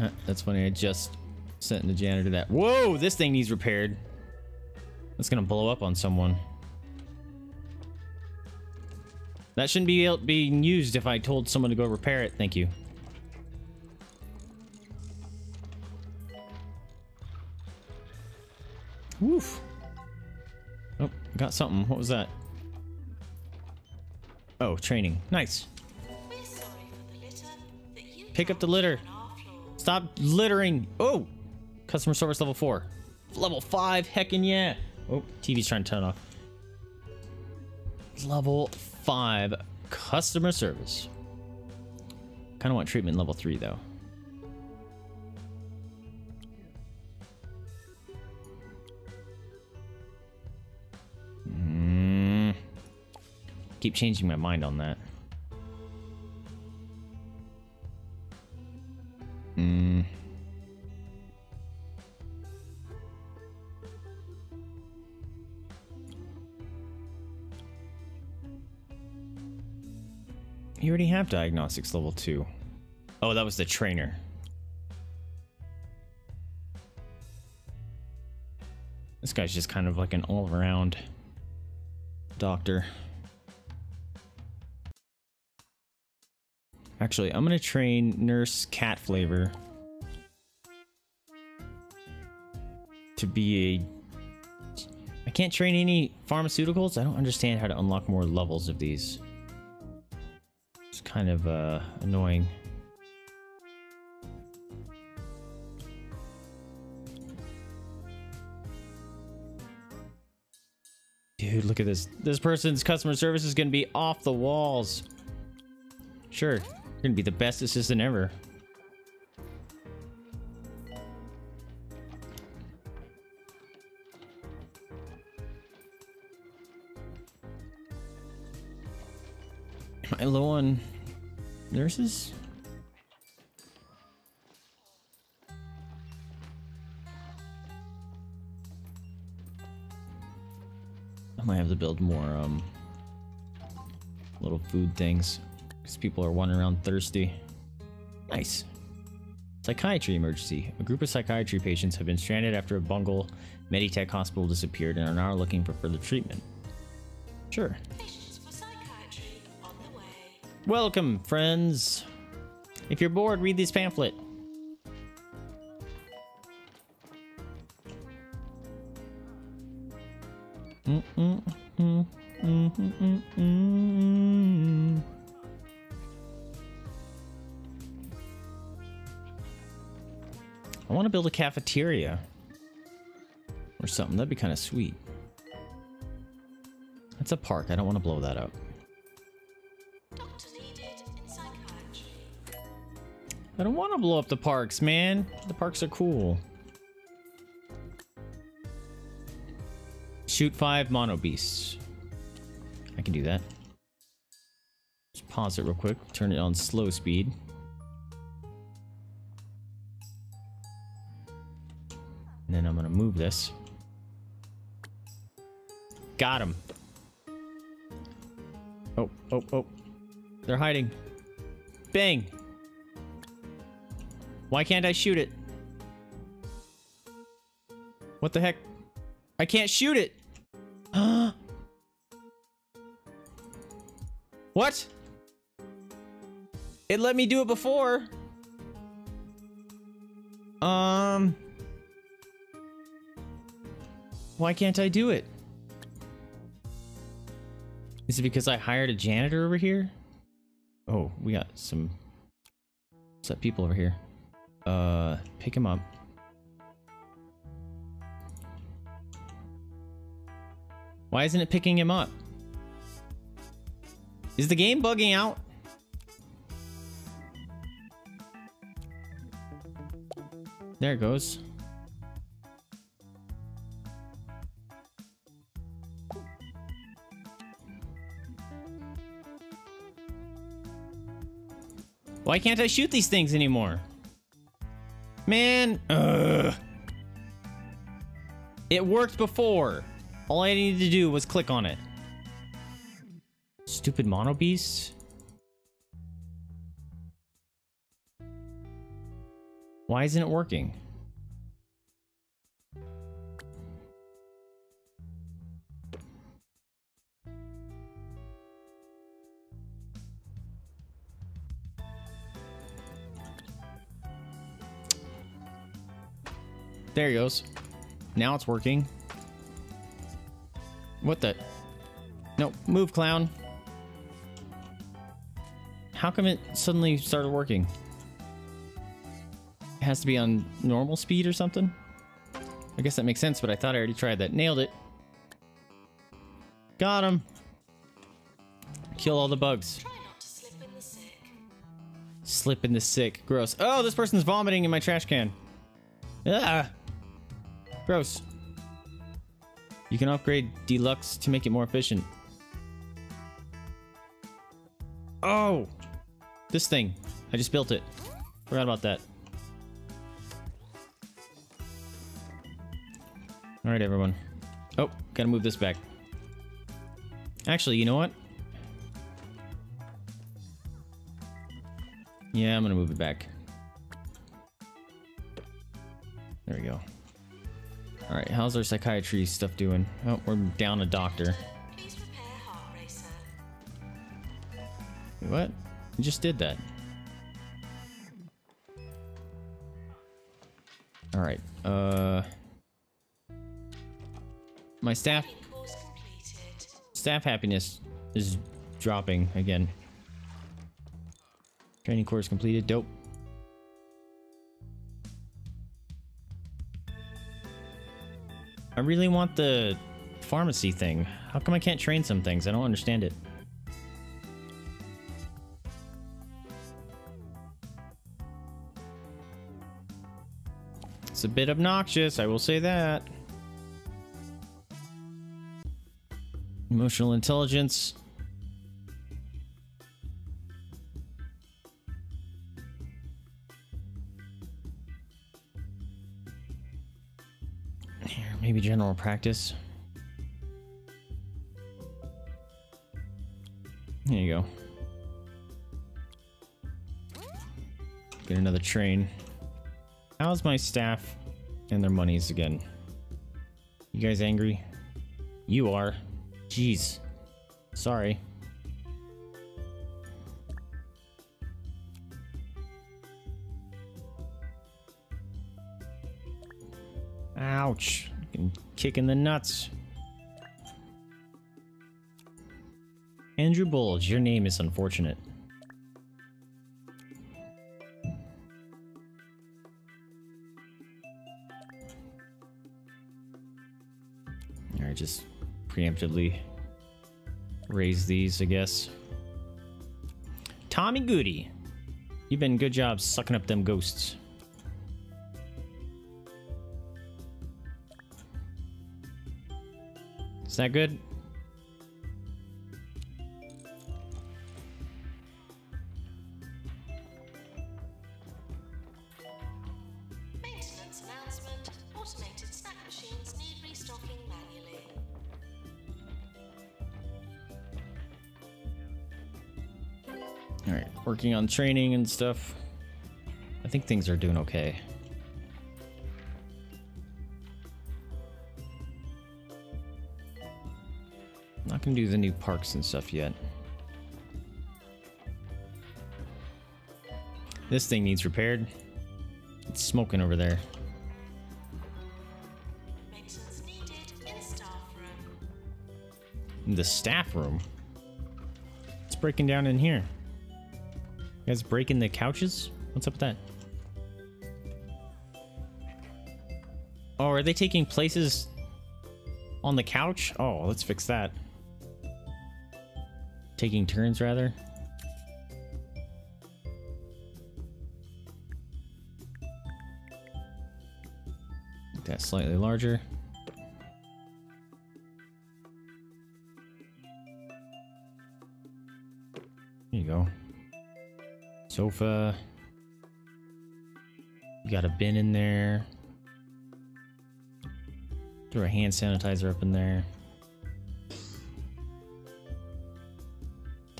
Uh, that's funny. I just sent the janitor that. Whoa! This thing needs repaired. That's gonna blow up on someone. That shouldn't be being used if I told someone to go repair it. Thank you. Woof. Oh, got something. What was that? Oh, training. Nice. We're sorry for the litter that you Pick up the litter. Stop littering. Oh, customer service level four, level five. Heckin' yeah. Oh, TV's trying to turn off. Level five, customer service. Kind of want treatment level three though. Mm. Keep changing my mind on that. Mm. You already have diagnostics level 2. Oh, that was the trainer. This guy's just kind of like an all-around doctor. Actually, I'm gonna train Nurse Cat Flavor to be a. I can't train any pharmaceuticals. I don't understand how to unlock more levels of these. It's kind of uh, annoying. Dude, look at this. This person's customer service is gonna be off the walls. Sure, Gonna be the best assistant ever. Am I low on nurses? I might have to build more um, little food things because people are wandering around thirsty. Nice. Psychiatry emergency. A group of psychiatry patients have been stranded after a bungle Meditech hospital disappeared and are now looking for further treatment. Sure. Patients for psychiatry on the way. Welcome, friends. If you're bored, read this pamphlet. I want to build a cafeteria or something. That'd be kind of sweet. That's a park. I don't want to blow that up. Doctor needed in psychiatry. I don't want to blow up the parks, man. The parks are cool. Shoot five mono beasts. I can do that. Just pause it real quick. Turn it on slow speed. And then I'm gonna move this. Got him. Oh, oh, oh. They're hiding. Bang. Why can't I shoot it? What the heck? I can't shoot it. what? It let me do it before. Um. Why can't I do it? Is it because I hired a janitor over here? Oh, we got some set people over here. Uh, pick him up. Why isn't it picking him up? Is the game bugging out? There it goes. Why can't I shoot these things anymore? Man, ugh. It worked before. All I needed to do was click on it. Stupid mono beast. Why isn't it working? There he goes. Now it's working. What the? No, move, clown. How come it suddenly started working? It has to be on normal speed or something? I guess that makes sense, but I thought I already tried that. Nailed it. Got him. Kill all the bugs. Slip in the sick. Slip in the sick. Gross. Oh, this person's vomiting in my trash can. Ah. Gross. You can upgrade Deluxe to make it more efficient. Oh! This thing. I just built it. Forgot about that. Alright, everyone. Oh, gotta move this back. Actually, you know what? Yeah, I'm gonna move it back. Alright, how's our psychiatry stuff doing? Oh, we're down a doctor. Please prepare heart racer. Wait, What? We just did that. Alright, uh... My staff Training course completed. staff happiness is dropping again. Training course completed. Dope. I really want the pharmacy thing. How come I can't train some things? I don't understand it. It's a bit obnoxious, I will say that. Emotional intelligence. more practice. There you go. Get another train. How's my staff and their monies again? You guys angry? You are. Jeez. Sorry. Kick in the nuts. Andrew Bulge, your name is unfortunate. Alright, just preemptively raise these, I guess. Tommy Goody, you've been good job sucking up them ghosts. Is that good? Maintenance announcement. Automated snack machines need restocking manually. Alright, working on training and stuff. I think things are doing okay. Gonna do the new parks and stuff yet. This thing needs repaired. It's smoking over there. Maintenance needed in staff room. In the staff room. It's breaking down in here. You guys breaking the couches? What's up with that? Oh, are they taking places on the couch? Oh, let's fix that. Taking turns, rather. Make that slightly larger. There you go. Sofa. You got a bin in there. Throw a hand sanitizer up in there.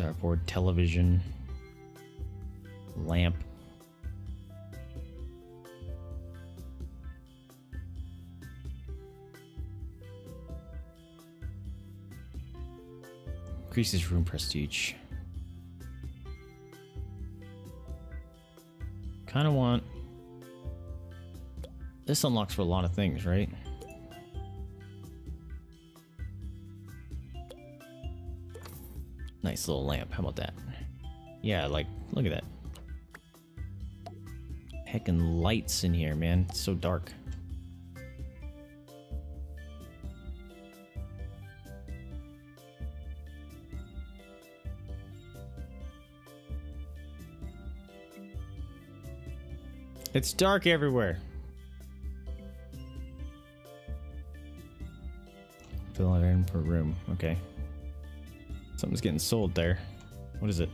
Dartboard, television, lamp. Increases room prestige. Kind of want. This unlocks for a lot of things, right? Little lamp. How about that? Yeah, like, look at that. Heckin' lights in here, man. It's so dark. It's dark everywhere. Fill it in per room. Okay. Something's getting sold there. What is it?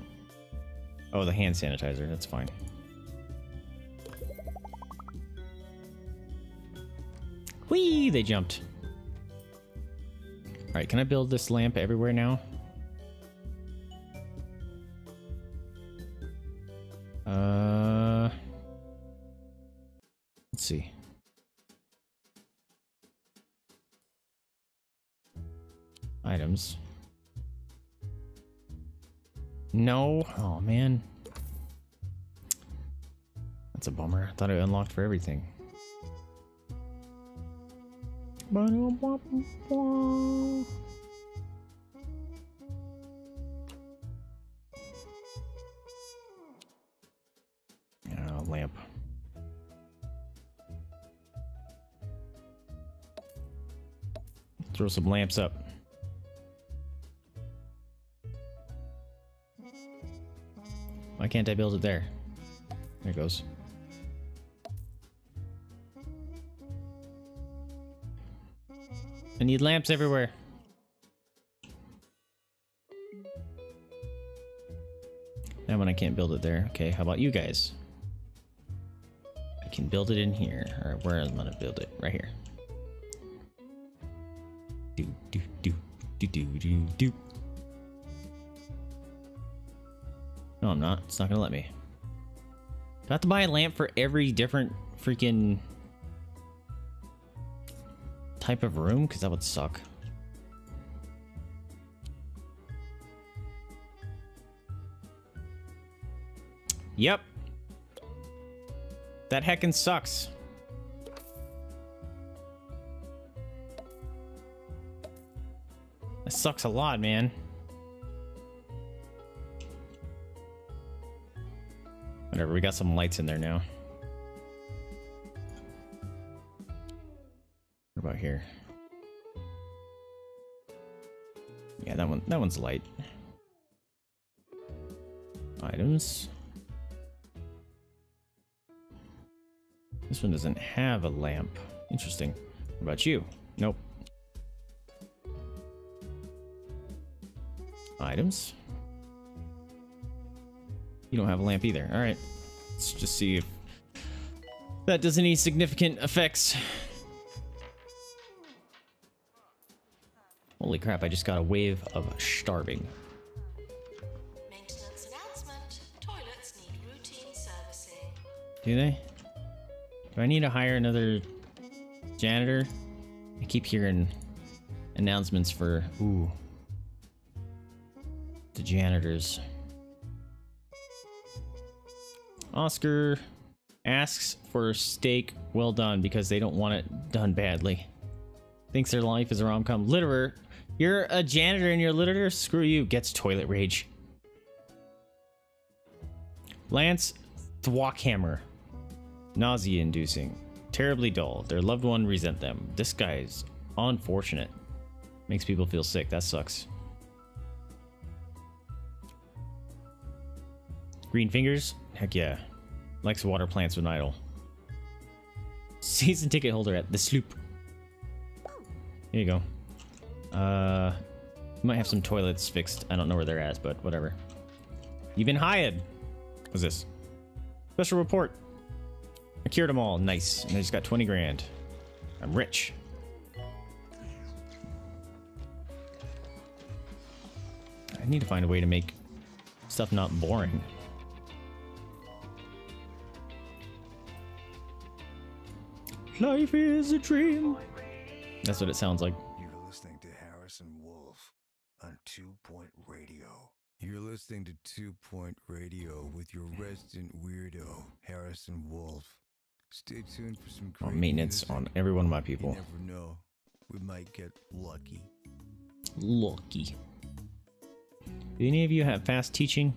Oh, the hand sanitizer. That's fine. Whee! They jumped. Alright, can I build this lamp everywhere now? No. Oh, man. That's a bummer. I thought it unlocked for everything. Oh, lamp. Throw some lamps up. Can't I build it there? There it goes. I need lamps everywhere. That one I can't build it there. Okay, how about you guys? I can build it in here. Or where I'm gonna build it? Right here. Do do do do do do do. No, I'm not. It's not gonna let me. Do I have to buy a lamp for every different freaking type of room? Because that would suck. Yep. That heckin' sucks. That sucks a lot, man. We got some lights in there now. What about here? Yeah, that one that one's light. Items. This one doesn't have a lamp. Interesting. What about you? Nope. Items. You don't have a lamp either. All right. Let's just see if that does any significant effects. Holy crap, I just got a wave of starving. Maintenance announcement. Toilets need routine servicing. Do they? Do I need to hire another janitor? I keep hearing announcements for, ooh, the janitors. Oscar asks for steak well done because they don't want it done badly. Thinks their life is a rom-com. Litterer, you're a janitor and you're a litterer? Screw you. Gets toilet rage. Lance Thwackhammer. Nausea inducing. Terribly dull. Their loved one resent them. This guy's unfortunate. Makes people feel sick. That sucks. Green fingers? Heck yeah. Likes water plants when idle. Season ticket holder at the sloop. Here you go. Uh, might have some toilets fixed. I don't know where they're at, but whatever. You've been hired. What's this? Special report. I cured them all. Nice. And I just got 20 grand. I'm rich. I need to find a way to make stuff not boring. Life is a dream. That's what it sounds like. You're listening to Harrison Wolf on Two Point Radio. You're listening to Two Point Radio with your resident weirdo, Harrison Wolf. Stay tuned for some On great maintenance music. on every one of my You people. never know. We might get lucky. Lucky. Do any of you have fast teaching?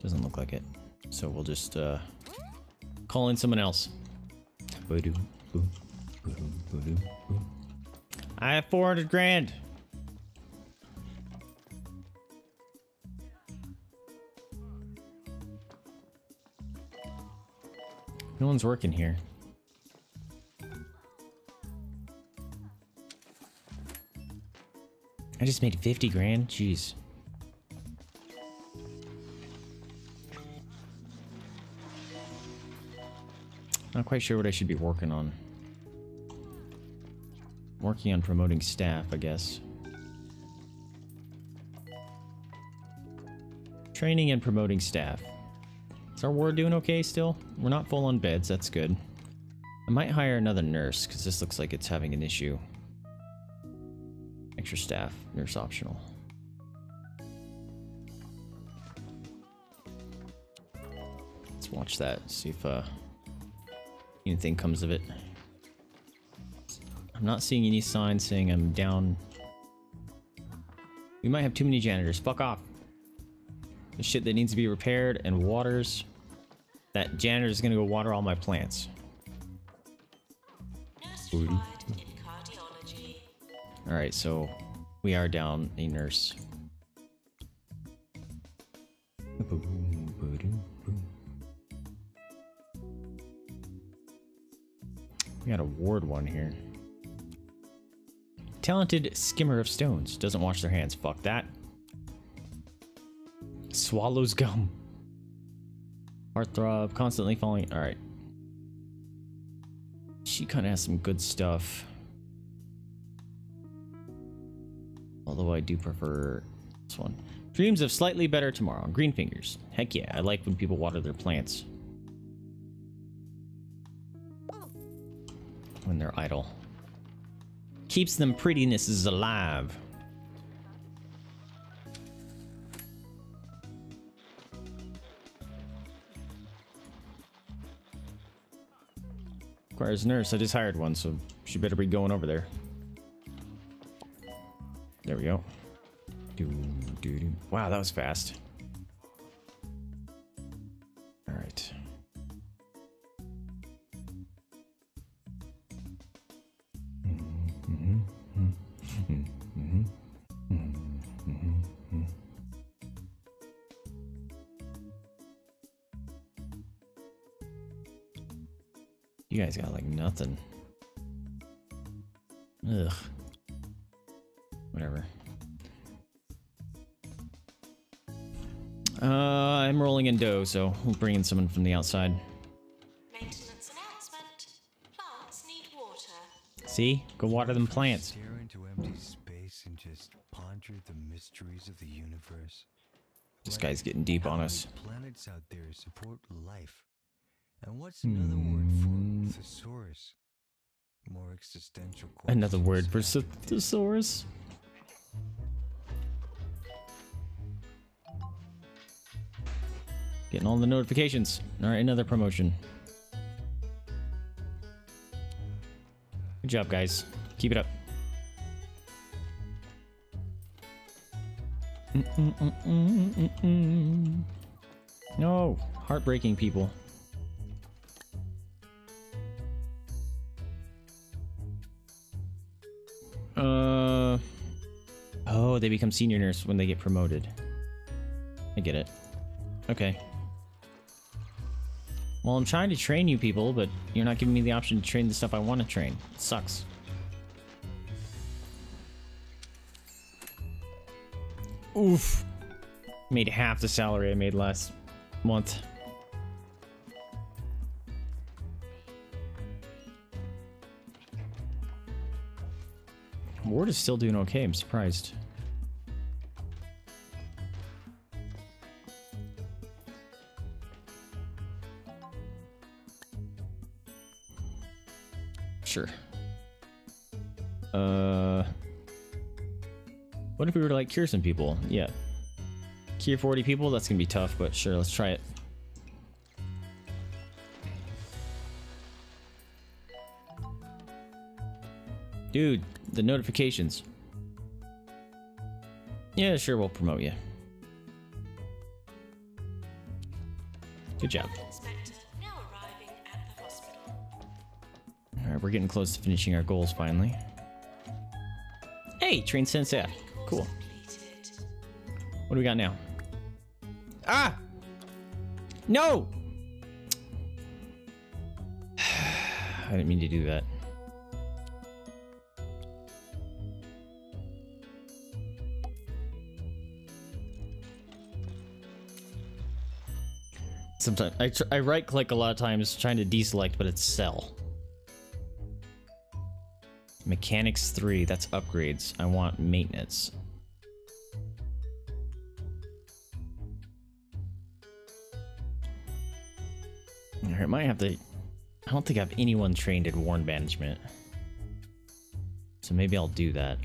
Doesn't look like it. So we'll just uh, call in someone else. I have 400 grand. No one's working here. I just made 50 grand? Jeez. Not quite sure what I should be working on. Working on promoting staff, I guess. Training and promoting staff. Is our ward doing okay still? We're not full on beds, that's good. I might hire another nurse, because this looks like it's having an issue. Extra staff, nurse optional. Let's watch that, see if uh, anything comes of it. I'm not seeing any signs saying I'm down. We might have too many janitors. Fuck off. The shit that needs to be repaired and waters. That janitor is gonna go water all my plants. Nurse required in cardiology. Alright, so we are down a nurse. We got a ward one here. Talented skimmer of stones. Doesn't wash their hands. Fuck that. Swallows gum. Heartthrob. Constantly falling. Alright. She kind of has some good stuff. Although I do prefer this one. Dreams of slightly better tomorrow. Green fingers. Heck yeah, I like when people water their plants. When they're idle. Keeps them prettinesses alive. Requires nurse. I just hired one, so she better be going over there. There we go. Wow, that was fast. All right. Guys got like nothing. Ugh. Whatever. Uh, I'm rolling in dough, so we'll bring in someone from the outside. Maintenance announcement. Plants need water. See? Go water them plants. Stare into empty space and just ponder the mysteries of the universe. This guy's getting deep on us. Planets out there support life. And what's another word for mm. thesaurus? More existential. Another word for thesaurus. Getting all the notifications. All right, another promotion. Good job, guys. Keep it up. Mm-mm-mm-mm-mm-mm. No, heartbreaking people. They become senior nurse when they get promoted. I get it. Okay. Well, I'm trying to train you people, but you're not giving me the option to train the stuff I want to train. It sucks. Oof. Made half the salary I made last month. Ward is still doing okay. I'm surprised. What if we were to like cure some people? Yeah. Cure 40 people? That's gonna be tough, but sure, let's try it. Dude, the notifications. Yeah, sure, we'll promote you. Good job. Alright, we're getting close to finishing our goals finally. Hey, train sensei. Cool. What do we got now? Ah! No! I didn't mean to do that. Sometimes I, I right click a lot of times trying to deselect, but it's sell. Mechanics 3, that's upgrades. I want maintenance. Alright, might have to. I don't think I have anyone trained in ward management. So maybe I'll do that.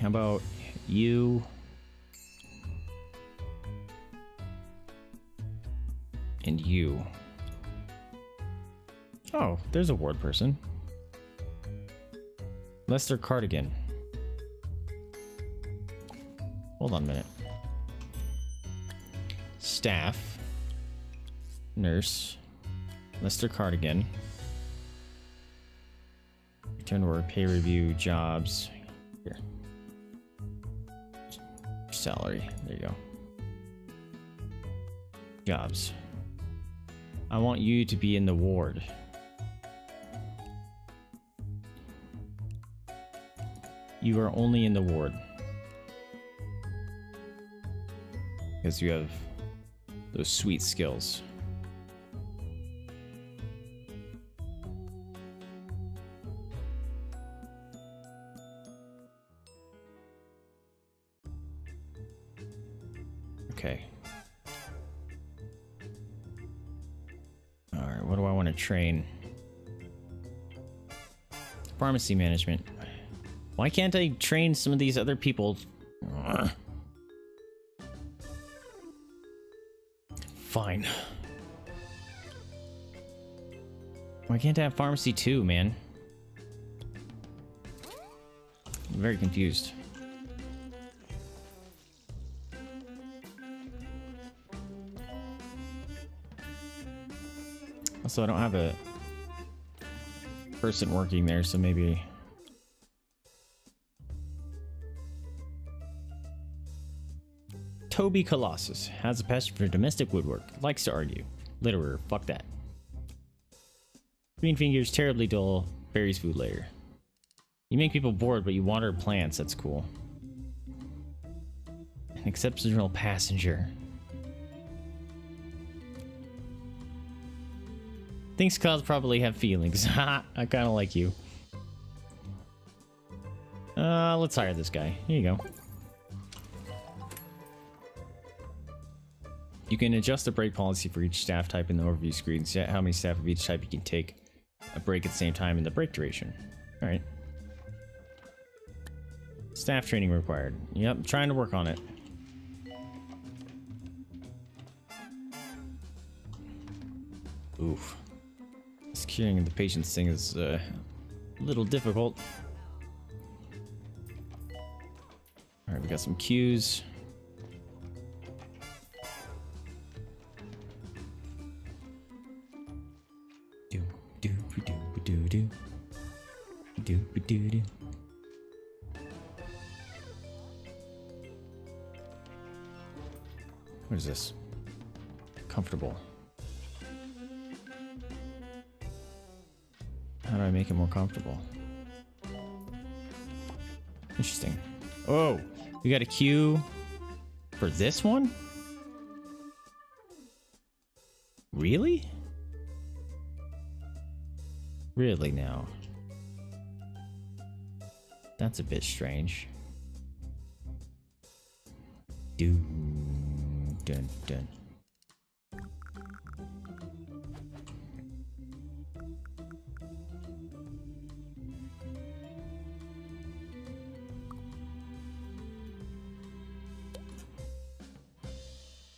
How about you? And you. Oh, there's a ward person. Lester Cardigan. Hold on a minute. Staff. Nurse. Lester Cardigan. Return to work, pay review, jobs. Here. Salary. There you go. Jobs. I want you to be in the ward. You are only in the ward. Because you have those sweet skills. Okay. All right, what do I want to train? Pharmacy management. Why can't I train some of these other people Fine. Why can't I have pharmacy too, man? I'm very confused. Also, I don't have a person working there, so maybe... Toby Colossus has a passion for domestic woodwork, likes to argue. Litterer, fuck that. Green fingers, terribly dull, berries food later. You make people bored, but you water plants, that's cool. An exceptional passenger. Thinks clouds probably have feelings. Ha! I kind of like you. Uh, let's hire this guy. Here you go. You can adjust the break policy for each staff type in the overview screen. Set how many staff of each type you can take a break at the same time in the break duration. All right. Staff training required. Yep, trying to work on it. Oof. Securing the patient's thing is uh, a little difficult. All right, we got some queues. Comfortable? Interesting. Oh, we got a queue for this one? Really? Really now? That's a bit strange. Do dun dun.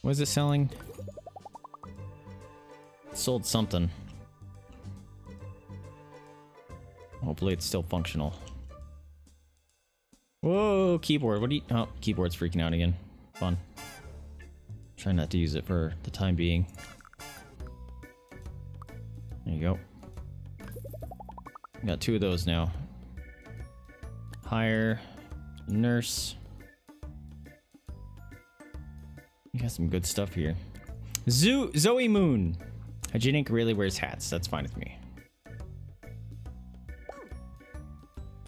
What is it selling? It sold something. Hopefully it's still functional. Whoa, keyboard. What do you... Oh, keyboard's freaking out again. Fun. Try not to use it for the time being. There you go. Got two of those now. Hire. Nurse. Got some good stuff here. Zoo Zoe Moon. Hygienic really wears hats. That's fine with me.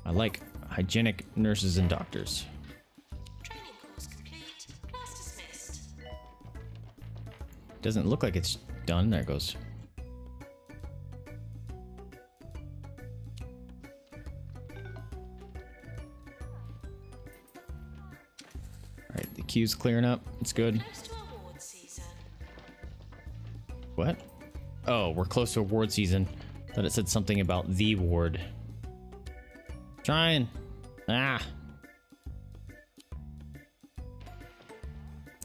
I like hygienic nurses and doctors. Doesn't look like it's done. There it goes. Alright, the queue's clearing up. It's good. Oh, we're close to award season. Thought it said something about the ward. Trying. Ah.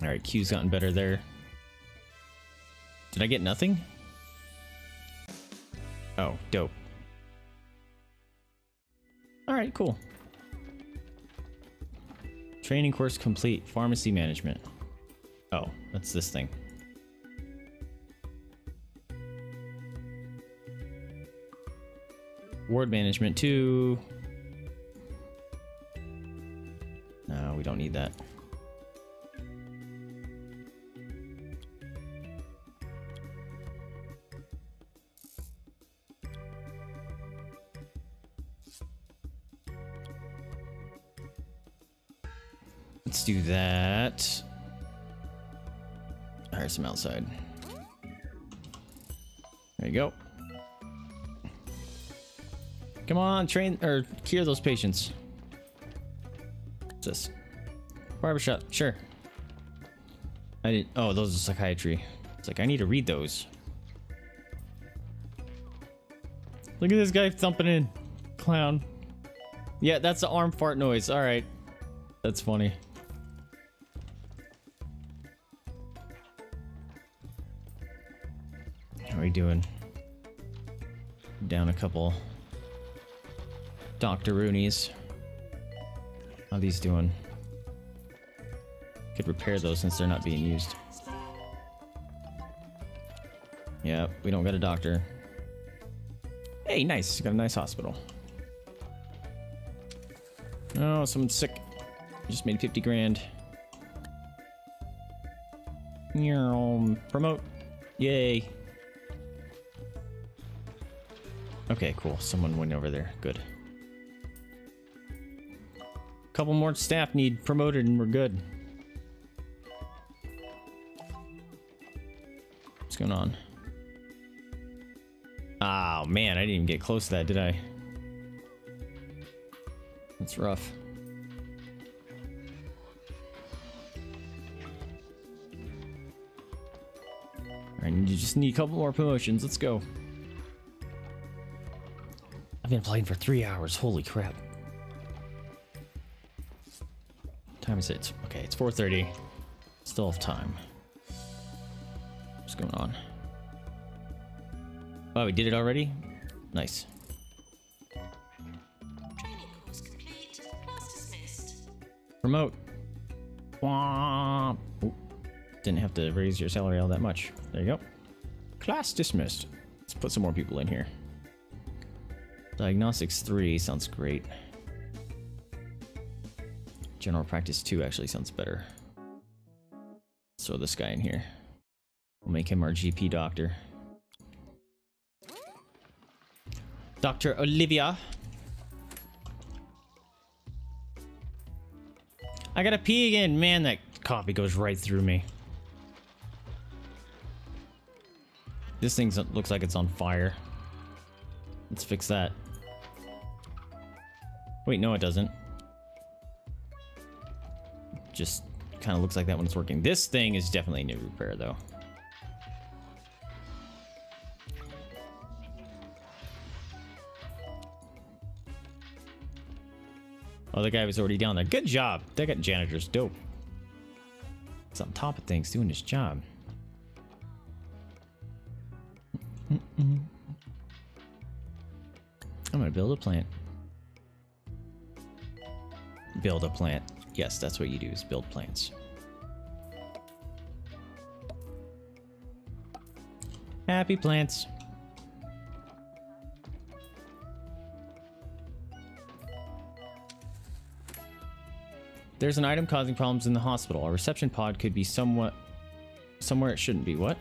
Alright, Q's gotten better there. Did I get nothing? Oh, dope. Alright, cool. Training course complete. Pharmacy management. Oh, that's this thing. Ward management too. No, we don't need that. Let's do that. Hire some outside. There you go. Come on, train or cure those patients. What's this? Barbershop, sure. I didn't. Oh, those are psychiatry. It's like I need to read those. Look at this guy thumping in, clown. Yeah, that's the arm fart noise. All right, that's funny. How are we doing? Down a couple. Dr. Rooney's. How these doing? Could repair those since they're not being used. Yeah, we don't got a doctor. Hey, nice. Got a nice hospital. Oh, someone's sick. Just made 50 grand. Meow. Promote. Yay. Okay, cool. Someone went over there. Good. Couple more staff need promoted and we're good. What's going on? Oh man, I didn't even get close to that, did I? That's rough. Alright, you just need a couple more promotions. Let's go. I've been playing for three hours. Holy crap. Time is it? Okay, it's 4.30. Still have time. What's going on? Oh, we did it already? Nice. Training course complete. Class dismissed. Promote. Wah. Oop. Didn't have to raise your salary all that much. There you go. Class dismissed. Let's put some more people in here. Diagnostics 3 sounds great. General practice 2 actually sounds better. Let's throw this guy in here. We'll make him our GP doctor. Dr. Olivia. I gotta pee again. Man, that coffee goes right through me. This thing looks like it's on fire. Let's fix that. Wait, no it doesn't. Just kind of looks like that when it's working. This thing is definitely new repair though. Oh, the guy was already down there. Good job. That got janitor's dope. He's on top of things, doing his job. I'm gonna build a plant. Build a plant. Yes, that's what you do is build plants. Happy plants. There's an item causing problems in the hospital. A reception pod could be somewhat somewhere it shouldn't be. What?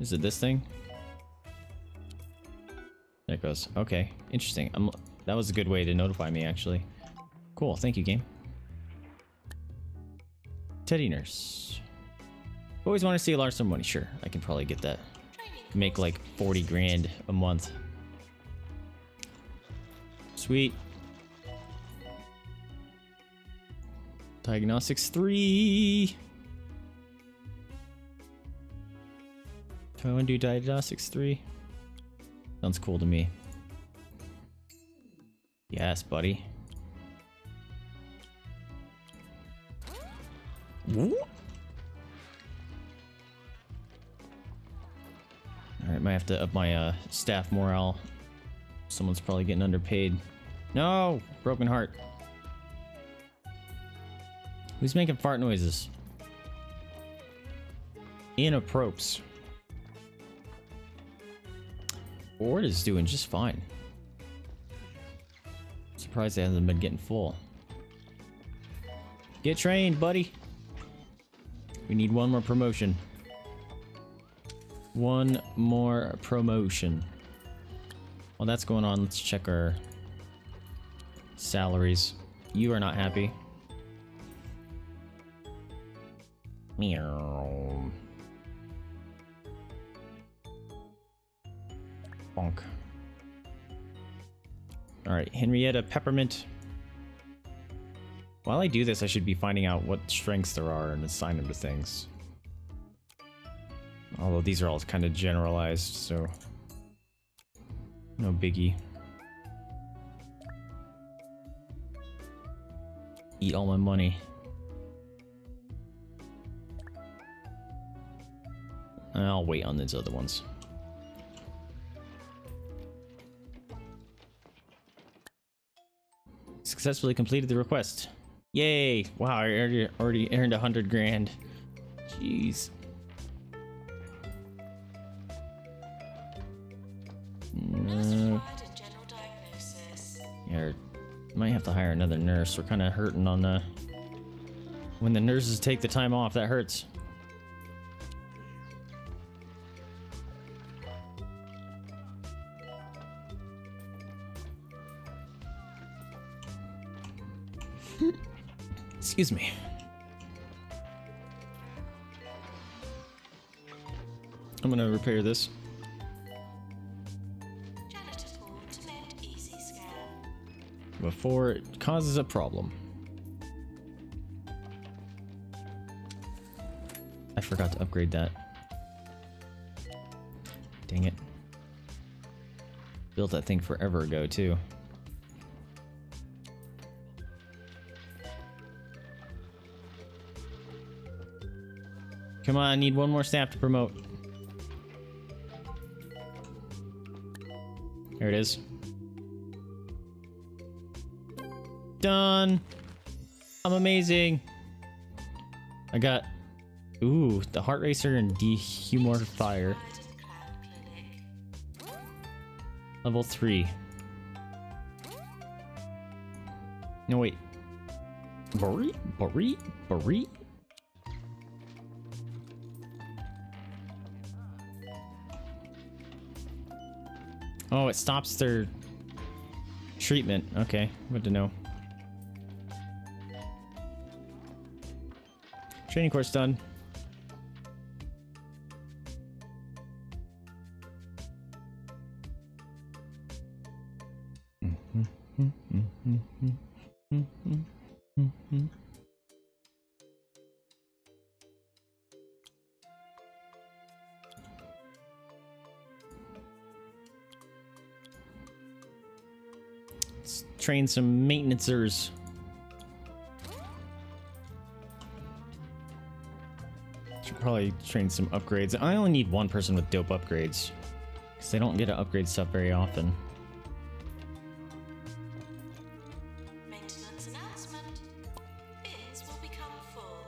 Is it this thing? Goes. Okay, interesting. I'm, that was a good way to notify me, actually. Cool, thank you, game. Teddy nurse. Always want to see a large sum of money. Sure, I can probably get that. Make like 40 grand a month. Sweet. Diagnostics 3. Do I want to do Diagnostics 3? Sounds cool to me. Yes, buddy. Alright, might have to up my uh, staff morale. Someone's probably getting underpaid. No! Broken heart. Who's making fart noises? Inapprops. Ord is doing just fine. Surprised they hasn't been getting full. Get trained, buddy. We need one more promotion. One more promotion. While that's going on, let's check our salaries. You are not happy. Meow. Bonk. Alright, Henrietta Peppermint. While I do this, I should be finding out what strengths there are and assign them to things. Although these are all kind of generalized, so no biggie. Eat all my money. I'll wait on these other ones. Successfully completed the request. Yay! Wow, I already, already earned a hundred grand. Jeez. Mm. Yeah, might have to hire another nurse. We're kind of hurting on the. When the nurses take the time off, that hurts. Excuse me. I'm gonna repair this. Janitor pool to mend easy scan. before it causes a problem. I forgot to upgrade that. Dang it. Built that thing forever ago, too. I need one more staff to promote. There it is. Done. I'm amazing. I got, ooh, the heart racer and Clinic. Level three. No wait. Buri? Buri? Buri? Oh, it stops their treatment. Okay, good to know. Training course done. Train some maintenancers. Should probably train some upgrades. I only need one person with dope upgrades. Because they don't get to upgrade stuff very often. Maintenance announcement. Bins will become full.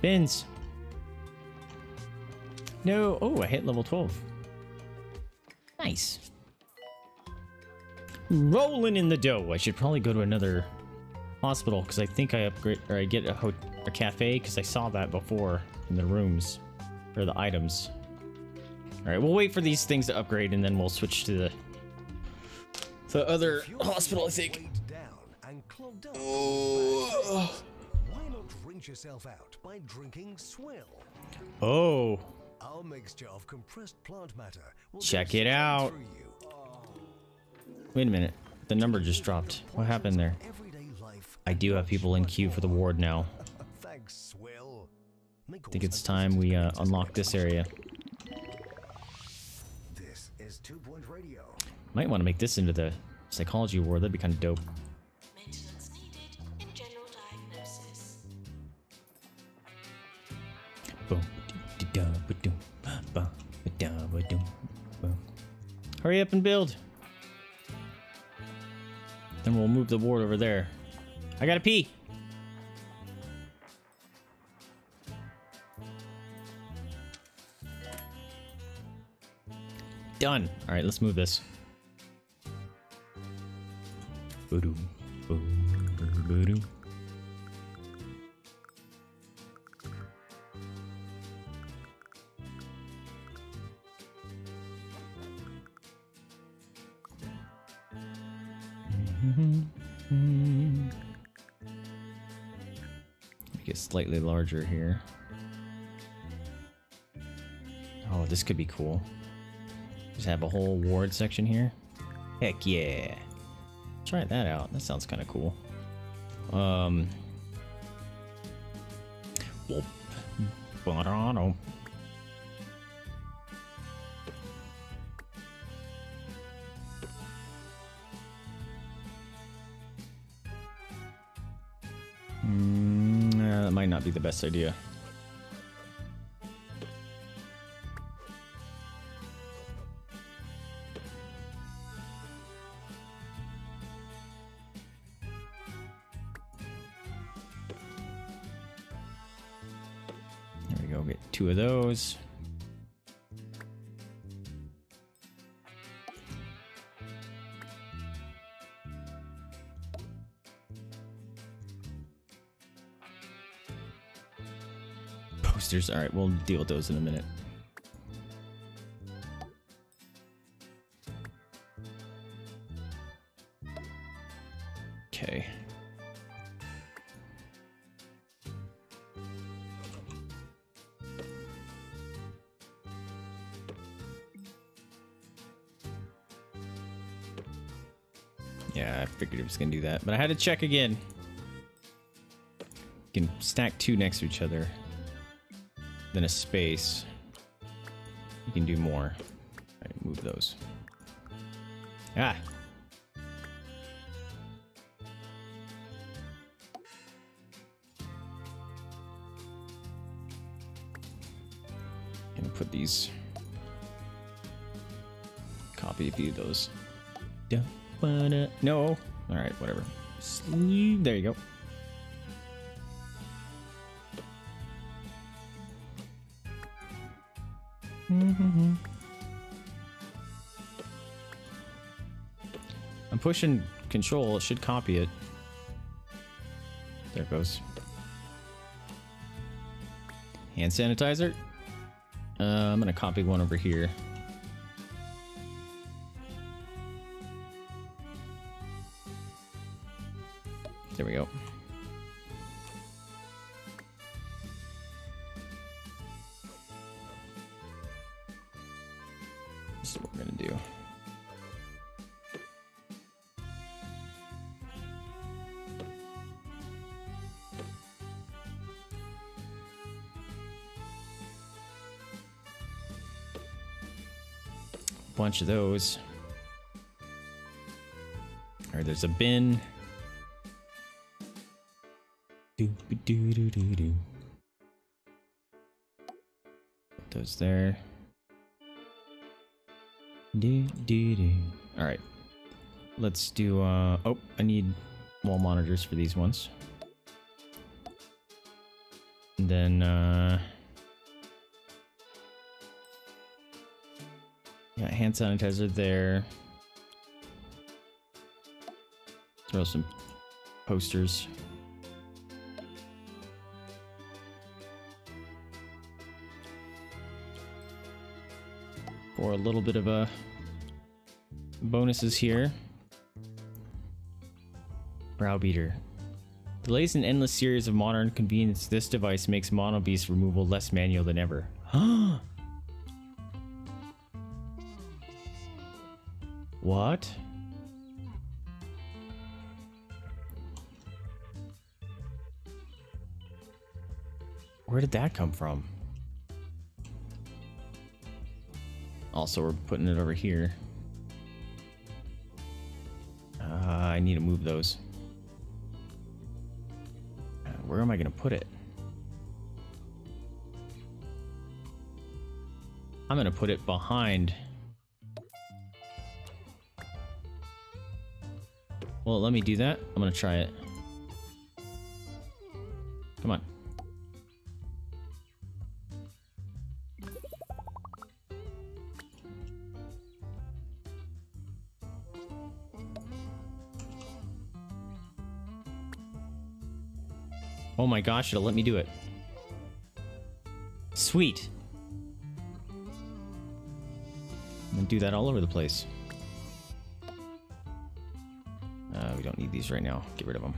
Bins. No. Oh, I hit level 12. Nice. Rolling in the dough. I should probably go to another hospital because I think I upgrade or I get a, ho- a cafe because I saw that before in the rooms or the items. All right, we'll wait for these things to upgrade and then we'll switch to the the other hospital. I think. weighed down and up with Why not rinse yourself out by drinking Swill? Oh, Our mixture of compressed plant matter Check it out. Through you. wait a minute. The number just dropped. What happened there? I do have people in queue for the ward now. Thanks, Swill. I think it's time we uh, unlock this area. This is Two Point Radio. Might want to make this into the psychology ward. That'd be kind of dope. Maintenance needed in general diagnosis. Boom, da, da, ba-doom, ba, ba-da, ba-doom, boom. Hurry up and build. Then we'll move the ward over there. I gotta pee. Done. All right, let's move this. Ba-doom, boom, slightly larger here. Oh, this could be cool. Just have a whole ward section here. Heck yeah. Try that out. That sounds kind of cool. Um. Well, be the best idea. Posters, alright, we'll deal with those in a minute. Okay. Yeah, I figured it was gonna do that, but I had to check again. You can stack two next to each other. Then a space. You can do more. Alright, move those. Ah! Gonna put these. Copy a few of those. No. All right, whatever. There you go. Pushing control. It should copy it. There it goes. Hand sanitizer. Uh, I'm gonna copy one over here. There we go. Is what we're gonna do. Bunch of those. Right, there's a bin. Put those there. All right. Let's do. Uh oh, I need wall monitors for these ones. And then. uh Got hand sanitizer there. Throw some posters. For a little bit of a bonuses here. Browbeater. Delays an endless series of modern convenience. This device makes Mono Beast removal less manual than ever. what? Where did that come from? Also, we're putting it over here. Uh, I need to move those. Uh, where am I going to put it? I'm going to put it behind. Well, let me do that. I'm to try it. Come on. Oh my gosh, it'll let me do it. Sweet. Gonna do that all over the place. These right now. Get rid of them.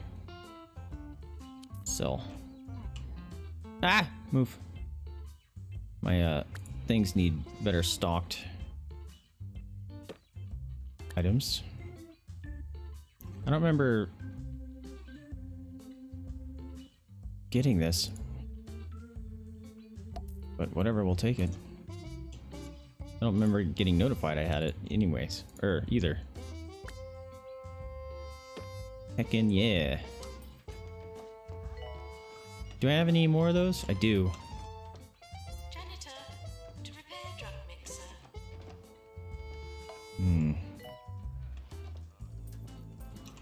Sell. Ah! Move. My uh, things need better stocked items. I don't remember getting this. But whatever, we'll take it. I don't remember getting notified I had it anyways. Or either. Heckin' yeah. Do I have any more of those? I do. Janitor, to repair drug mixer. Hmm.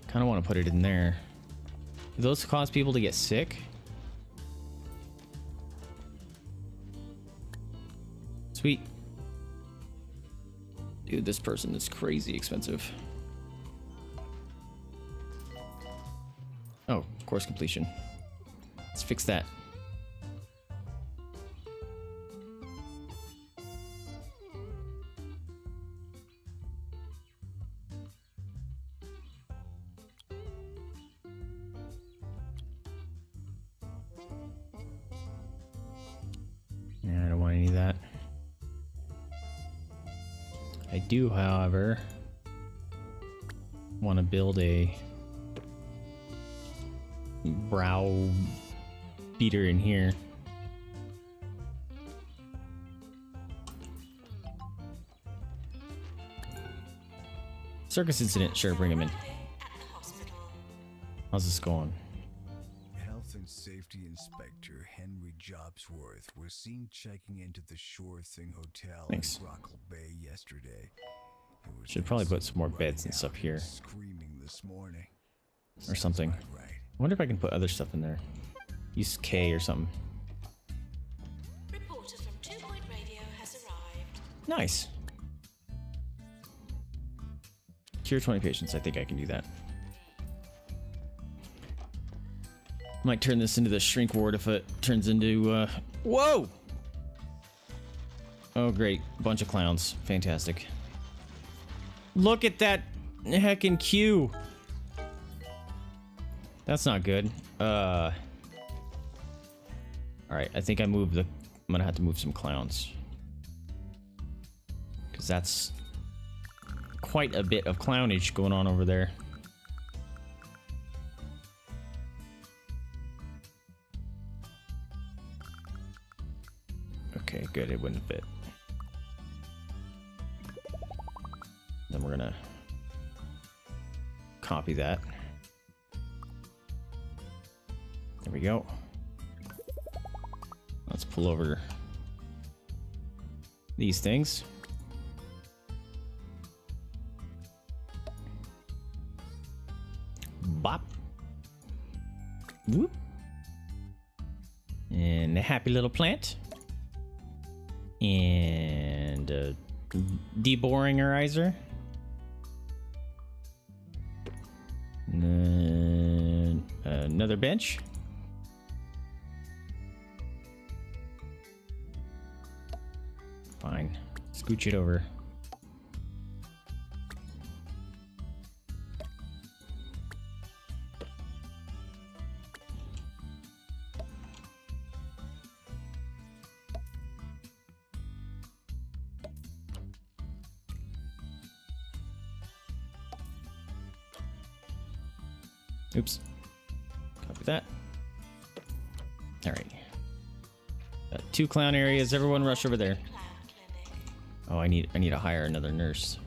Kind of want to put it in there. Do those cause people to get sick? Sweet. Dude, this person is crazy expensive. Course completion. Let's fix that. I don't want any of that. I do, however, want to build a brow beater in here. Circus incident, sure, bring him in. At the hospital. How's this going? Health and Safety Inspector Henry Jobsworth was seen checking into the Shore Thing Hotel Thanks. in Rockall Bay yesterday. Should probably put some more beds and stuff here. Screaming this morning. Or something. About Right. I wonder if I can put other stuff in there. Use K or something. Reporter from Two Point Radio has arrived. Nice. Cure 20 patients. I think I can do that. Might turn this into the shrink ward if it turns into, uh... Whoa! Oh, great. Bunch of clowns. Fantastic. Look at that heckin' queue! That's not good. Uh... Alright, I think I moved the... I'm gonna have to move some clowns. Because that's quite a bit of clownage going on over there. Okay, good. It wouldn't fit. Then we're gonna copy that. There we go. Let's pull over these things. Bop. Whoop. And a happy little plant. And a deboringerizer. And then another bench. Scooch it over. Oops. Copy that. All right. Uh, two clown areas. Everyone rush over there. Oh, I need I need to hire another nurse.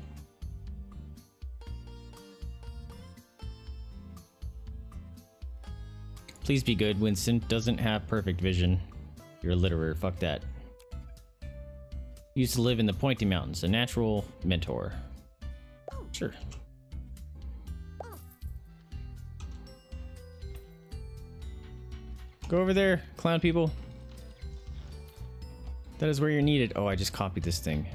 Please be good. Winston doesn't have perfect vision. You're a litterer. Fuck that. Used to live in the Pointy Mountains. A natural mentor. Sure. Go over there, clown people. That is where you're needed. Oh, I just copied this thing.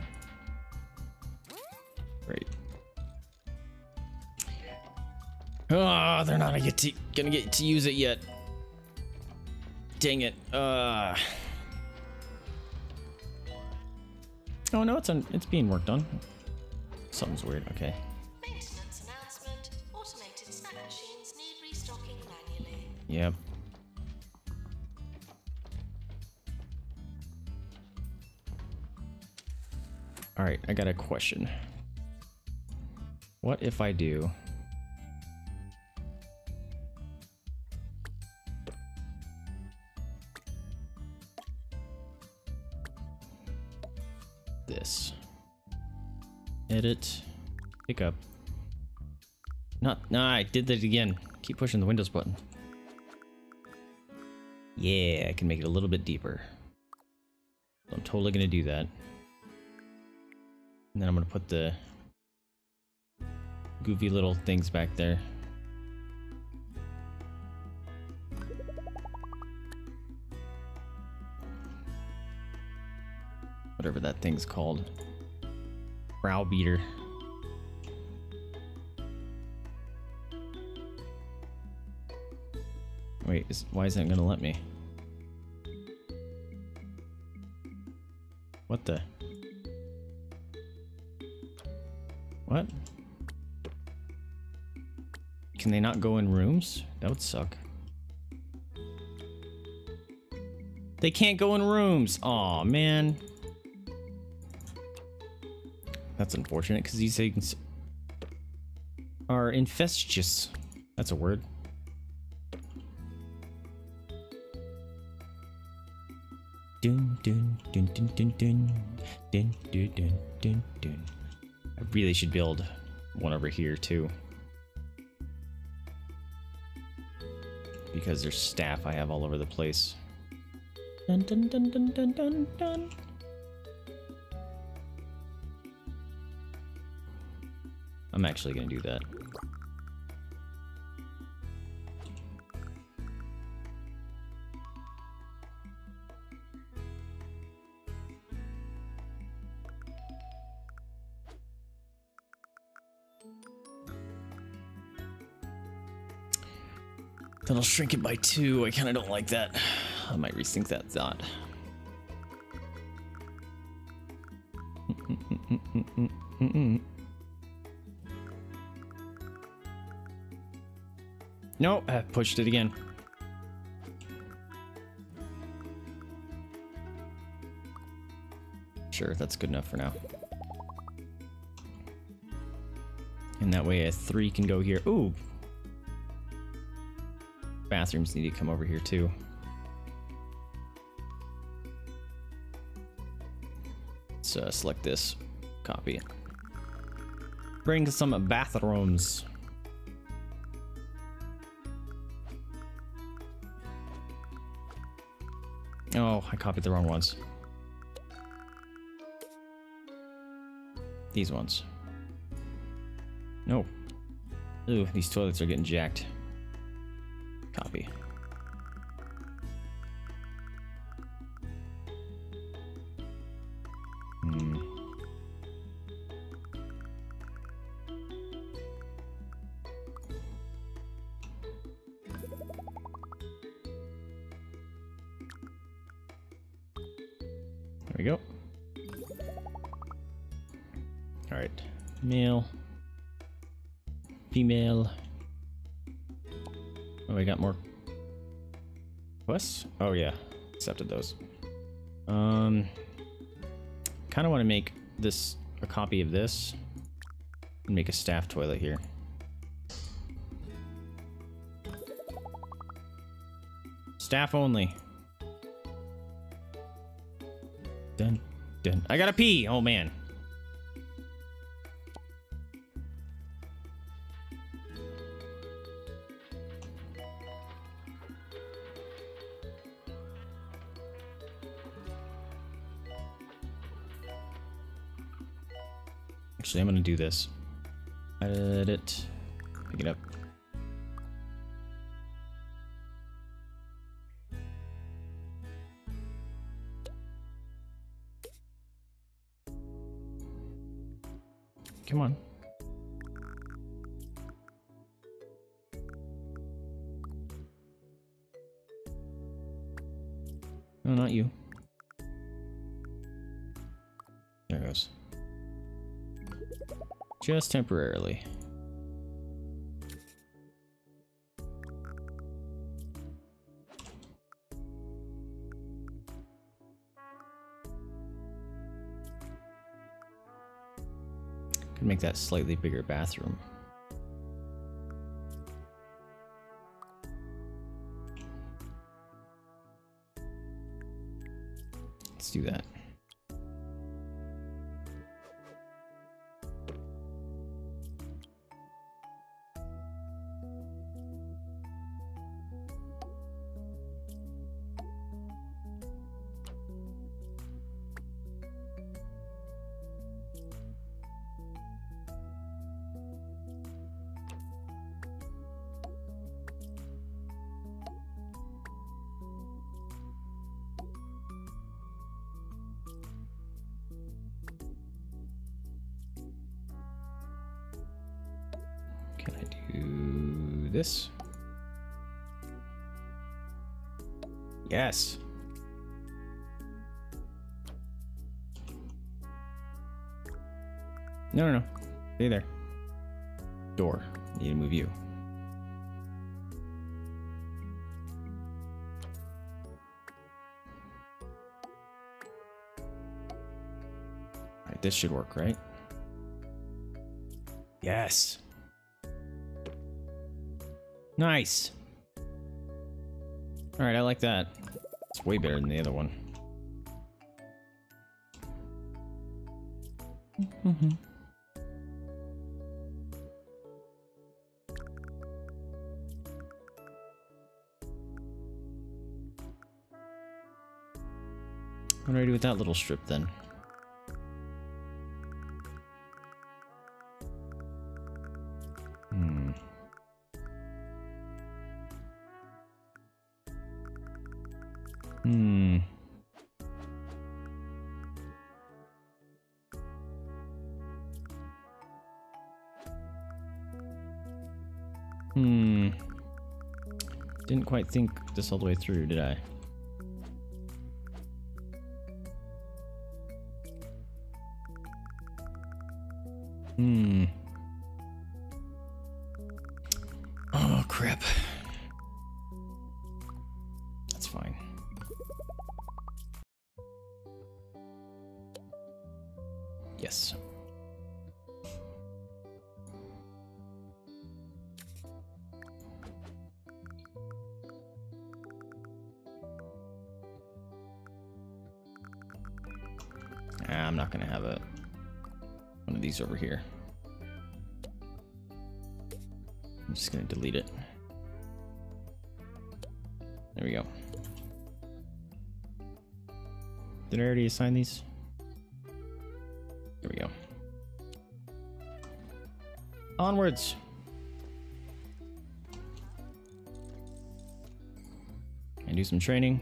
Oh, they're not gonna get to, gonna get to use it yet. Dang it. Uh. Oh no, it's on. It's being worked on. Something's weird. Okay. Maintenance announcement. Automated snack machines need restocking manually. Yep. All right, I got a question. What if I do? Pick up. Not. Nah, I did that again. Keep pushing the Windows button. Yeah, I can make it a little bit deeper. So I'm totally gonna do that. And then I'm gonna put the goofy little things back there. Whatever that thing's called. Brow beater. Wait, is, why isn't it gonna let me? What the? What? Can they not go in rooms? That would suck. They can't go in rooms. Aw, man. That's unfortunate because these things are infectious. That's a word. Dun dun dun dun dun dun dun dun dun dun dun. I really should build one over here too. Because there's staff I have all over the place. Dun dun dun dun dun dun dun. I'm actually gonna do that. Then I'll shrink it by two. I kind of don't like that. I might rethink that thought. No, I pushed it again. Sure, that's good enough for now. And that way a three can go here. Ooh. Bathrooms need to come over here too. Let's uh, select this, copy it. Bring some bathrooms. I copied the wrong ones. These ones. No. Ooh, these toilets are getting jacked. Kind of want to make this a copy of this and make a staff toilet here. Staff only. Dun, dun. I gotta pee. Oh man. Actually, I'm gonna do this. Edit. Pick it up. Come on. Just temporarily. Could make that slightly bigger bathroom. This should work, right? Yes. Nice. Alright, I like that. It's way better than the other one. What do I do with that little strip then? This all the way through, did I? Assign these? There we go. Onwards. And do some training.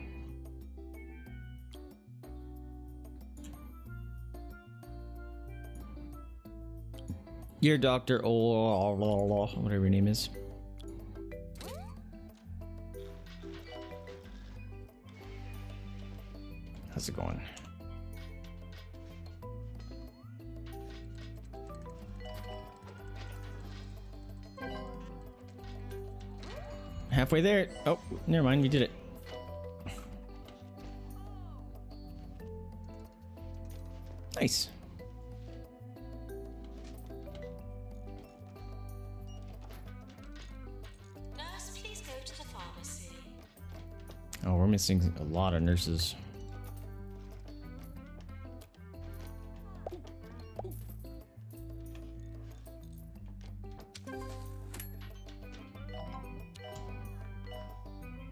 Your doctor, oh, oh, oh, oh whatever your name is. Halfway there. Oh, never mind. We did it. Nice. Nurse, please go to the pharmacy. Oh, we're missing a lot of nurses.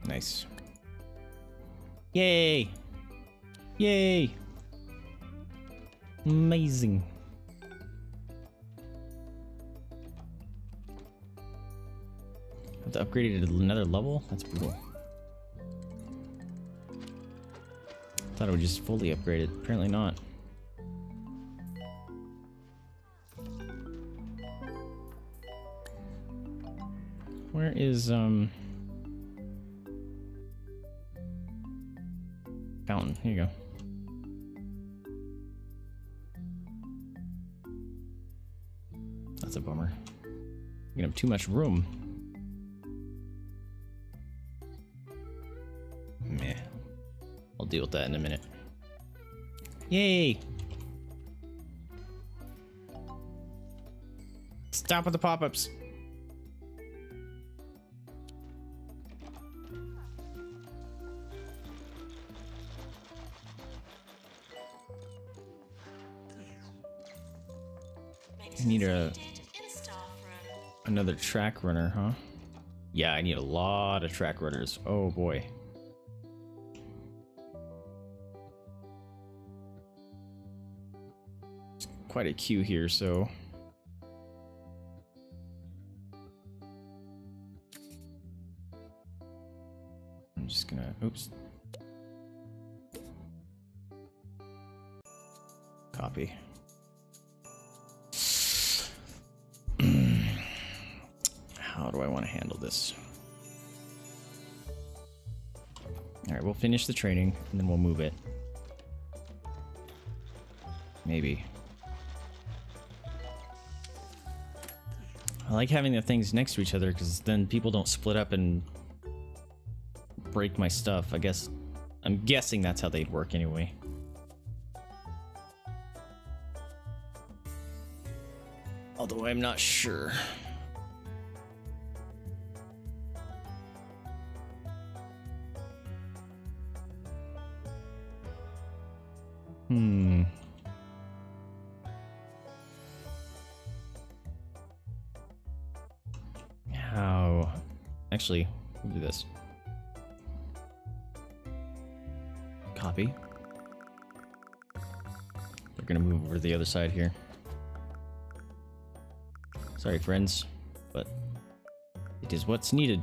Nice. Yay! Yay! Amazing. Have to upgrade it to another level? That's brutal. Thought it would just fully upgrade it. Apparently not. Where is, um... Here you go. That's a bummer. You're gonna have too much room. Meh. I'll deal with that in a minute. Yay! Stop with the pop-ups. I need a another track runner, huh? Yeah, I need a lot of track runners. Oh boy. It's quite a queue here, so I'm just gonna oops. Copy. Do I want to handle this? Alright, we'll finish the training, and then we'll move it. Maybe. I like having the things next to each other, because then people don't split up and break my stuff. I guess... I'm guessing that's how they'd work anyway. Although I'm not sure. Actually, we'll do this. Copy. We're gonna move over to the other side here. Sorry, friends, but it is what's needed.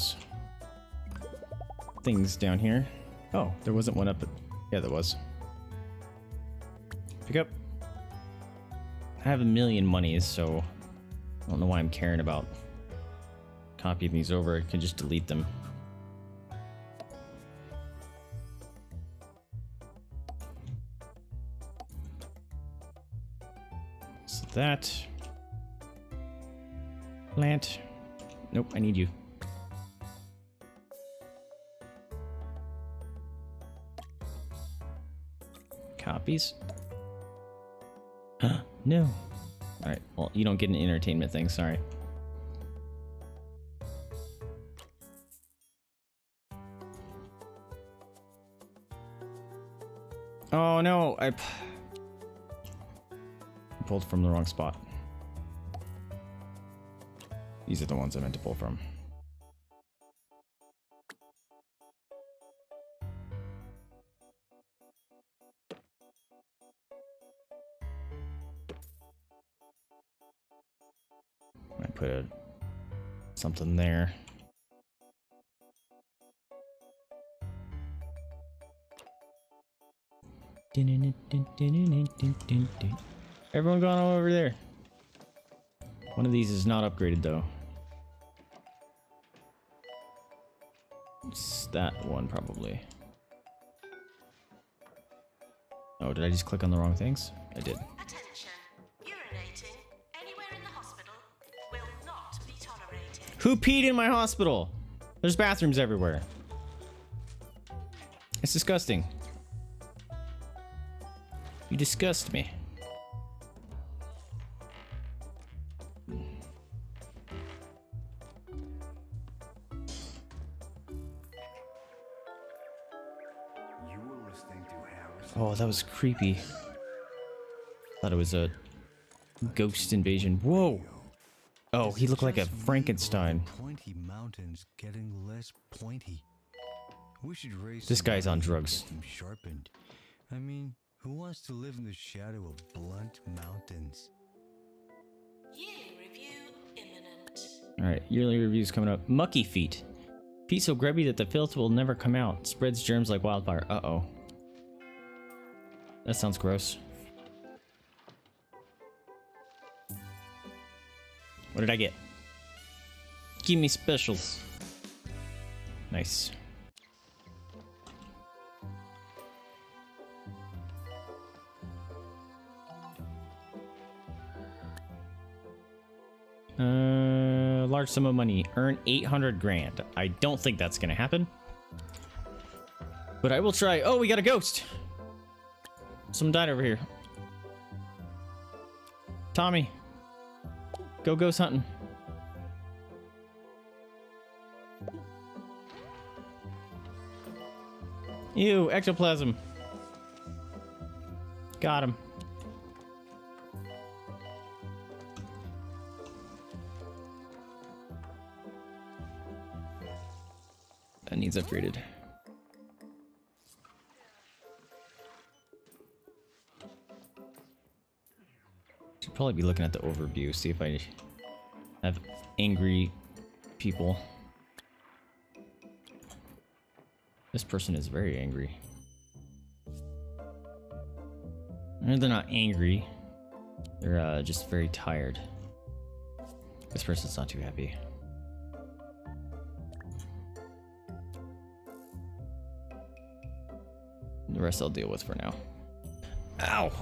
Those things down here. Oh, there wasn't one up. At, yeah, there was. Pick up. I have a million monies, so I don't know why I'm caring about copying these over. I can just delete them. So that plant. Nope, I need you. Copies. no. Alright, well, you don't get an entertainment thing, sorry. Oh no, I pulled from the wrong spot. These are the ones I meant to pull from. Something there. Everyone gone all over there. One of these is not upgraded though. It's that one probably. Oh, did I just click on the wrong things? I did. Attention. Who peed in my hospital? There's bathrooms everywhere. It's disgusting. You disgust me. Oh, that was creepy. Thought it was a ghost invasion. Whoa. Oh, he looked like a Frankenstein. Pointy mountains getting less pointy. We should raise This guy's on drugs. sharpened. I mean, who wants to live in the shadow of blunt mountains? Yearly review imminent. All right, yearly reviews coming up. Mucky feet. Feet so grubby that the filth will never come out. Spreads germs like wildfire. Uh oh. That sounds gross. What did I get? Give me specials. Nice. Uh, large sum of money. Earn 800 grand. I don't think that's gonna happen. But I will try. Oh, we got a ghost. Someone died over here. Tommy. Go ghost hunting. Ew, ectoplasm. Got him. That needs upgraded. Probably be looking at the overview, see if I have angry people. This person is very angry. No, they're not angry. They're uh, just very tired. This person's not too happy. The rest I'll deal with for now. Ow!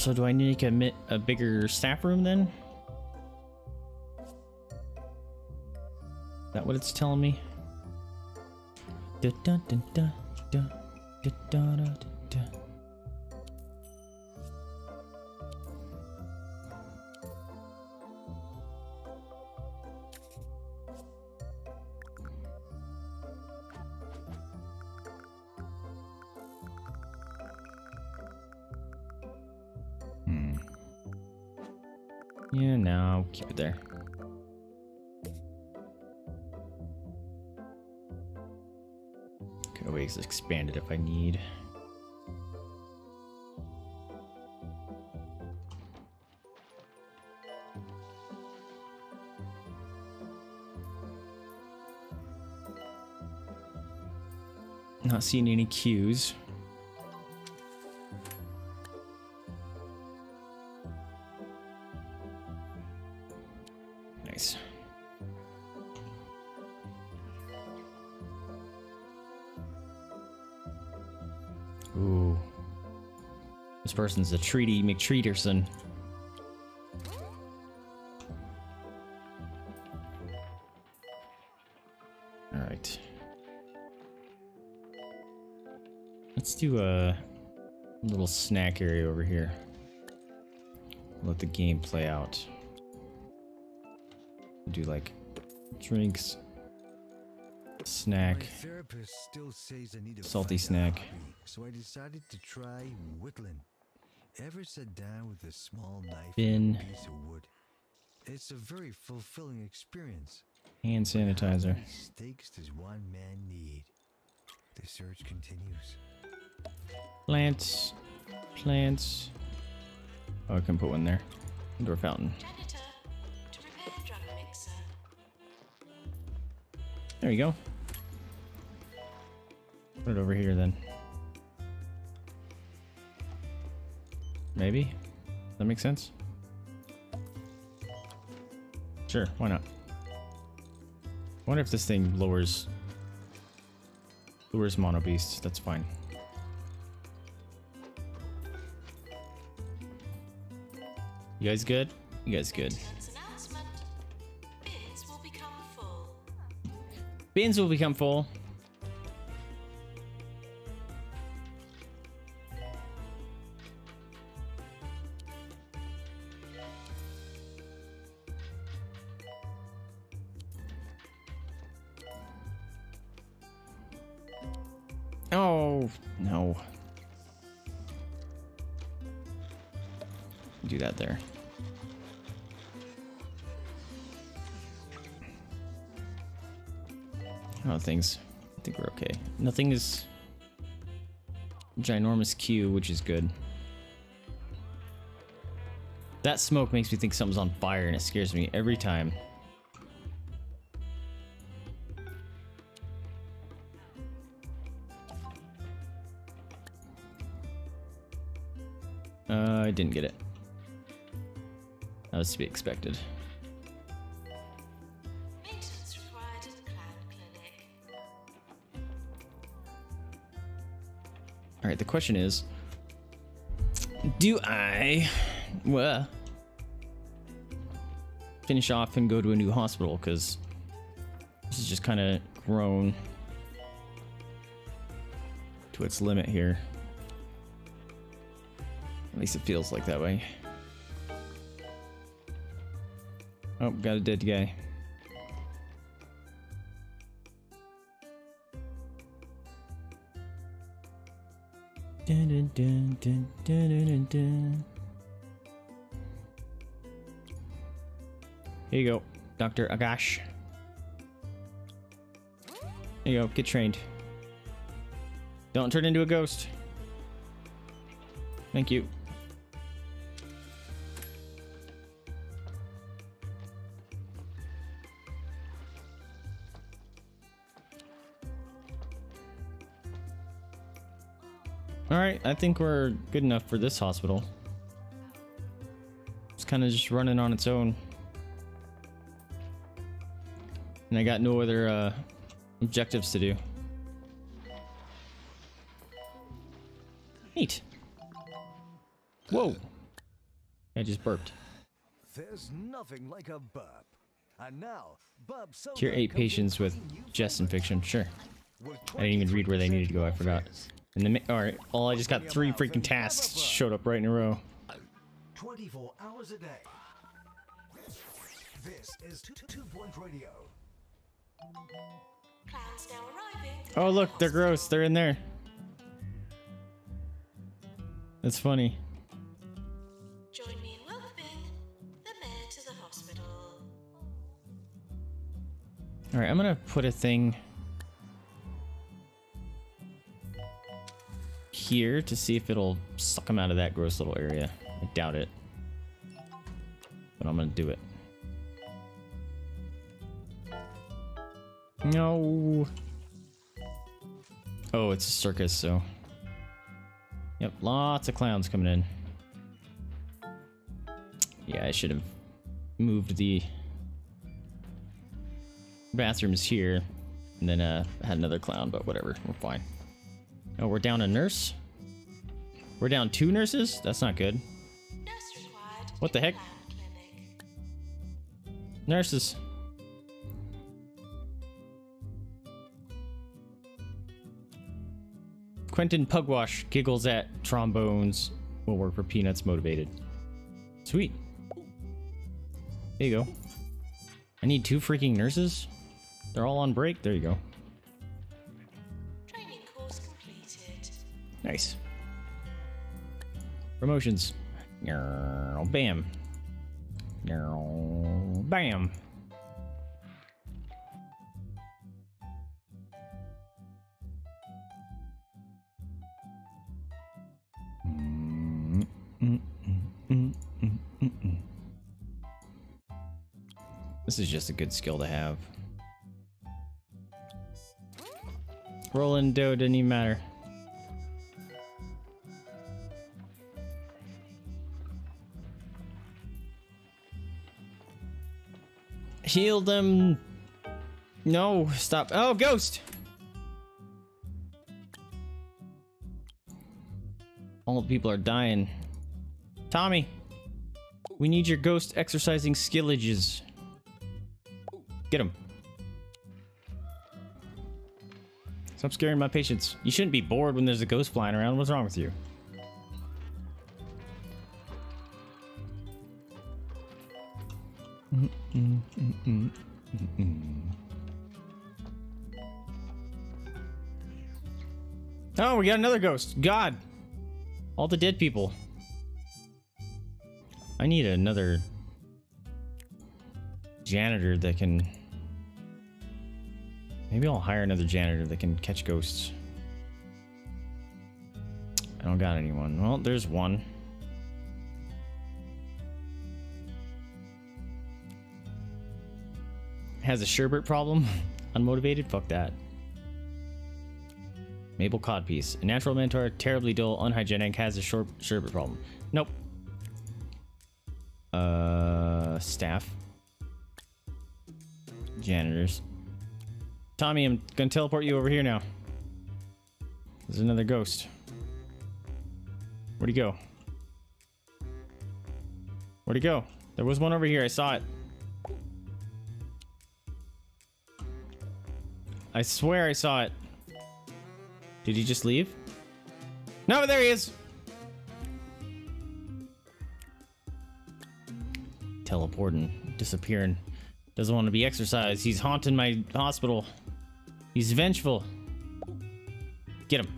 So do I need to make a, bigger staff room then? Is that what it's telling me? Always expand it if I need. Not seeing any queues. This person's a treaty McTreaterson. Alright. Let's do a little snack area over here. Let the game play out. Do like drinks, snack. Still says I need to Salty snack. so I decided to try whittling. Ever sat down with a small knife Bin. and a piece of wood? It's a very fulfilling experience. Hand sanitizer. How Steaks does one man need? The search continues. Plants. Plants. Oh, I can put one there. Indoor fountain. Janitor, to repair drug mixer. There you go. Put it over here then. Maybe? Does that make sense? Sure, why not? I wonder if this thing lowers lowers mono beasts. That's fine. You guys good? You guys good? Bins will become full. Things. I think we're okay. Nothing is ginormous queue, which is good. That smoke makes me think something's on fire and it scares me every time. Uh, I didn't get it. That was to be expected. Right, the question is, do I, well, finish off and go to a new hospital? Because this is just kind of grown to its limit here. At least it feels like that way. Oh, got a dead guy. Dr. Agash. Oh there you go, get trained. Don't turn into a ghost. Thank you. Alright, I think we're good enough for this hospital. It's kind of just running on its own. And I got no other uh, objectives to do. Neat. Whoa. I just burped. There's nothing like a burp. And now, burp soda Cure eight patients with three new chest flavors. infection. Sure. I didn't even read where they needed to go. I forgot. And then, all right. all I just got three freaking tasks showed up right in a row. 24 hours a day. This is Two, two Point Radio. Clowns now arriving. Oh, look, they're gross. They're in there. That's funny. Join me in welcoming the mayor to the hospital. All right, I'm gonna put a thing here to see if it'll suck them out of that gross little area. I doubt it, but I'm gonna do it. No. Oh, it's a circus, so. Yep, lots of clowns coming in. Yeah, I should have moved the bathrooms here and then uh had another clown but whatever we're fine oh we're down a nurse we're down two nurses that's not good Nurse. What the heck? Nurses quentin pugwash giggles at trombones will work for peanuts motivated sweet there you go i need two freaking nurses they're all on break there you go Training course completed. Nice. Promotions. Bam. Bam. This is just a good skill to have. Rolling dough didn't even matter. Heal them. No, stop. Oh, ghost. All the people are dying. Tommy, we need your ghost exercising skillages. Get him. Stop scaring my patients. You shouldn't be bored when there's a ghost flying around. What's wrong with you? Oh, we got another ghost. God. All the dead people. I need another janitor that can. Maybe I'll hire another janitor that can catch ghosts. I don't got anyone. Well, there's one. Has a sherbet problem? Unmotivated? Fuck that. Maple Codpiece. A natural mentor, terribly dull, unhygienic, has a short sherbet problem. Nope. Uh, staff. Janitors. Tommy, I'm gonna teleport you over here now. There's another ghost. Where'd he go? Where'd he go? There was one over here. I saw it. I swear I saw it. Did he just leave? No, there he is. Teleporting, disappearing. Doesn't want to be exercised. He's haunting my hospital. He's vengeful. Get him.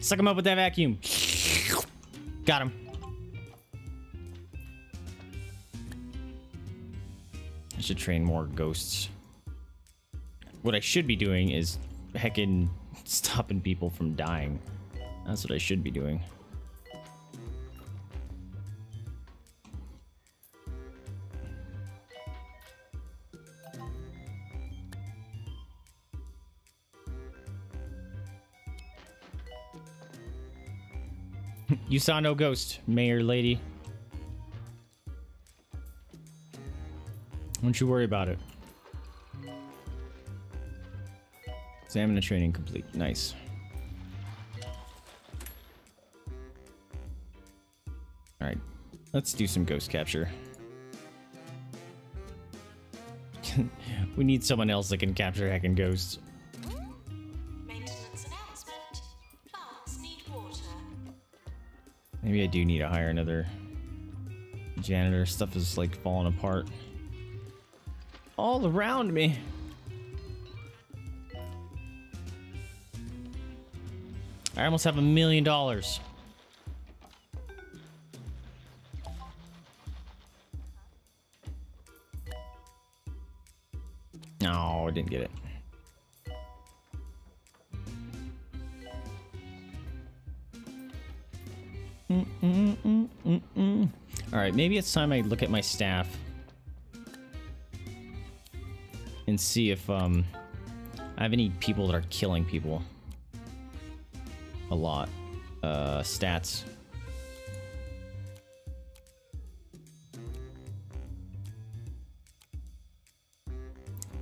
Suck him up with that vacuum. Got him. I should train more ghosts. What I should be doing is heckin' stopping people from dying. That's what I should be doing. You saw no ghost, mayor lady. Don't you worry about it. Stamina training complete. Nice. Alright. Let's do some ghost capture. we need someone else that can capture heckin' ghosts. Maybe I do need to hire another janitor. Stuff is like falling apart. All around me. I almost have a million dollars. No, I didn't get it. Maybe it's time I look at my staff and see if um I have any people that are killing people. A lot. Uh, stats.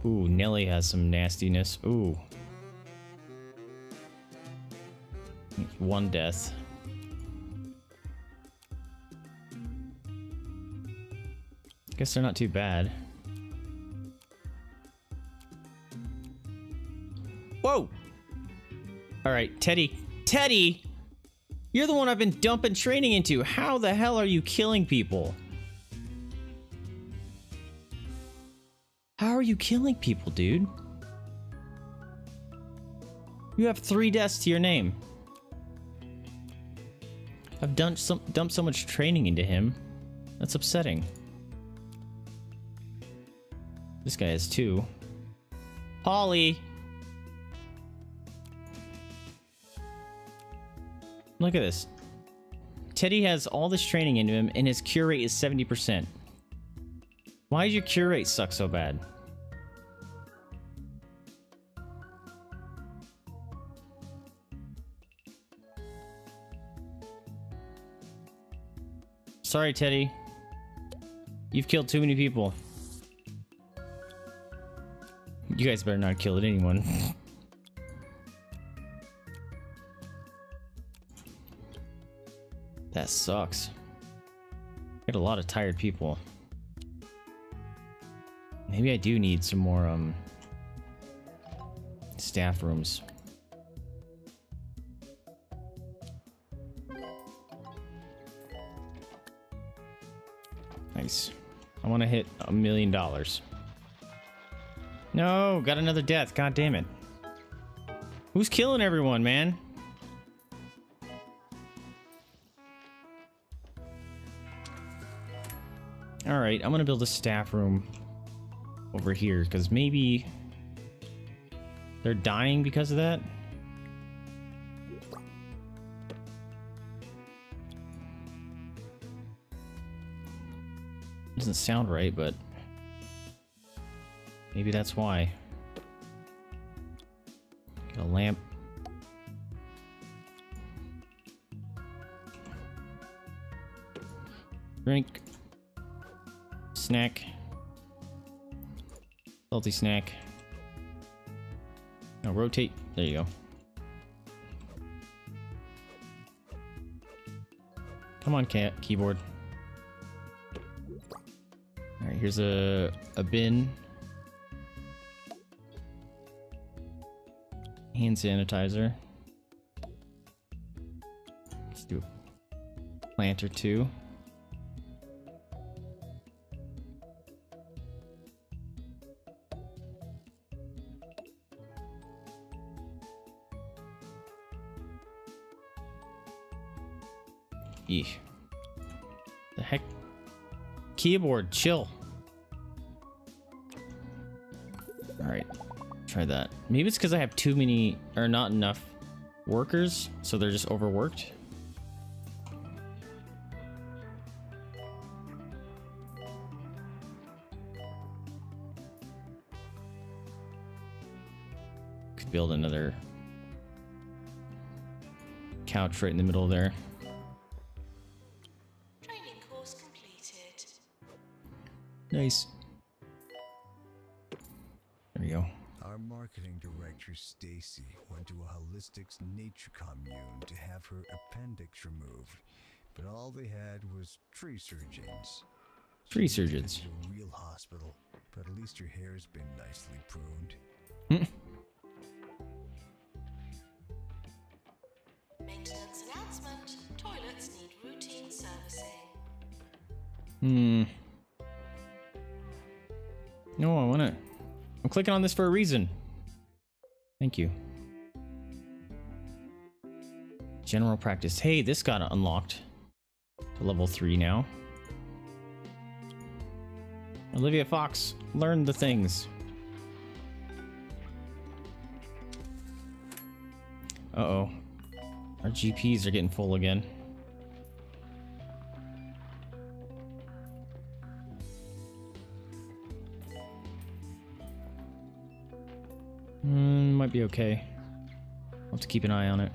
Ooh, Nelly has some nastiness. Ooh. One death. Guess they're not too bad. Whoa! Alright, Teddy. Teddy! You're the one I've been dumping training into. How the hell are you killing people? How are you killing people, dude? You have three deaths to your name. I've done some dumped so much training into him. That's upsetting. This guy has two. Holly! Look at this. Teddy has all this training into him, and his cure rate is 70%. Why does your cure rate suck so bad? Sorry, Teddy. You've killed too many people. You guys better not kill it anyone. that sucks. Got a lot of tired people. Maybe I do need some more um staff rooms. Nice. I want to hit a million dollars. No, got another death. God damn it. Who's killing everyone, man? Alright, I'm gonna build a staff room over here, because maybe they're dying because of that? Doesn't sound right, but maybe that's why. Get a lamp. Drink. Snack. Salty snack. Now rotate. There you go. Come on, cat keyboard. All right, here's a a bin. Hand sanitizer. Let's do a plant or two. Eeh. The heck? Keyboard, chill. Try that. Maybe it's because I have too many, or not enough workers, so they're just overworked. Could build another couch right in the middle there. Training course completed. Nice. To nature commune to have her appendix removed, but all they had was tree surgeons. Tree needs to surgeons. A real hospital, but at least her hair's been nicely pruned. Maintenance announcement. Toilets need routine servicing. Hmm. No, I wanna. I'm clicking on this for a reason. Thank you. General practice. Hey, this got unlocked to level three now. Olivia Fox, learn the things. Uh oh. Our GPs are getting full again. Mm, might be okay. I'll have to keep an eye on it.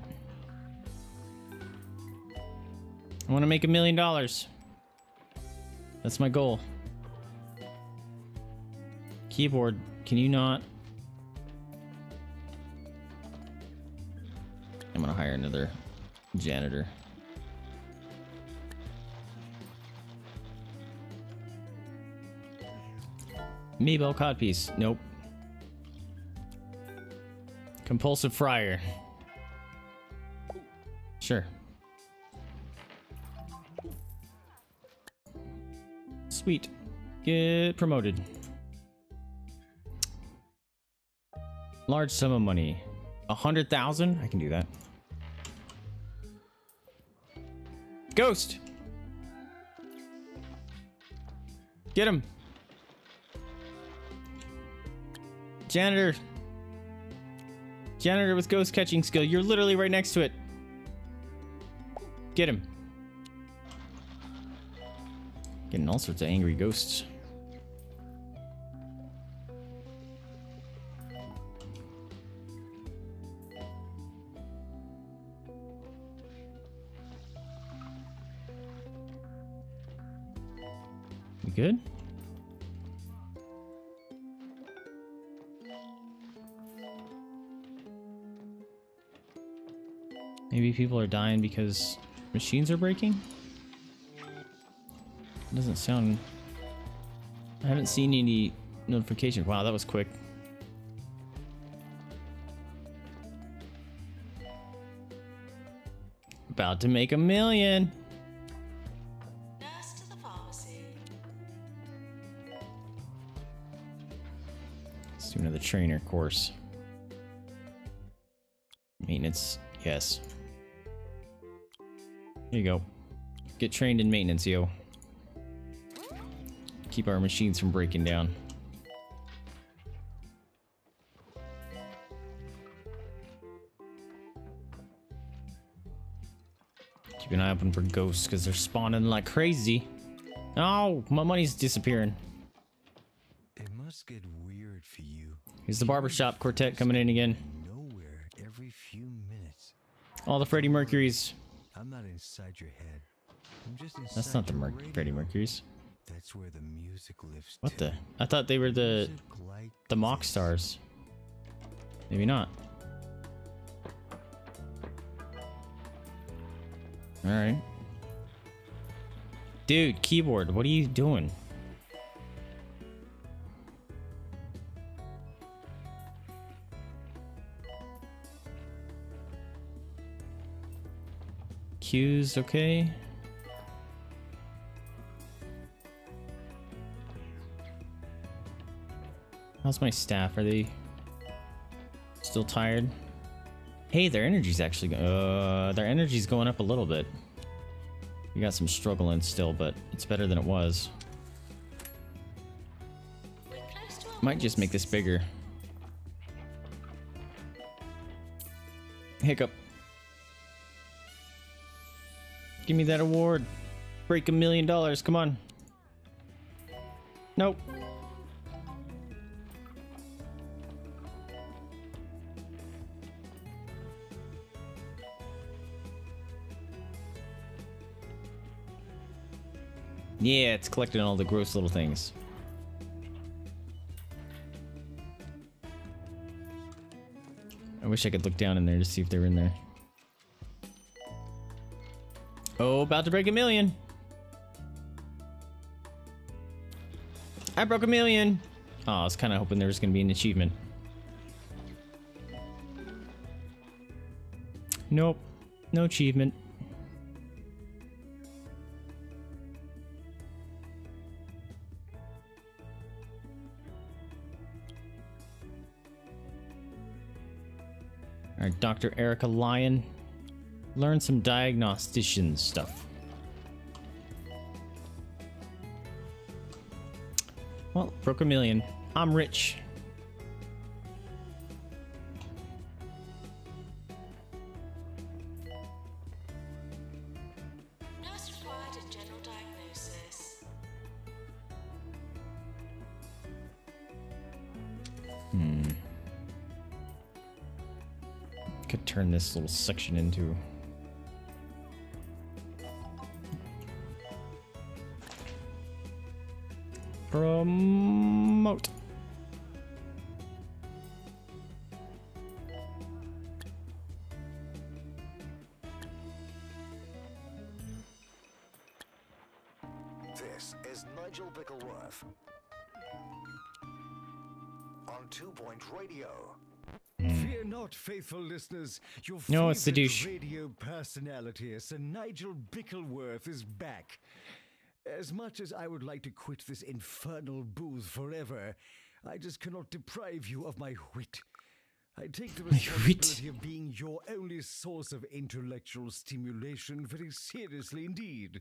I want to make a million dollars. That's my goal. Keyboard, can you not? I'm gonna hire another janitor. Maybell codpiece. Nope. Compulsive fryer. Sure. Sweet. Get promoted. Large sum of money. A hundred thousand? I can do that. Ghost! Get him! Janitor! Janitor with ghost catching skill. You're literally right next to it. Get him. Getting all sorts of angry ghosts. Good? Maybe people are dying because machines are breaking? Doesn't sound... I haven't seen any notification. Wow, that was quick. About to make a million. Nurse to the pharmacy. Let's do another trainer course. Maintenance, yes. Here you go. Get trained in maintenance, yo. Keep our machines from breaking down. Keep an eye open for ghosts because they're spawning like crazy. Oh, my money's disappearing. It must get weird for you. Here's the barbershop quartet coming in again. Nowhere every few minutes. All the Freddie Mercury's. I'm not inside your head. I'm just inside That's not the Mer- radio. Freddie Mercury's. That's where the music lives. What too. the? I thought they were the like the mock this. stars. Maybe not. All right. Dude, keyboard, what are you doing? Queue's okay. How's my staff? Are they still tired? Hey, their energy's actually uh their energy's going up a little bit. We got some struggling still, but it's better than it was. Might just make this bigger. Hiccup. Give me that award. Break a million dollars. Come on. Nope. Yeah, it's collecting all the gross little things. I wish I could look down in there to see if they're in there. Oh, about to break a million. I broke a million. Oh, I was kind of hoping there was going to be an achievement. Nope. No achievement. Alright, Dr. Erica Lyon. Learn some diagnostician stuff. Well, broke a million. I'm rich. This little section into. Promote. Listeners. Your No, it's the douche. radio personality, Sir Nigel Bickleworth, is back. As much as I would like to quit this infernal booth forever, I just cannot deprive you of my wit. I take the responsibility of being your only source of intellectual stimulation very seriously indeed.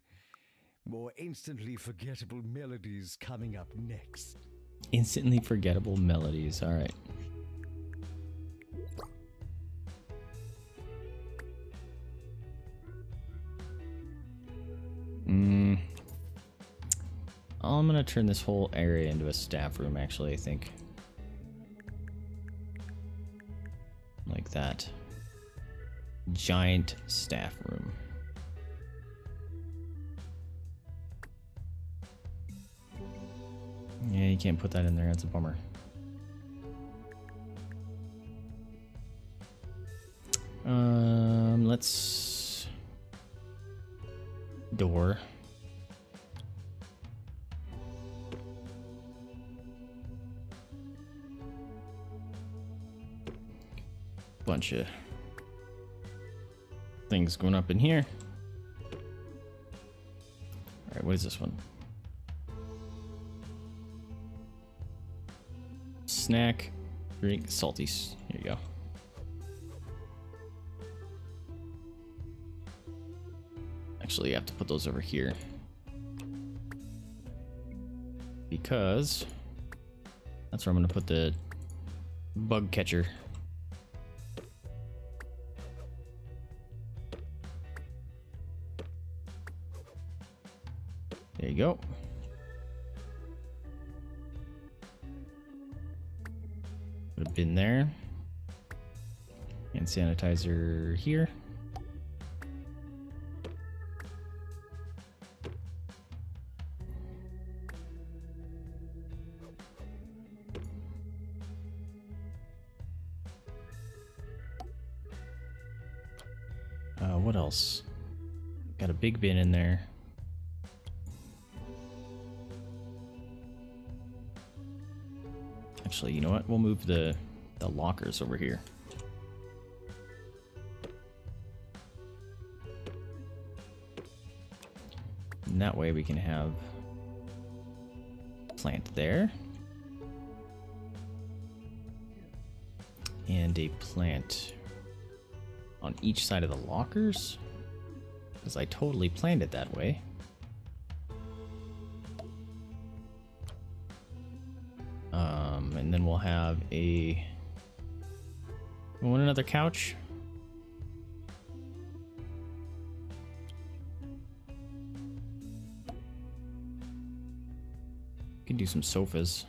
More instantly forgettable melodies coming up next. Instantly forgettable melodies. All I'm gonna turn this whole area into a staff room. Actually, I think. Like that. Giant staff room. Yeah, you can't put that in there. That's a bummer. Um, let's door. Bunch of things going up in here. All right, what is this one? Snack, drink, salties. Here you go. Actually, you have to put those over here. Because that's where I'm going to put the bug catcher. Go. Put a bin there. And sanitizer here. Uh, what else? Got a big bin in there. Actually, you know what? We'll move the the lockers over here. And that way we can have plant there. And a plant on each side of the lockers. Because I totally planned it that way. A... Want another couch? Can do some sofas.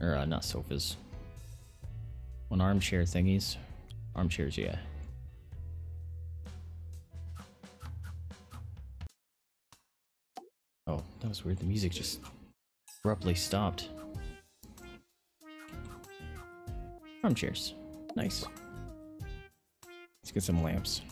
Or, uh, not sofas. One armchair thingies. Armchairs, yeah. Oh, that was weird. The music just abruptly stopped. Armchairs. Nice. Let's get some lamps.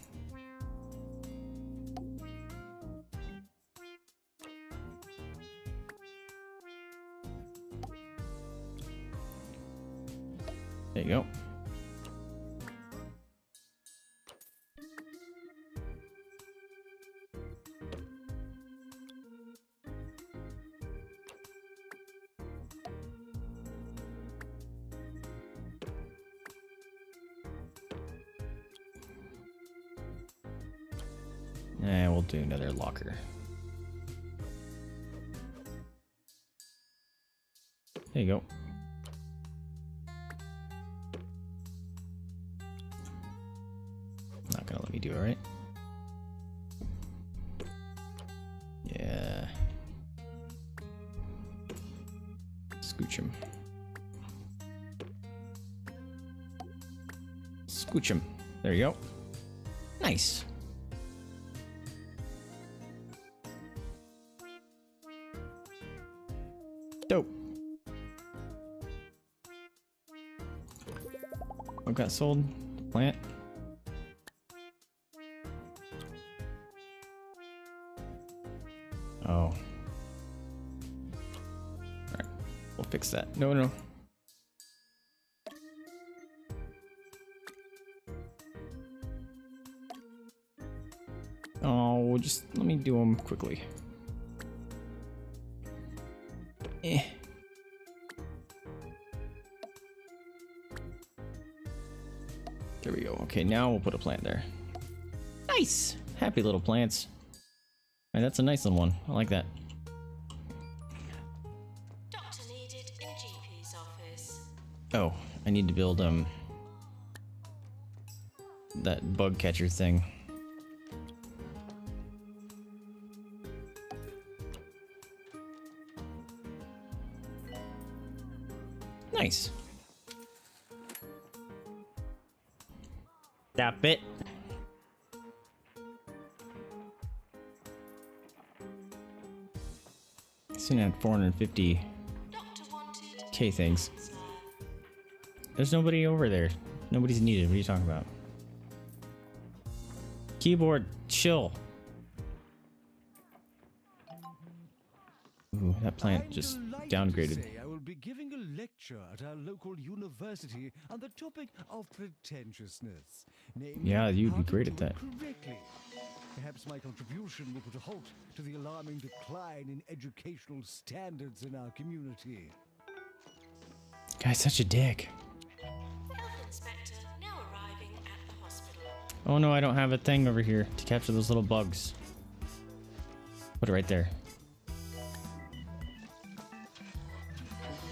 And we'll do another locker. There you go. Not gonna let me do it, right? Yeah. Scooch him. Scooch him. There you go. Nice. Got sold? Plant. Oh. Alright. We'll fix that. No, no. Oh, just let me do them quickly. Now we'll put a plant there. Nice! Happy little plants. Alright, that's a nice little one. I like that. Doctor needed in GP's office. Oh, I need to build, um... That bug catcher thing. 150k things. There's nobody over there. Nobody's needed. What are you talking about? Keyboard, chill. Ooh, that plant just downgraded. I will be giving a lecture at our local university on the topic of pretentiousness. yeah, you'd be great at that. Perhaps my contribution will put a halt to the alarming decline in educational standards in our community. Guy's such a dick. Health inspector now arriving at the hospital. Oh no, I don't have a thing over here to capture those little bugs. Put it right there.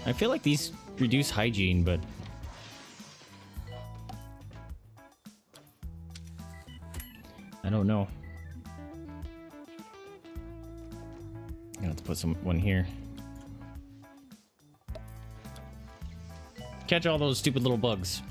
I feel like these reduce hygiene, but I don't know. Put some one here. Catch all those stupid little bugs.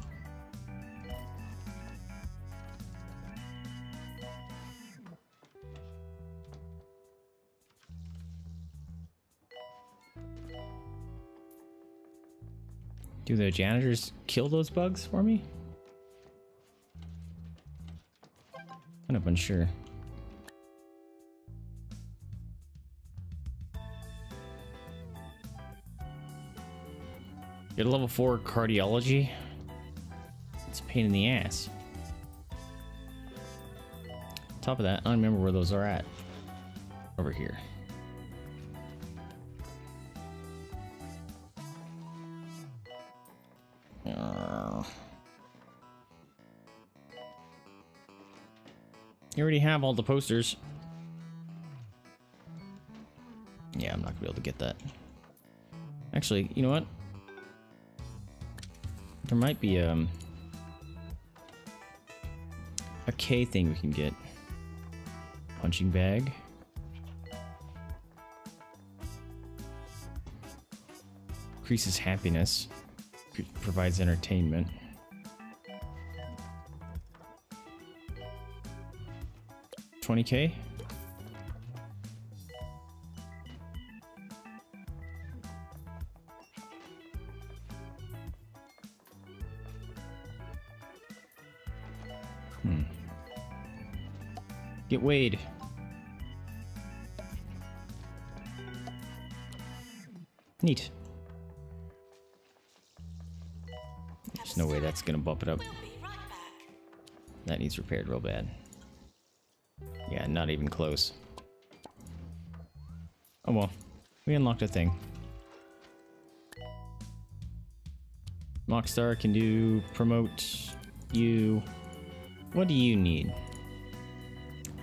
Do the janitors kill those bugs for me? Kind of unsure. Get a level 4 cardiology? It's a pain in the ass. Top of that, I don't remember where those are at. Over here. You already have all the posters. Yeah, I'm not gonna be able to get that. Actually, you know what? There might be um a K thing we can get. Punching bag. Increases happiness. Provides entertainment. Twenty K? Wade. Neat. There's no way that's gonna bump it up. We'll be right back. That needs repaired real bad. Yeah, not even close. Oh well. We unlocked a thing. Mockstar can do promote you. What do you need?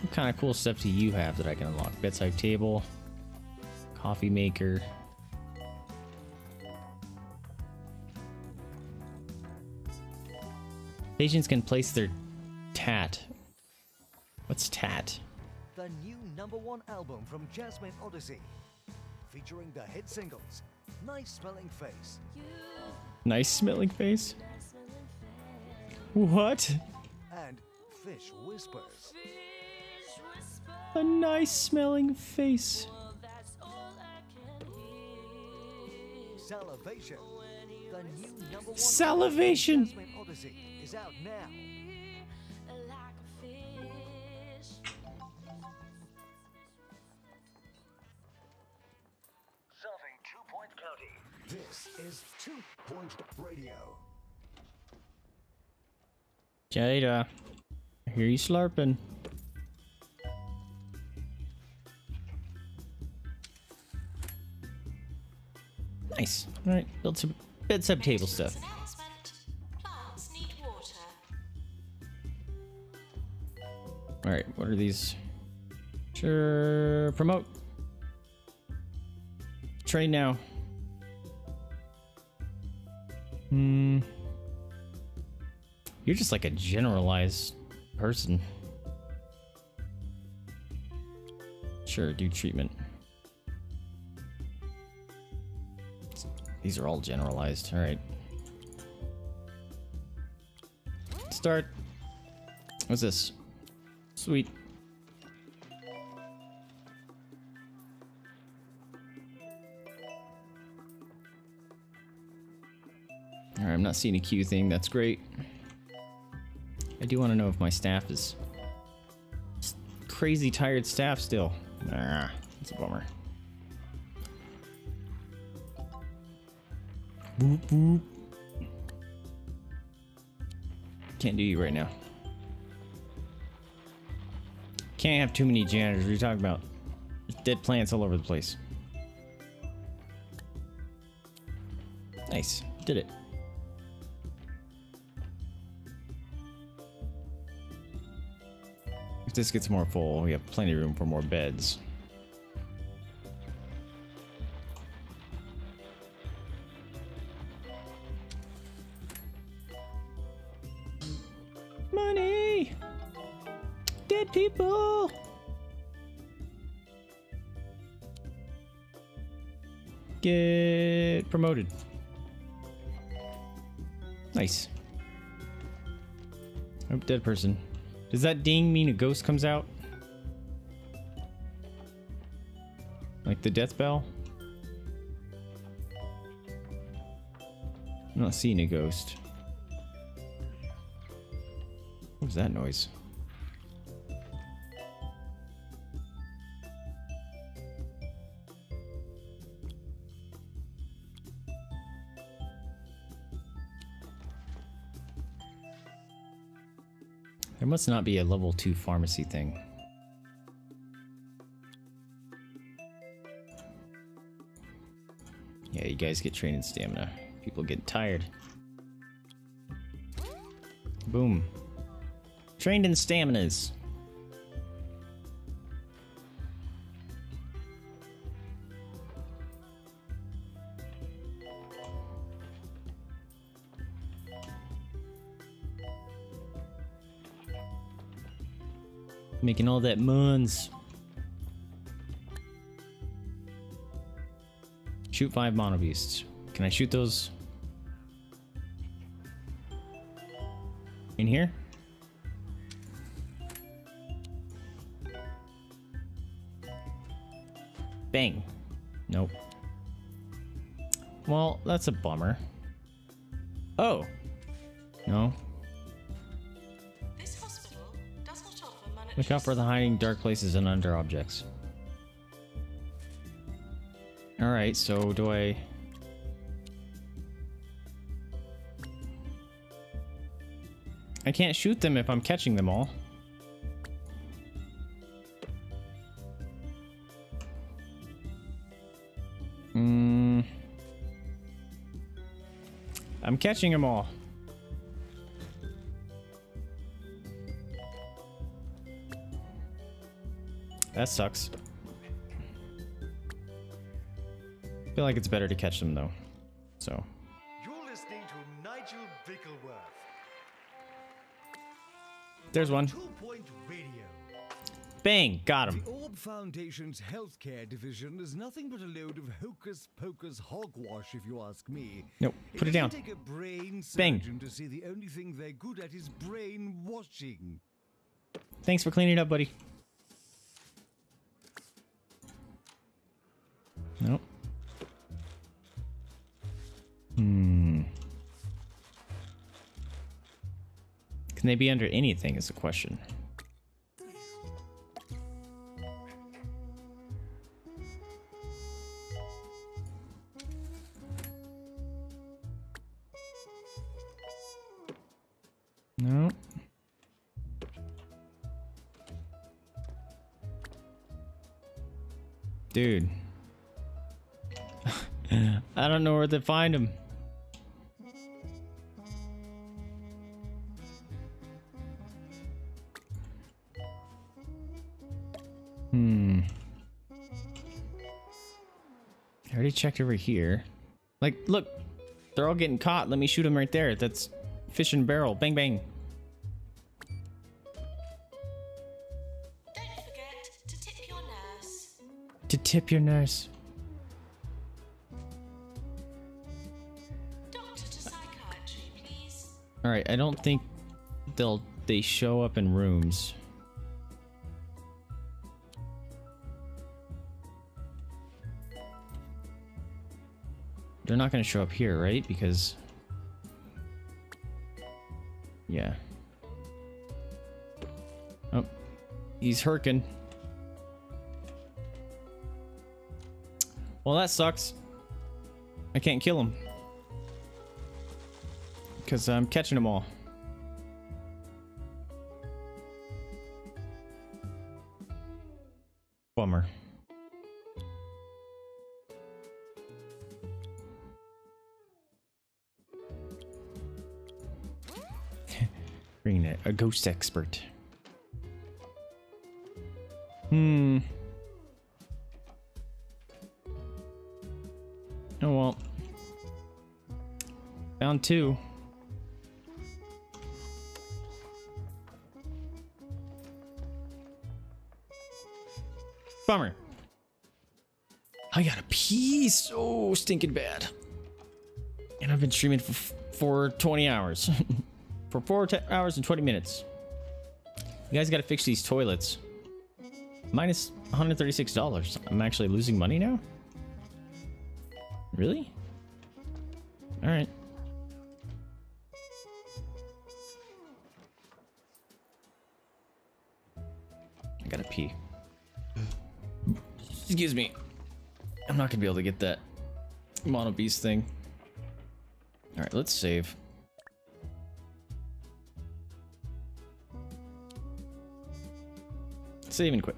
What kind of cool stuff do you have that I can unlock? Bedside table, coffee maker. Patients can place their tat. What's tat? The new number one album from Jasmine Odyssey, featuring the hit singles Nice Smelling Face, Nice smelling face. What? and Fish Whispers. A nice smelling face. Salivation. The new number one Salivation. album from Jasmine Odyssey is out now. Serving Two Point County. This is Two Point Radio. Jada, uh, I hear you slurping. Nice. All right, build some bedside table stuff. All right, what are these? Sure, promote. Train now. Hmm. You're just like a generalized person. Sure, do treatment. These are all generalized. All right. Start. What's this? Sweet. Alright, I'm not seeing a queue thing. That's great. I do want to know if my staff is crazy tired staff still. Nah, it's a bummer. Boop, boop. Can't do you right now. Can't have too many janitors. What are you talking about? There's dead plants all over the place. Nice. Did it. If this gets more full, we have plenty of room for more beds. Promoted. Nice. Oh, dead person. Does that ding mean a ghost comes out? Like the death bell? I'm not seeing a ghost. What was that noise? There must not be a level 2 pharmacy thing. Yeah, you guys get trained in stamina. People get tired. Boom. Trained in staminas. Making all that muns. Shoot five mono beasts. Can I shoot those? In here? Bang. Nope. Well, that's a bummer. Oh. Look out for the hiding dark places and under objects. Alright, so do I... I can't shoot them if I'm catching them all. Hmm. I'm catching them all. That sucks. feel like it's better to catch them though. So, You're listening to Nigel Bickleworth. there's one. Two Point Radio. Bang! Got him. The Orb Foundation's healthcare division is nothing but a load of hocus pocus hogwash, if you ask me. Nope. Put it down. take a brain Bang. to see the only thing they're good at is brain washing. Thanks for cleaning it up, buddy. Can they be under anything is the question. No. Dude. I don't know where to find him. Checked over here. Like, look, they're all getting caught. Let me shoot them right there. That's fish and barrel. Bang, bang. Don't forget to tip your nurse. To tip your nurse. Doctor to psychiatry, please. All right, I don't think they'll they show up in rooms. They're not going to show up here, right? Because yeah. Oh, he's hurking. Well, that sucks. I can't kill him. Because I'm catching them all. Ghost expert. Hmm. Oh well. Found two. Bummer. I got a pee so stinking bad. And I've been streaming for, for 20 hours. for 4 hours and 20 minutes. You guys gotta fix these toilets. Minus $136. I'm actually losing money now? Really? Alright. I gotta pee. Excuse me. I'm not gonna be able to get that mono beast thing. Alright, let's save. Save and quit.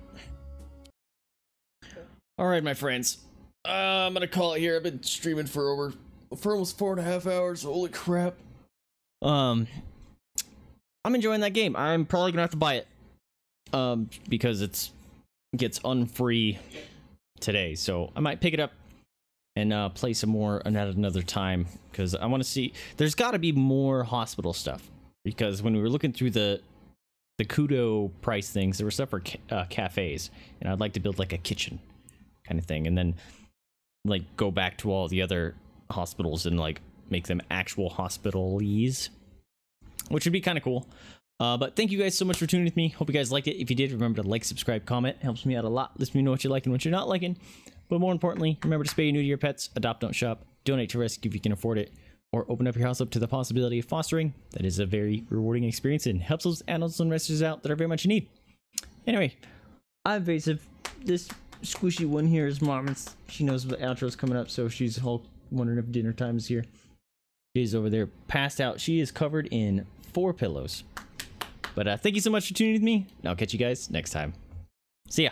Alright, my friends. Uh, I'm gonna call it here. I've been streaming for over for almost four and a half hours. Holy crap. Um I'm enjoying that game. I'm probably gonna have to buy it. Um, because it's gets unfree today. So I might pick it up and uh, play some more at another time because I want to see. There's got to be more hospital stuff because when we were looking through the the Kudosh price things. There were stuff for uh, cafes, and I'd like to build like a kitchen kind of thing, and then like go back to all the other hospitals and like make them actual hospitalies, which would be kind of cool. Uh, but thank you guys so much for tuning with me. Hope you guys liked it. If you did, remember to like, subscribe, comment. Helps me out a lot. Lets me know what you like and what you're not liking. But more importantly, remember to spay and neuter your pets, adopt, don't shop, donate to rescue if you can afford it, or open up your house up to the possibility of fostering. That is a very rewarding experience and helps those animals and rescuers out that are very much in need. Anyway, I'm Vaesive. This squishy one here is Marmon's. She knows the outro's coming up, so she's all wondering if dinner time is here. She's over there passed out. She is covered in four pillows. But uh, thank you so much for tuning with me. and I'll catch you guys next time. See ya.